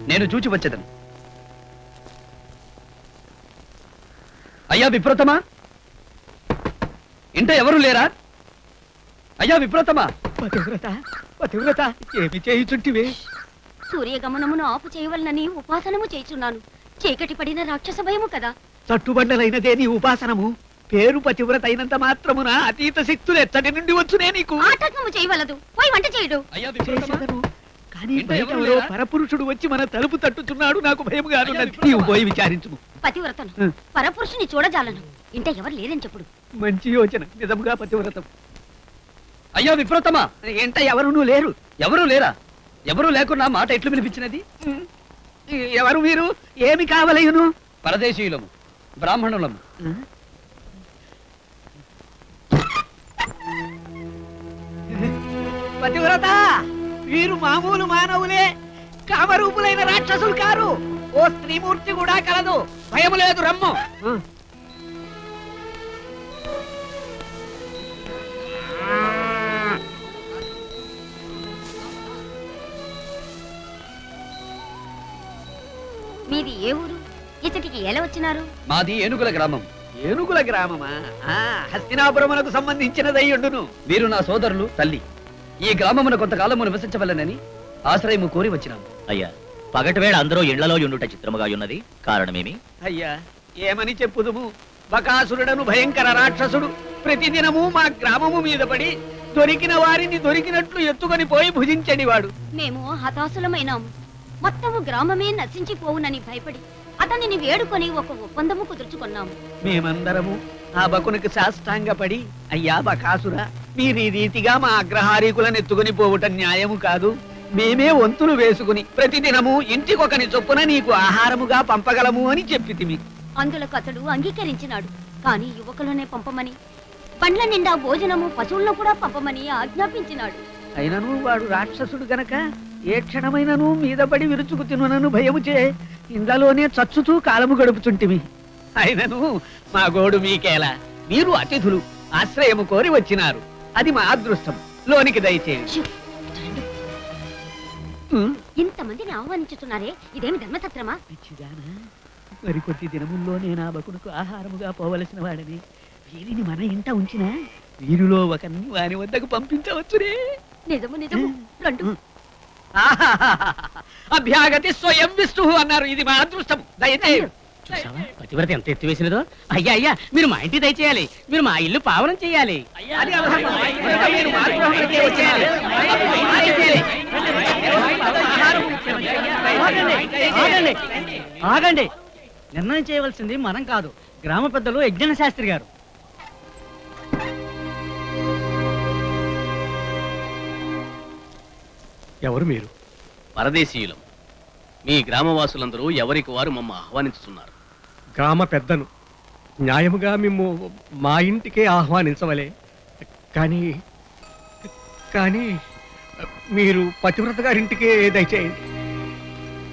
నేను చూచి వచ్చేదను అయ్యా విప్రతమా? ఇంట ఎవరు లేరా? అయ్యా విప్రతమా? పతివ్రత పతివ్రత ఏమి చేయుచుంటివే? సూర్యగమనమును ఆపు చేయవలనని ఉపాసనము చేయుచున్నాను. చీకటి పడిన రాక్షస భయము కదా. తట్టుబండలైనదే నీ ఉపాసనము. పేరు పతివ్రత అయినంత మాత్రమున అతీత శక్తులు ఎత్తటి నుండి వచ్చునే నీకు. ఆటంకము చేయవలదు. పోయి వంట చేయడు. చేసేదను. కానీ బయట ఎవరో పరపురుషుడు వచ్చి మన తలుపు తట్టుచున్నాడు నాకు భయముగా ఉన్నది నీవు పోయి విచారించుము. పతివ్రతను. పరపురుషుని చూడజాలను. ఇంట ఎవరు లేరని చెప్పుడు. మంచి యోచన నిజముగా పతివ్రతం. అయ్యా విప్రోతమా ఏంట ఎవరు లేరు? ఎవరు లేరా? ఎవరు లేకున్నా మాట ఎట్లు వినిపించినది? ఎవరు మీరు ఏమి కావలయును? పరదేశీయులము బ్రాహ్మణులము. పతివ్రత! వీరు మామూలు మానవులే. కామరూపులైన రాక్షసులు కారు. ఓ స్త్రీమూర్తి కూడా కలదు. భయము లేదు రమ్ము. మీది ఏ ఊరు? ఇచ్చటికి ఎలా వచ్చినారు? మాది ఏనుగుల గ్రామం. ఏనుగుల గ్రామమా? ఆ, హస్తినాపురమునకు సంబంధించినదయ్యుండును వీరు నా సోదరులు తల్లి. ఈ గ్రామమున కొంతకాలము నివసించవలనని ఆశ్రయము కోరి వచ్చినాము అయ్యా పగటి వేళ అందరూ ఇళ్ళలో ఉండుట చిత్రముగా ఉన్నది. కారణమేమి? అయ్యా ఏమని చెప్పుదుము? బకాసురుడను భయంకర రాక్షసుడు. ప్రతిదినము మా గ్రామము మీద పడి దొరికిన వారిని దొరికినట్లు ఎత్తుకొని పోయి భుజించనివాడు మేము హతాశులమైనాము మొత్తము గ్రామమే నశించిపోవునని భయపడి అతనిని వేడుకొని ఒక ఒప్పందము కుదుర్చుకున్నాము. మేమందరము ఆ బకునికి సాష్టాంగపడి అయ్యా బకాసుర మీరు ఈ రీతిగా మా అగ్రహారీకులను ఎత్తుకుని పోవుట న్యాయము కాదు. మేమే వంతులు వేసుకుని ప్రతిదినము ఇంటికొకని చొప్పున నీకు ఆహారముగా పంపగలము అని చెప్పితిమి. అందులకు అతడు అంగీకరించినాడు. కాని యువకులనే పంపమని పండ్ల నిండా భోజనము పశువులను కూడా పంపమని ఆజ్ఞాపించినాడు. అయినను వాడు రాక్షసుడు గనక ఏ క్షణమైనను మీద పడి విరుచుకు తినునను భయము చే ఇండ్లలోనే చచ్చుతూ కాలము గడుపుచుంటిమి. అయినను మా గోడు మీకేలా? మీరు అతిథులు. ఆశ్రయము కోరి వచ్చినారు. అది మా అదృష్టం. లోనికి దయచేయండి. ఇంతమందిని ఆహ్వానించుతున్నారే? ఇదేమి ధర్మసత్రమా? మరి కొద్ది దినముల్లో నేను ఆ బకునకు ఆహారముగా పోవలసిన వాడని వీరిని మన ఇంట ఉంచినా వీరిలో ఒకరిని వాని వద్దకు పంపించవచ్చునే. నిజము నిజము. రండు. అభ్యాగతి స్వయం విష్ణు అన్నారు. ఇది మా అదృష్టం. దయచేయండి. చూసావా పతివ్రత ఎంత ఎత్తు వేసినదో? అయ్యా అయ్యా మీరు మా ఇంటి దయచేయాలి. మీరు మా ఇల్లు పావనం చేయాలి. ఆగండి. నిర్ణయం చేయవలసింది మనం కాదు. గ్రామ పెద్దలు యజ్ఞన శాస్త్రి గారు. ఎవరు మీరు? పరదేశీయులం. మీ గ్రామవాసులందరూ ఎవరికి వారు మమ్మ ఆహ్వానించుతున్నారు? గ్రామ పెద్దను. న్యాయముగా మేము మా ఇంటికే ఆహ్వానించవలే. కానీ కానీ మీరు పతివ్రత గారింటికే దయచేయండి.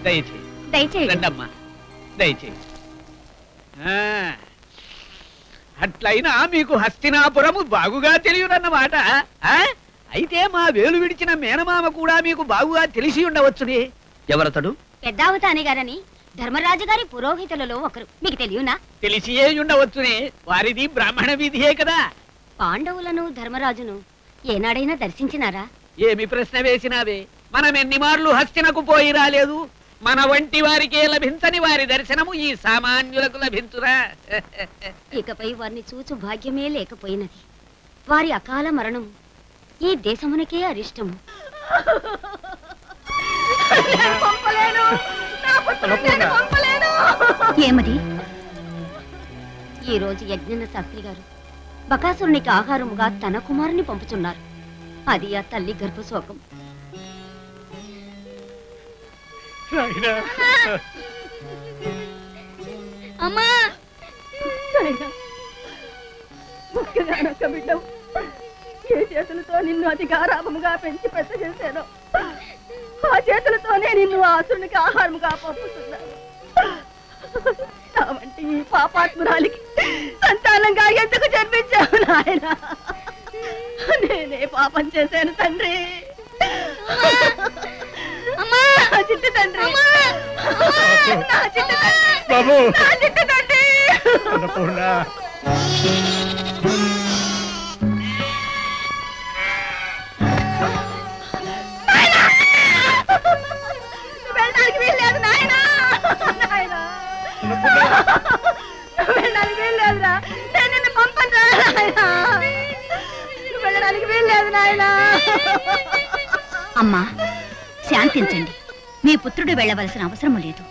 దయచేయి. దయచేయి రండమ్మా. దయచేయి. ఆ, అట్లయినా మీకు హస్తినాపురము బాగుగా తెలియనన్నమాట ఆ? అయితే మా వేలు విడిచిన మేనమామ కూడా మీకు బాగుగా తెలిసి ఉండవచ్చునే. ఎవరతడు? పెద్దావతాని గారని. ధర్మరాజు గారి పురోహితులలో ఒకరు. మీకు తెలియనా? తెలిసియే ఉండవచ్చునే? వారిది బ్రాహ్మణ వీధియే కదా. పాండవులను ధర్మరాజును ఏనాడైనా దర్శించినారా? ఏమి ప్రశ్న వేసినావే? మనం ఎన్ని మార్లు హస్తినకు పోయి రాలేదు? మన వంటి వారికే లభించని వారి దర్శనము ఈ సామాన్యులకు లభించురా. ఇకపై వారిని చూచు భాగ్యమే లేకపోయినది. వారి అకాల మరణం ఈ దేశమునకే అరిష్టము. ఏమది? ఈ రోజు యజ్ఞన శాస్త్రి గారు బకాసురునికి ఆహారముగా తన కుమారుని పంపుతున్నారు అది ఆ తల్లి గర్భశోకం. అమ్మా. ఏ చేతులతో నిన్ను అతి గారాభముగా పెంచి పెద్ద చేశాను ఆ చేతులతోనే నిన్ను ఆసురునికి ఆహారముగా పంపుతున్నాను నా వంటి ఈ పాపాత్మురాలికి సంతానంగా ఎందుకు జన్మించావు నాయన? నేనే పాపం చేశాను తండ్రి. చిట్టు తండ్రి. నా చిట్టు తండ్రి. బాబు! నా చిట్టు తండ్రి. వెళ్ళడానికి వీల్లేదు వెళ్ళడానికి నేను నిన్ను పంపను వెళ్ళడానికి వీల్లేదు అమ్మా శాంతించండి. మీ పుత్రుడు వెళ్ళవలసిన అవసరం లేదు.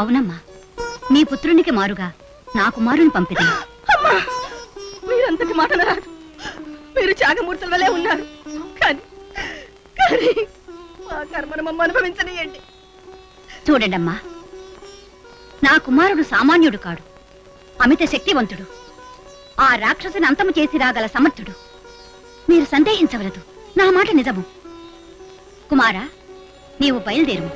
అవునమ్మా మీ పుత్రునికి మారుగా నా కుమారుని పంపిదా మీరంతటి మాట రాదు. మీరు త్యాగమూర్తుల వలె ఉన్నారు. కానీ కానీ మా కర్మను మమ్మ అనుభవించనియండి. చూడండమ్మా నా కుమారుడు సామాన్యుడు కాడు అమిత శక్తివంతుడు ఆ రాక్షసుని అంతము చేసి రాగల సమర్థుడు. మీరు సందేహించవలదు నా మాట నిజము. కుమారా నీవు బయలుదేరు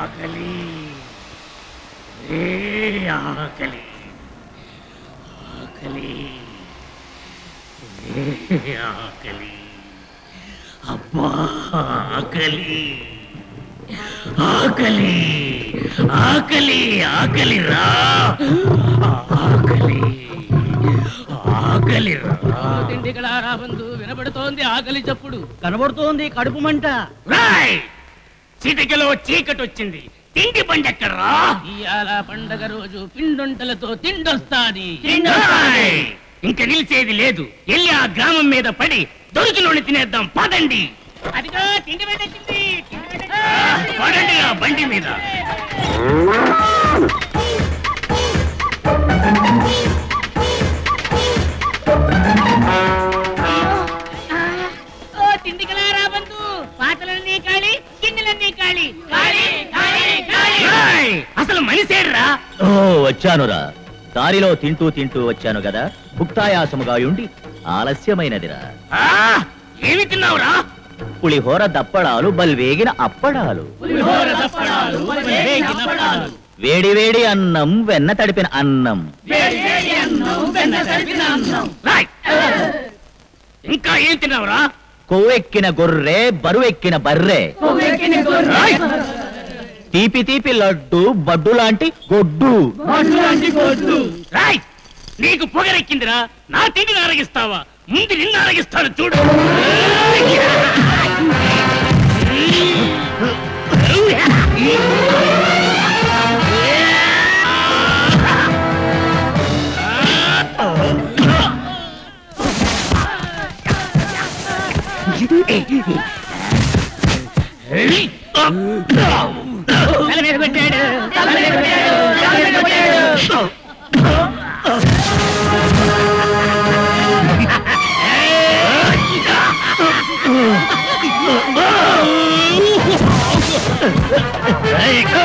ఆకలి. ఆకలి ఏ ఆకలి. అబ్బా ఆకలి. ఆకలి ఆకలి ఆకలి రా. ఆకలి ఆకలి రా. బంధు వినబడుతోంది ఆకలి చప్పుడు. కనబడుతోంది కడుపు మంట. రాయ్! చిటికలో చీకటి వచ్చింది తిండి పండెక్కడ్రా? ఇయాల పండగ రోజు పిండొంటలతో తిండొస్తాది! ఇంక నిలిచేది లేదు. వెళ్ళి ఆ గ్రామం మీద పడి దొరికినోళ్ళు తినేద్దాం. పదండి. అదిగో తిండి పెట్టింది పడండి ఆ బండి మీద! అసలు మనిషేడ్రా? ఓ వచ్చానురా. దారిలో తింటూ తింటూ వచ్చాను కదా భుక్తాయాసముగా ఉండి ఆలస్యమైనదిరా. ఏమి తిన్నావురా? పులిహోర దప్పడాలు బల్వేగిన అప్పడాలు. వేడి వేడి అన్నం వెన్న తడిపిన అన్నం! ఇంకా ఏం తిన్నావురా? కొవ్వెక్కిన గొర్రె బరువెక్కిన బర్రె! తీపి తీపి లడ్డు బడ్డు లాంటి గొడ్డు. రాయ్! నీకు పొగరెక్కిందిరా నా తిండిని అరగిస్తావా ముందు నిన్ను అరగిస్తాను చూడు. తల మీద కొట్టాడు. తల మీద కొట్టాడు. తల మీద కొట్టాడు వీపు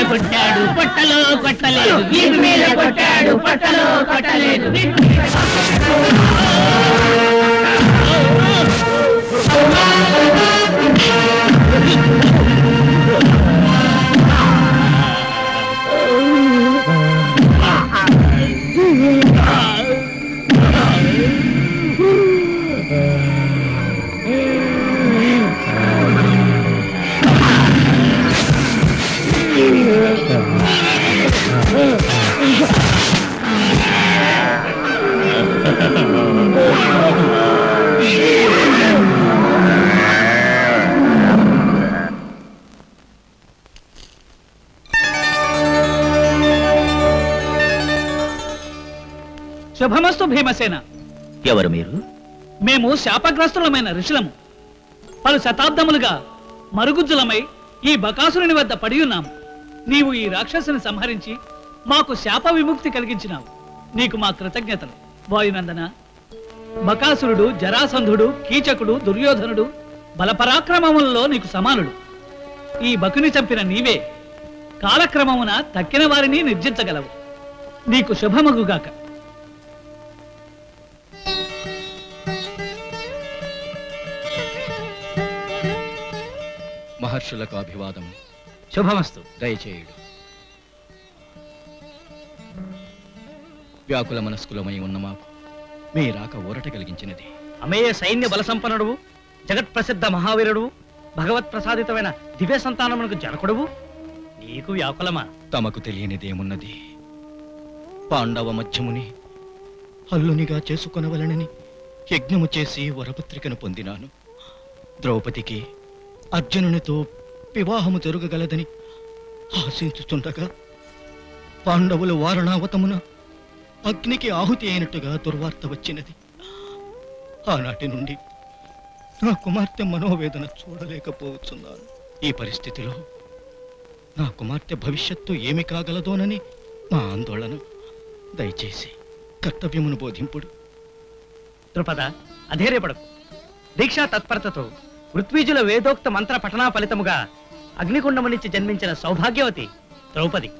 మీద కొట్టాడు పొట్టలో కొట్టలేదు. వీపు మీద కొట్టాడు పొట్టలో కొట్టలేదు. శుభమస్తు భీమసేన. ఎవరు మీరు? మేము శాపగ్రస్తులమైన ఋషులము. పలు శతాబ్దములుగా మరుగుజ్జులమై ఈ బకాసురుని వద్ద పడి ఉన్నాము. నీవు ఈ రాక్షసుని సంహరించి మాకు శాప విముక్తి కలిగించినావు. నీకు మా కృతజ్ఞతలు. వాయునందన. బకాసురుడు జరాసంధుడు కీచకుడు దుర్యోధనుడు బలపరాక్రమములలో నీకు సమానుడు. ఈ బకుని చంపిన నీవే. కాలక్రమమున తక్కిన వారిని నిర్జించగలవు. నీకు శుభమగుగాక. మహర్షులకు అభివాదం. శుభమస్తు. దయచేయుడు. వ్యాకుల మనస్కులమై ఉన్న మాకు మీ రాక ఊరట కలిగించినది. అమేయ సైన్య బలసంపన్నుడువు జగత్ ప్రసిద్ధ మహావీరుడు భగవత్ ప్రసాదితమైన దివ్య సంతానమునకు జనకుడువు? నీకు వ్యాకులమా? తమకు తెలియనిదేమున్నది. పాండవ మధ్యముని హల్లునిగా చేసుకొనవలనని యజ్ఞము చేసి వరపత్రికను పొందినాను. ద్రౌపదికి అర్జునునితో వివాహము జరగగలదని ఆశించుతుండగా పాండవులు వారణావతమున అగ్నికి ఆహుతి అయినట్టుగా దుర్వార్త వచ్చినది. ఆనాటి నుండి నా కుమార్తె మనోవేదన చూడలేకపోతున్నాను. ఈ పరిస్థితిలో నా కుమార్తె భవిష్యత్తు ఏమి కాగలదోనని మా ఆందోళన. దయచేసి కర్తవ్యమును బోధింపుడు. ద్రుపద అధైర్యపడకు. దీక్షా తత్పరతతో ఋత్వీజుల వేదోక్త మంత్ర పఠనా ఫలితముగా అగ్నికుండమునిచ్చి జన్మించిన సౌభాగ్యవతి ద్రౌపది.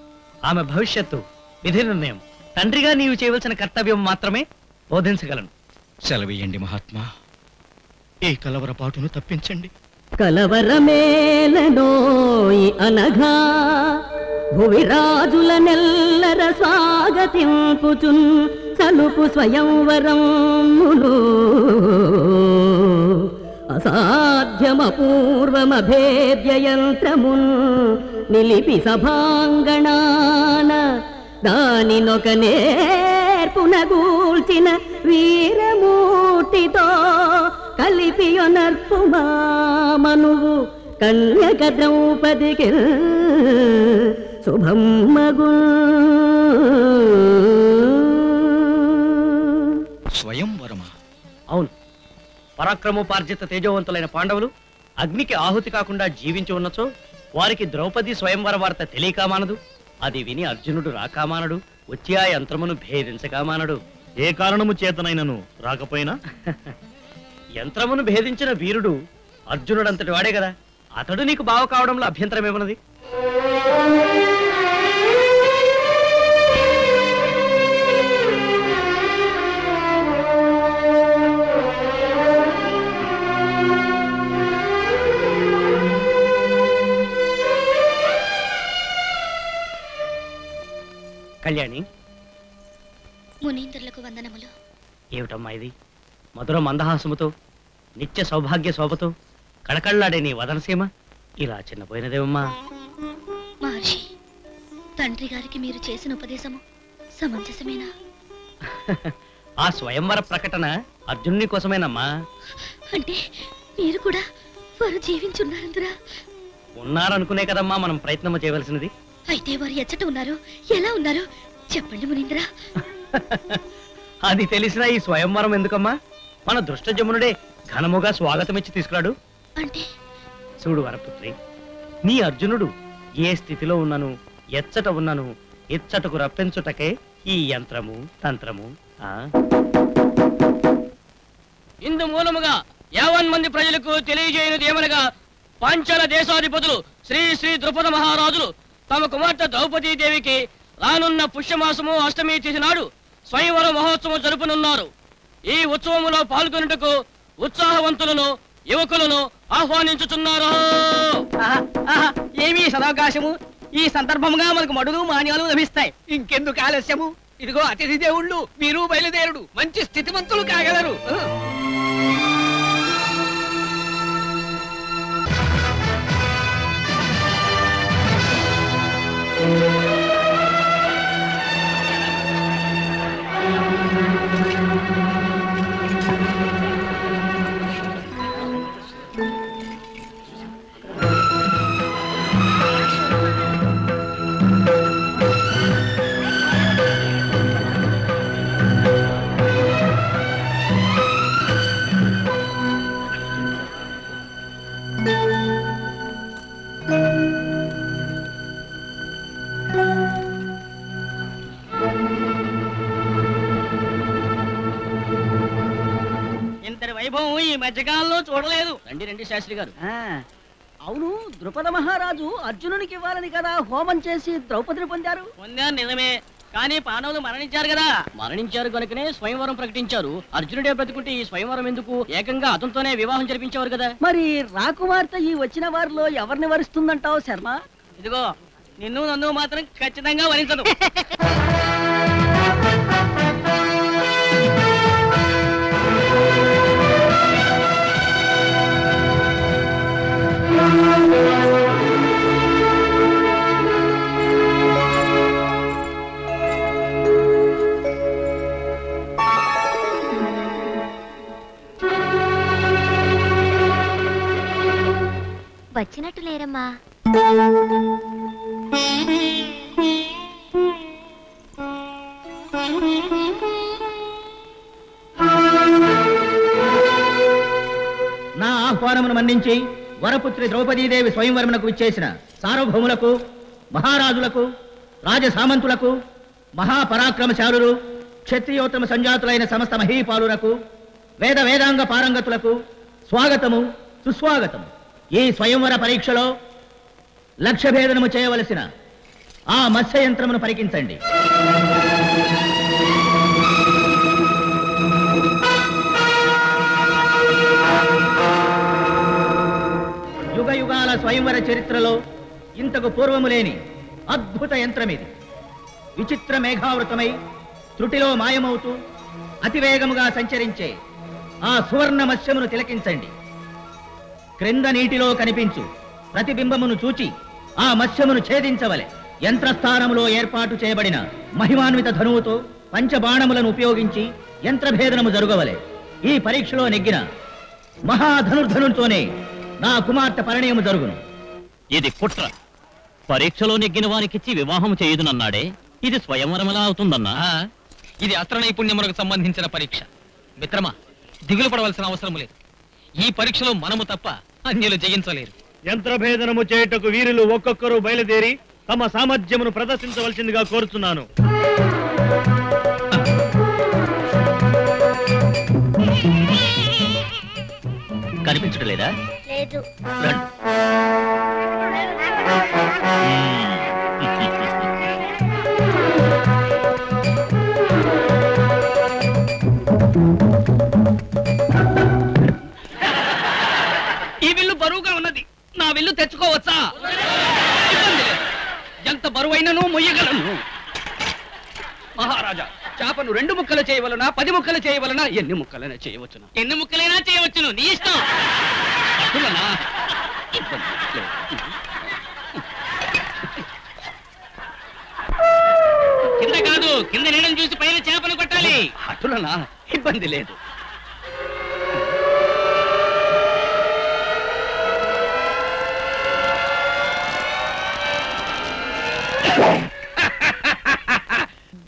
ఆమె భవిష్యత్తు విధి నిర్ణయం. తండ్రిగా నీవు చేయవలసిన కర్తవ్యం మాత్రమే బోధించగలను. సెలవేయండి మహాత్మా. ఈ కలవరపాటును తప్పించండి. కలవరమేలనోయి అనఘా భువిరాజుల నెల్లర స్వాగతింపుచున్ సలుపు స్వయంవరములు అసాధ్యమపూర్వమభేద్యయంత్రమున్ నిలిపి సభాంగణాన దానినొక నేర్పునగూల్చిన వీరమూర్తితో కలిపియొనర్పుమా మనువు కన్యక ద్రౌపదికి శుభం మగు పరాక్రమోపార్జిత తేజవంతులైన పాండవులు అగ్నికి ఆహుతి కాకుండా జీవించి ఉన్నచో వారికి ద్రౌపది స్వయంవర వార్త తెలియకామానదు అది విని అర్జునుడు రాకామానడు వచ్చి ఆ యంత్రమును భేదించకామానడు ఏ కారణము చేతనైనను రాకపోయినా? యంత్రమును భేదించిన వీరుడు అర్జునుడంతటి వాడే కదా. అతడు నీకు బావ కావడంలో అభ్యంతరం కళ్యాణి. మునీంద్రులకు వందనములు. ఏమిటమ్మా ఇది? మధుర మందహాసముతో నిత్య సౌభాగ్య శోభతో కళకళ్ళాడే నీ వదనసీమ? ఇలా చిన్నపోయినదేమమ్మా? మహర్షి తండ్రి గారికి మీరు చేసిన ఉపదేశము సమంజసమేనా? ఆ స్వయంవర ప్రకటన అర్జునుని కోసమేనమ్మా. అంటే మీరు కూడా వారు జీవించున్నారందురా ఉన్నారనుకునే కదమ్మా మనం ప్రయత్నం చేయవలసినది. అయితే వారు ఎచ్చట ఉన్నారు. ఎలా ఉన్నారు? చెప్పండి మునీంద్ర. అది తెలిసిన ఈ స్వయంవరం ఎందుకమ్మా? మన దృష్టజమునుడే ఘనముగా స్వాగతమిచ్చి తీసుకురాడు. అంటే? చూడు వరపుత్రి నీ అర్జునుడు ఏ స్థితిలో ఉన్నను ఎచ్చట ఉన్నను ఇచ్చటకు రప్పించుటకే ఈ యంత్రము తంత్రము ఆ? ఇందు మూలముగా యావన్ మంది ప్రజలకు తెలియజేయనిది ఏమనగా పాంచాల దేశాధిపతులు శ్రీ శ్రీ ద్రుపద మహారాజులు తమ కుమార్తె ద్రౌపదీదేవికి రానున్న పుష్యమాసము అష్టమి తిథి నాడు స్వయంవర మహోత్సవం జరుపునున్నారు. ఈ ఉత్సవములో పాల్గొనుటకు ఉత్సాహవంతులను యువకులను ఆహ్వానించుచున్నారు. ఏమీ సదవకాశము? ఈ సందర్భంగా మనకు మడులు మాన్యాలు లభిస్తాయి. ఇంకెందుకు ఆలస్యము? ఇదిగో అతిథి దేవుళ్ళు మీరు బయలుదేరుడు. మంచి స్థితిమంతులు కాగలరు. ఇంతటి మధ్యకాలంలో చూడలేదు. రండి రండి శాస్త్రి గారు. అవును ద్రుపద మహారాజు అర్జునునికి ఇవ్వాలని కదా హోమం చేసి ద్రౌపదిని పొందారు? పొందారు నిజమే. కానీ పాండవులు మరణించారు కదా. మరణించారు కనుకనే స్వయంవరం ప్రకటించారు. అర్జునుడే బ్రతుకుంటే ఈ స్వయంవరం ఎందుకు? ఏకంగా అతనితోనే వివాహం జరిపించేవారు కదా. మరి రాకుమార్తె ఈ వచ్చిన వారిలో ఎవరిని వరిస్తుందంటావు శర్మ? ఇదిగో నిన్ను నన్ను మాత్రం ఖచ్చితంగా వరించదు. వచ్చినట్టు లేరమ్మా. నా ఆహ్వానమును మన్నించి వరపుత్రి ద్రౌపదీదేవి స్వయంవరమునకు ఇచ్చేసిన సార్వభౌములకు మహారాజులకు రాజసామంతులకు మహాపరాక్రమశాలురు క్షత్రియోత్తమ సంజాతులైన సమస్త మహీపాలులకు వేద వేదాంగ పారంగతులకు స్వాగతము సుస్వాగతము. ఈ స్వయంవర పరీక్షలో లక్ష్యభేదనము చేయవలసిన ఆ మత్స్య యంత్రమును పరికించండి. యుగ యుగాల స్వయంవర చరిత్రలో ఇంతకు పూర్వము లేని అద్భుత యంత్రమిది. విచిత్ర మేఘావృతమై త్రుటిలో మాయమవుతూ అతివేగముగా సంచరించే ఆ సువర్ణ మత్స్యమును తిలకించండి. క్రింద నీటిలో కనిపించు ప్రతిబింబమును చూచి ఆ మత్స్యమును ఛేదించవలె. యంత్రస్థానములో ఏర్పాటు చేయబడిన మహిమాన్విత ధనువుతో పంచబాణములను ఉపయోగించి యంత్రభేదనము జరుగవలె. ఈ పరీక్షలో నెగ్గిన మహాధనుర్ధనులతోనే నా కుమార్తె పరిణయము జరుగును. ఇది కుట్ర. పరీక్షలో నెగ్గిన వారికిచ్చి వివాహం చేయుదునన్నాడే. ఇది స్వయంవరమలా అవుతుందన్నా? ఇది అస్త్ర నైపుణ్యములకు సంబంధించిన పరీక్ష. మిత్రమా దిగులు పడవలసిన అవసరం లేదు. ఈ పరీక్షలో మనము తప్ప అన్యులు జయించలేరు. యంత్రభేదనము చేయుటకు వీరులు ఒక్కొక్కరు బయలుదేరి తమ సామర్థ్యమును ప్రదర్శించవలసిందిగా కోరుచున్నాను. కనిపించడం లేదా. లేదు ఈ విల్లు బరువుగా ఉన్నది. నా విల్లు తెచ్చుకోవచ్చా? ఇబ్బంది లేదు. ఎంత బరువైనను మొయ్యగలను. మహారాజా చేపను రెండు ముక్కలు చేయవలనా పది ముక్కలు చేయవలనా ఎన్ని ముక్కలైనా చేయవచ్చునా ఎన్ని ముక్కలైనా చేయవచ్చును నీ ఇష్టం అటులనా? ఇబ్బంది లేదు. కింద కాదు కింద నీడని చూసి పైన చేపను కొట్టాలి అటులనా ఇబ్బంది లేదు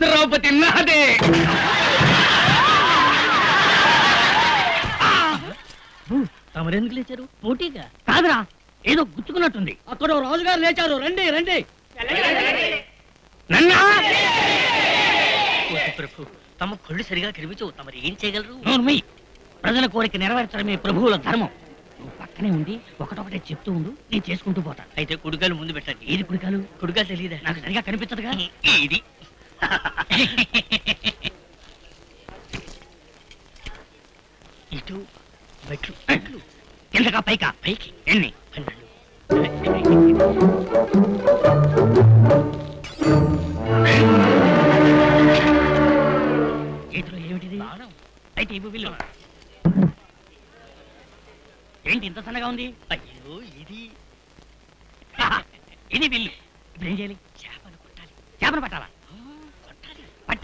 ద్రౌపది నాదే. తమరెందుకు లేచారు? పోటీగా? కాదురా ఏదో గుచ్చుకున్నట్టుంది. అక్కడ రాజుగారు లేచారు. రండి రండి. ప్రభు తమ కళ్ళు సరిగా కనిపించవు తమరు ఏం చేయగలరు? నోర్మై ప్రజల కోరిక నెరవేర్చడమే ప్రభువుల ధర్మం. నువ్వు పక్కనే ఉండి ఒకటొకటే చెప్తూ ఉండు నేను చేసుకుంటూ పోతా. అయితే కుడికాలు ముందు పెట్టండి. ఏది కుడికాలు? కుడికాలు తెలియదా నాకు సరిగా కనిపించదుగా. ఇది ఇటు మెట్లు పైకా? పైకి. ఎన్ని? పన్నెండు. చేతిలో ఏమిటిది? అయితే ఇవ్వు ఏంటి ఇంత సన్నగా ఉంది? అయ్యో ఇది. ఇది విల్లు. ఇప్పుడు ఏం చేయాలి? చేపను కొట్టాలి. చేపను పట్టాలా?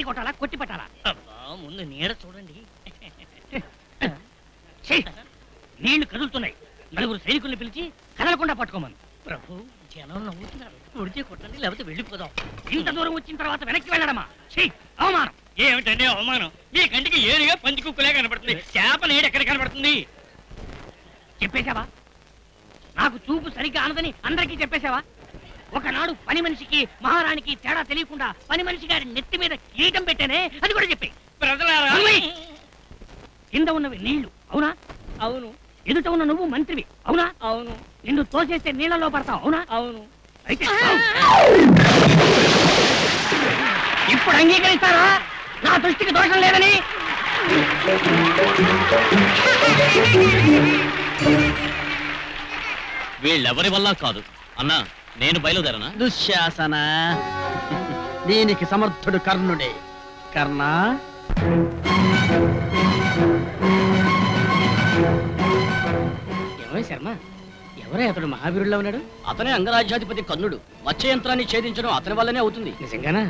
కొట్టాలి పట్టి కొట్టాలా కొట్టి పట్టాలా? ముందు నీడ చూడండి! నీళ్ళు కదులుతున్నాయి. నలుగురు సైనికుల్ని పిలిచి కదలకుండా పట్టుకోమని. ప్రభు జనం నవ్వుతున్నారు. కొడితే కొట్టండి లేకపోతే వెళ్ళిపోదాం. ఇంత దూరం వచ్చిన తర్వాత వెనక్కి వెళ్ళడమా! అవమానం. ఏమిటండి అవమానం? మీ కంటికి ఏరుగా పంచి కుక్కలే కనబడుతుంది చేప నీడ ఎక్కడ కనబడుతుంది చెప్పేశావా? నాకు చూపు సరిగ్గా ఆనదని అందరికీ చెప్పేశావా? ఒకనాడు పని మనిషికి మహారాణికి తేడా తెలియకుండా పని మనిషి గారి నెత్తి మీద కిరీటం పెట్టానే అది కూడా చెప్పే. ప్రజలారా? కింద ఉన్నవి నీళ్ళు అవునా? అవును. ఎదుట ఉన్న నువ్వు మంత్రివి అవునా? అవును. నిన్ను తోసేస్తే నీళ్ళలో పడతావు అవునా? అవును. అయితే ఇప్పుడు అంగీకరిస్తారా నా దృష్టికి దోషం లేదని? వీళ్ళెవరి వల్ల కాదు? అన్నా నేను బయలుదేరనా? దుశ్శాసన? దీనికి సమర్థుడు కర్ణుడే. కర్ణ? ఏమో శర్మ ఎవరే అతడు మహావీరుల్లో ఉన్నాడు? అతనే అంగరాజ్యాధిపతి కర్ణుడు. మత్స్య యంత్రాన్ని ఛేదించడం అతని వల్లనే అవుతుంది. నిజంగానా?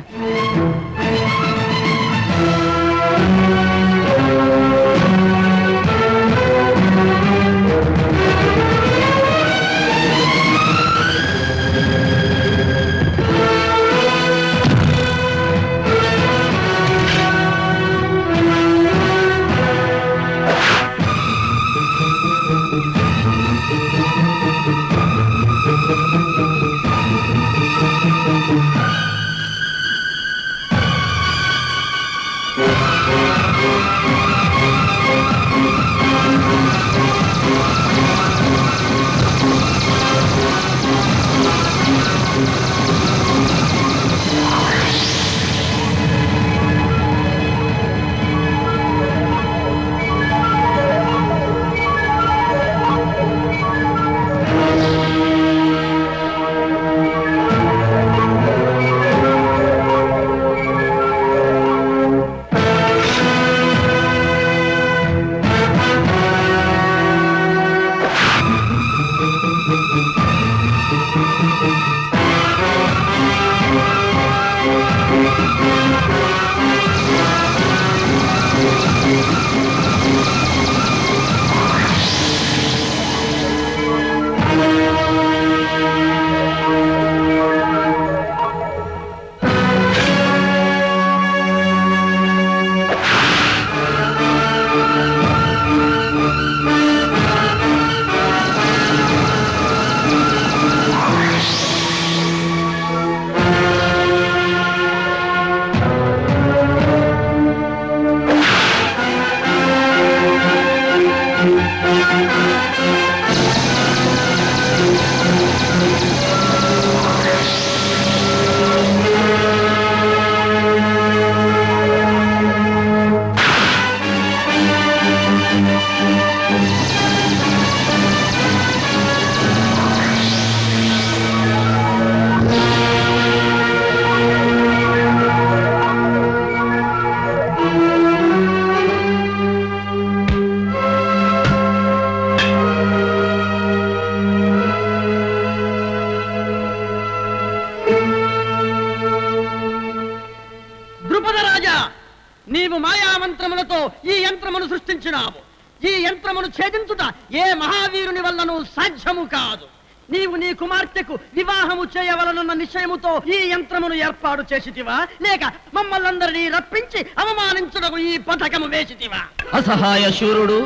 నిశ్చయముతో ఈ యంత్రమును ఏర్పాటు చేసితివా? లేక మమ్మల్నందరినీ రప్పించి అవమానించుటకు ఈ పథకము వేసితివా? అసహాయ శూరుడు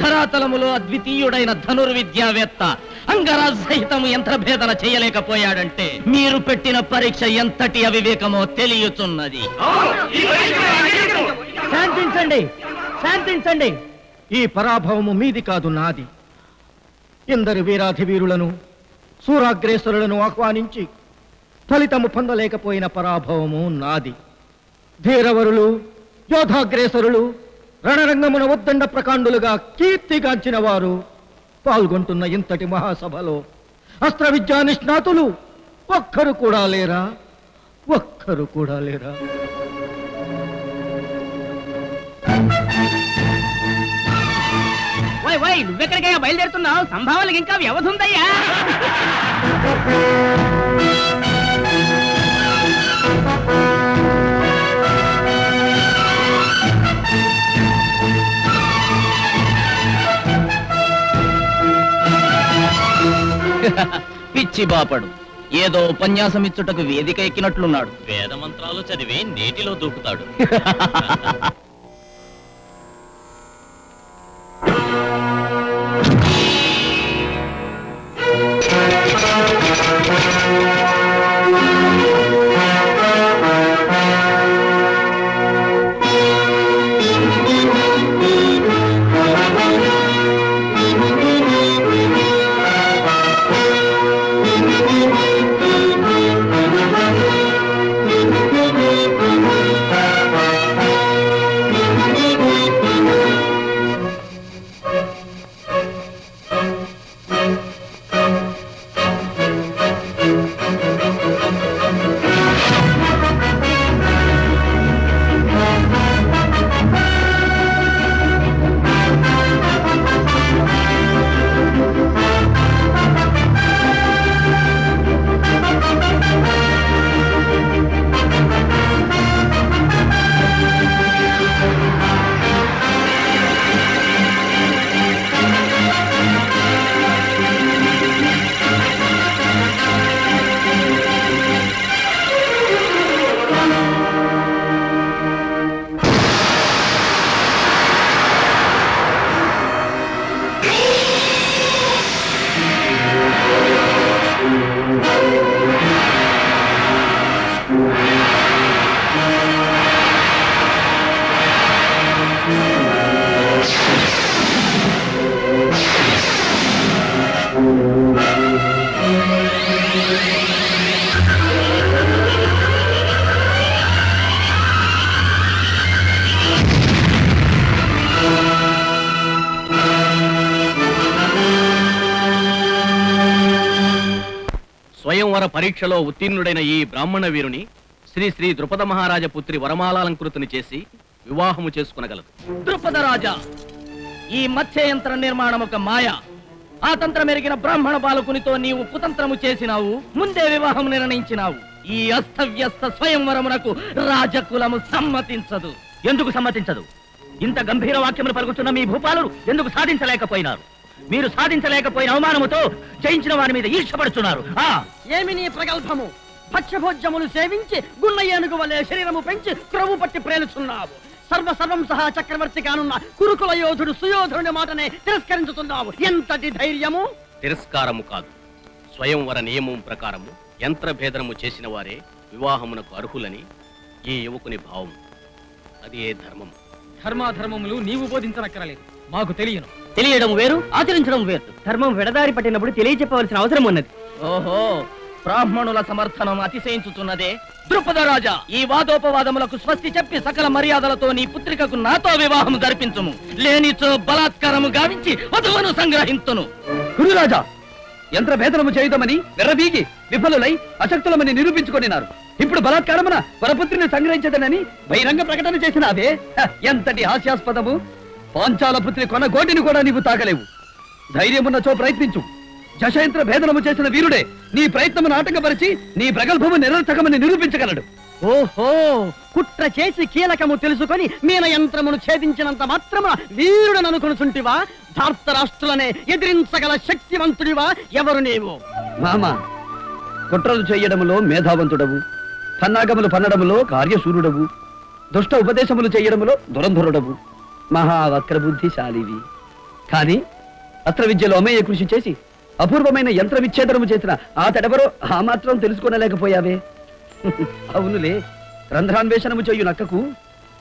ధరాతలములో అద్వితీయుడైన ధనుర్విద్యావేత్త అంగరాజ్ సహితము యంత్రభేదన చేయలేకపోయాడంటే మీరు పెట్టిన పరీక్ష ఎంతటి అవివేకమో తెలియచున్నది. శాంతించండి శాంతించండి. ఈ పరాభవము మీది కాదు నాది. ఇందరి వీరాధి వీరులను సూరాగ్రేసరులను ఆహ్వానించి ఫలితము పొందలేకపోయిన పరాభవము నాది. ధీరవరులు యోధాగ్రేసరులు రణరంగమున ఉద్దండ ప్రకాండులుగా కీర్తిగాంచిన వారు పాల్గొంటున్న ఇంతటి మహాసభలో అస్త్ర విద్యా నిష్ణాతులు ఒక్కరు కూడా లేరా? ఒక్కరు కూడా లేరా? నువ్వెక్కడికైనా బయలుదేరుతున్నావు? సంభావనకి ఇంకా వ్యవధుందయ్యా పిచ్చి బాపడు. ఏదో ఉపన్యాసమిచ్చుటకు వేదిక ఎక్కినట్లున్నాడు. వేద మంత్రాలు చదివి నీటిలో దూకుతాడు. పరీక్షలో ఉత్తీర్ణుడైన ఈ బ్రాహ్మణ వీరుని శ్రీ శ్రీ ద్రుపద మహారాజ పుత్రి వరమాలాలంకృతిని చేసి వివాహము చేసుకునగలదు. ద్రుపద రాజా ఈ మత్స్యయంత్ర నిర్మాణం ఒక మాయ. ఆ తంత్రం ఎరిగిన బ్రాహ్మణ బాలకునితో నీవు కుతంత్రము చేసినావు ముందే వివాహం నిర్ణయించినావు. ఈ అస్తవ్యస్త స్వయంవరమునకు రాజకులము సమ్మతించదు. ఎందుకు సమ్మతించదు? ఇంత గంభీర వాక్యములు పలుకుతున్న మీ భూపాలు ఎందుకు సాధించలేకపోయినారు? మీరు సాధించలేకపోయిన అవమానముతో జయించిన వారి మీద ఈర్షపడుతున్నారు ఆ! ఏమి నీ ప్రగల్భము? భక్ష్యభోజ్యములు సేవించి గున్న ఏనుగు వలె శరీరము పెంచి క్రొవ్వు పట్టి ప్రేలుచున్నావు. సర్వ సర్వం సహా చక్రవర్తి కానున్న కురుకుల యోధుడు సుయోధుడి మాటనే తిరస్కరించుతున్నావు. ఎంతటి ధైర్యము? తిరస్కారము కాదు. స్వయంవర నియమం ప్రకారము యంత్రభేదనము చేసిన వారే వివాహమునకు అర్హులని ఈ యువకుని భావం అది ఏ ధర్మం ధర్మాధర్మములు నీవు బోధించనక్కరలేదు. మాకు తెలియను. తెలియడం వేరు ఆచరించడం వేరు. ధర్మం విడదారి పట్టినప్పుడు తెలియజెప్పవలసిన అవసరం ఉన్నది. ఓహో బ్రాహ్మణుల సమర్థనం అతిశయించుతున్నదే. ద్రుపద రాజా ఈ వాదోపవాదములకు స్వస్తి చెప్పి సకల మర్యాదలతో నీ పుత్రికకు నాతో వివాహం జరిపించుము. లేనిచో బలాత్కారము గావించి వధువును సంగ్రహించును గురురాజా యంత్ర భేదనము చేయుదామని వెర్రబీగి విఫలులై అశక్తులమని నిరూపించుకొనినారు. ఇప్పుడు బలాత్కారమున వరపుత్రిని సంగ్రహించదనని బహిరంగ ప్రకటన చేసిన అదే ఎంతటి హాస్యాస్పదము. పాంచాల పుత్రి కొన గోటిని కూడా నీవు తాగలేవు. ధైర్యమున్నచో ప్రయత్నించు. జశయంత్ర భేదనము చేసిన వీరుడే నీ ప్రయత్నమును ఆటంకపరిచి నీ ప్రగల్భము నిరర్థకమని నిరూపించగలడు. ఓహో కుట్ర చేసి కీలకము తెలుసుకొని మీన యంత్రమును ఛేదించినంత మాత్రమున వీరుడని అనుకునుచుంటివా? రాష్ట్రులనే ఎదిరించగల శక్తివంతుడివా ఎవరు నీవు? మామ కుట్రలు చేయడములో మేధావంతుడవు పన్నాగములు పన్నడములో కార్యశూరుడవు దుష్ట ఉపదేశములు చేయడములో దురంధరుడవు. మహావక్రబుద్ధిశాలివి. కానీ అస్త్ర విద్యలో అమేయ కృషి చేసి అపూర్వమైన యంత్ర విచ్ఛేదనము చేసిన ఆ తడెవరో ఆ మాత్రం తెలుసుకొనలేకపోయావే. అవునులే రంధ్రాన్వేషణము చేయు నక్కకు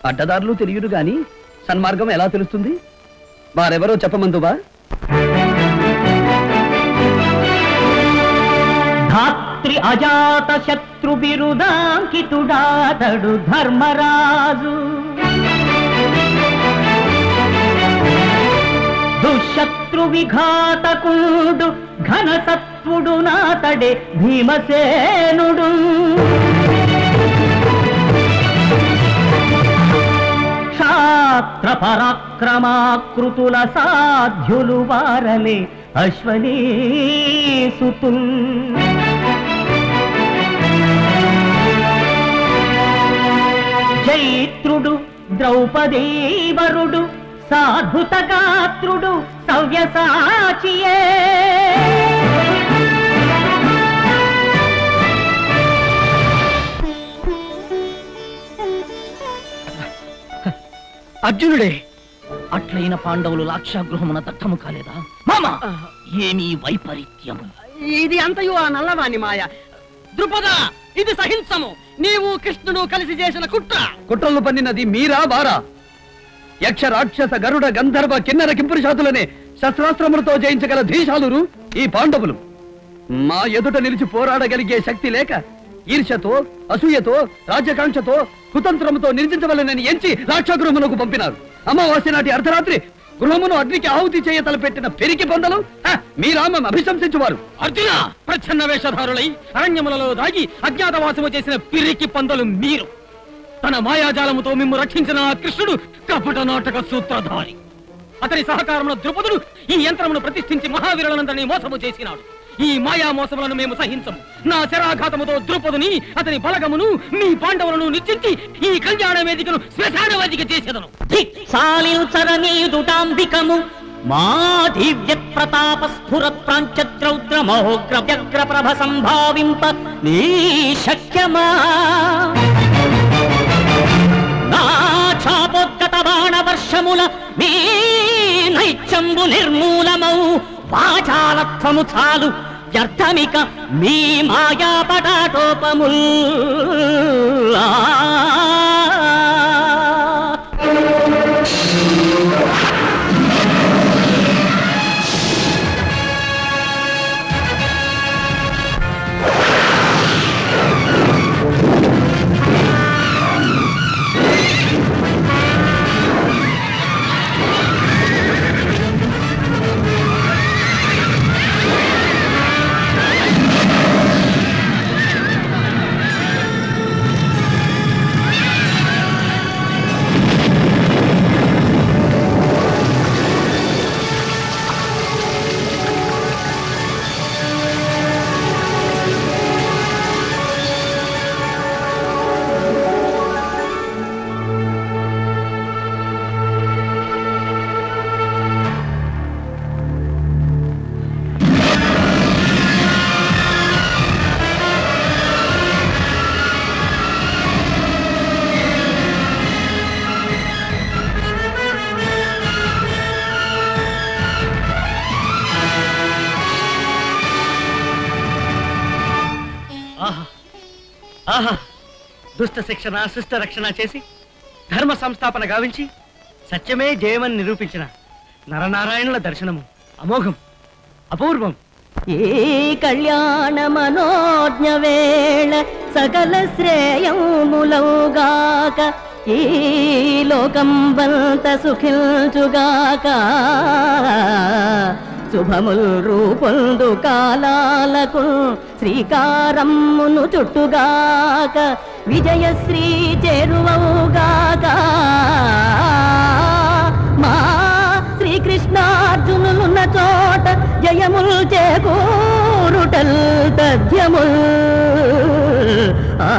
అడ్డదారులు తెలియదు గాని సన్మార్గం ఎలా తెలుస్తుంది? వారెవరో చెప్పమందువా? ధాత్రి అజాత శత్రు బిరుదాంకితుడాతడు ధర్మరాజు. దుశత్రు విఘాతకుండు ఘనసత్వుడు నాతడే భీమసేనుడు. క్షాత్ర పరాక్రమాకృతుల సాధ్యులు వారలే అశ్వనీసుతుల్. చైత్రుడు ద్రౌపదీవరుడు సాధుత గాత్రుడు సవ్యసాచియే. అర్జునుడే అట్లైన పాండవులు లాక్షాగృహమున దత్తము కాలేదా? మామా ఏమీ వైపరీత్యము. ఇది అంతయు ఆ నల్లవాణి మాయ. ద్రుపద ఇది సహించము. నీవు కృష్ణుడు కలిసి చేసిన కుట్ర. కుట్రలు పన్నినది మీరా వారా? యక్ష రాక్షస గరుడ గంధర్వ కిన్నర కింపురుషాతులనే శస్త్రాస్త్రములతో జయించగల ధీశాలురు ఈ పాండవులు. మా ఎదుట నిలిచి పోరాడగలిగే శక్తి లేక ఈర్ష్యతో అసూయతో రాజ్యకాంక్షతో కుతంత్రముతో నిర్జించవలనని ఎంచి రాక్షగృహమునకు పంపినారు. అమావాస్య నాటి అర్ధరాత్రి గృహమును అగ్నికి ఆహుతి చేయ తలపెట్టిన పెరికి పొందలు మీ రామం అభిశంసించువారు. అర్జున! ప్రచ్ఛన్న వేషధారులై అరణ్యములలో దాగి అజ్ఞాతవాసము చేసిన పిరికి పందలు మీరు. తన మాయాజాలముతో మిమ్ము రక్షించిన ఆ కృష్ణుడు కపట నాటక సూత్రధారి. అతని సహకారమున ద్రుపదుడు ఈ యంత్రమును ప్రతిష్ఠించి మహావీరులందరినీ మోసము చేసినాడు. ఈ మాయా మోసములను మేము సహించము. నా శరాఘాతముతో ద్రుపదుని అతని బలగమును మీ పాండవులను నిశ్చించి ఈ కళ్యాణ వేదికను శ్మశాన వేదిక చేసేదను సాలించరనీదుటాంబికము మా దివ్య ప్రతాప స్ఫుర ప్రాంచద్రౌద్ర మహోగ్ర వ్యగ్ర ప్రభ సంభావింప నీ శక్యమా? నా చాపోద్గత బాణ వర్షముల మీ నైత్యంబు నిర్మూలమౌ వాచాలత్వము చాలు వ్యర్థమిక మీ మాయా పటాటోపముల్ ఆహా. దుష్ట శిక్షణ శిష్ట రక్షణ చేసి ధర్మ సంస్థాపన గావించి సత్యమే జయమని నిరూపించిన నరనారాయణుల దర్శనము. అమోఘం అపూర్వం. ఏ కళ్యాణ మనోజ్ఞ వేళ సకల శ్రేయములౌగాక ఈ లోకం బంత సుఖిల్చుగాక. శుభముల్ రూపొందు కాలాలకు శ్రీకారమ్మును చుట్టుగాక. విజయశ్రీ చేరువవుగాక. మా శ్రీకృష్ణార్జునులున్న చోట జయముల్ చేకూరుటల్ తథ్యముల్. ఆ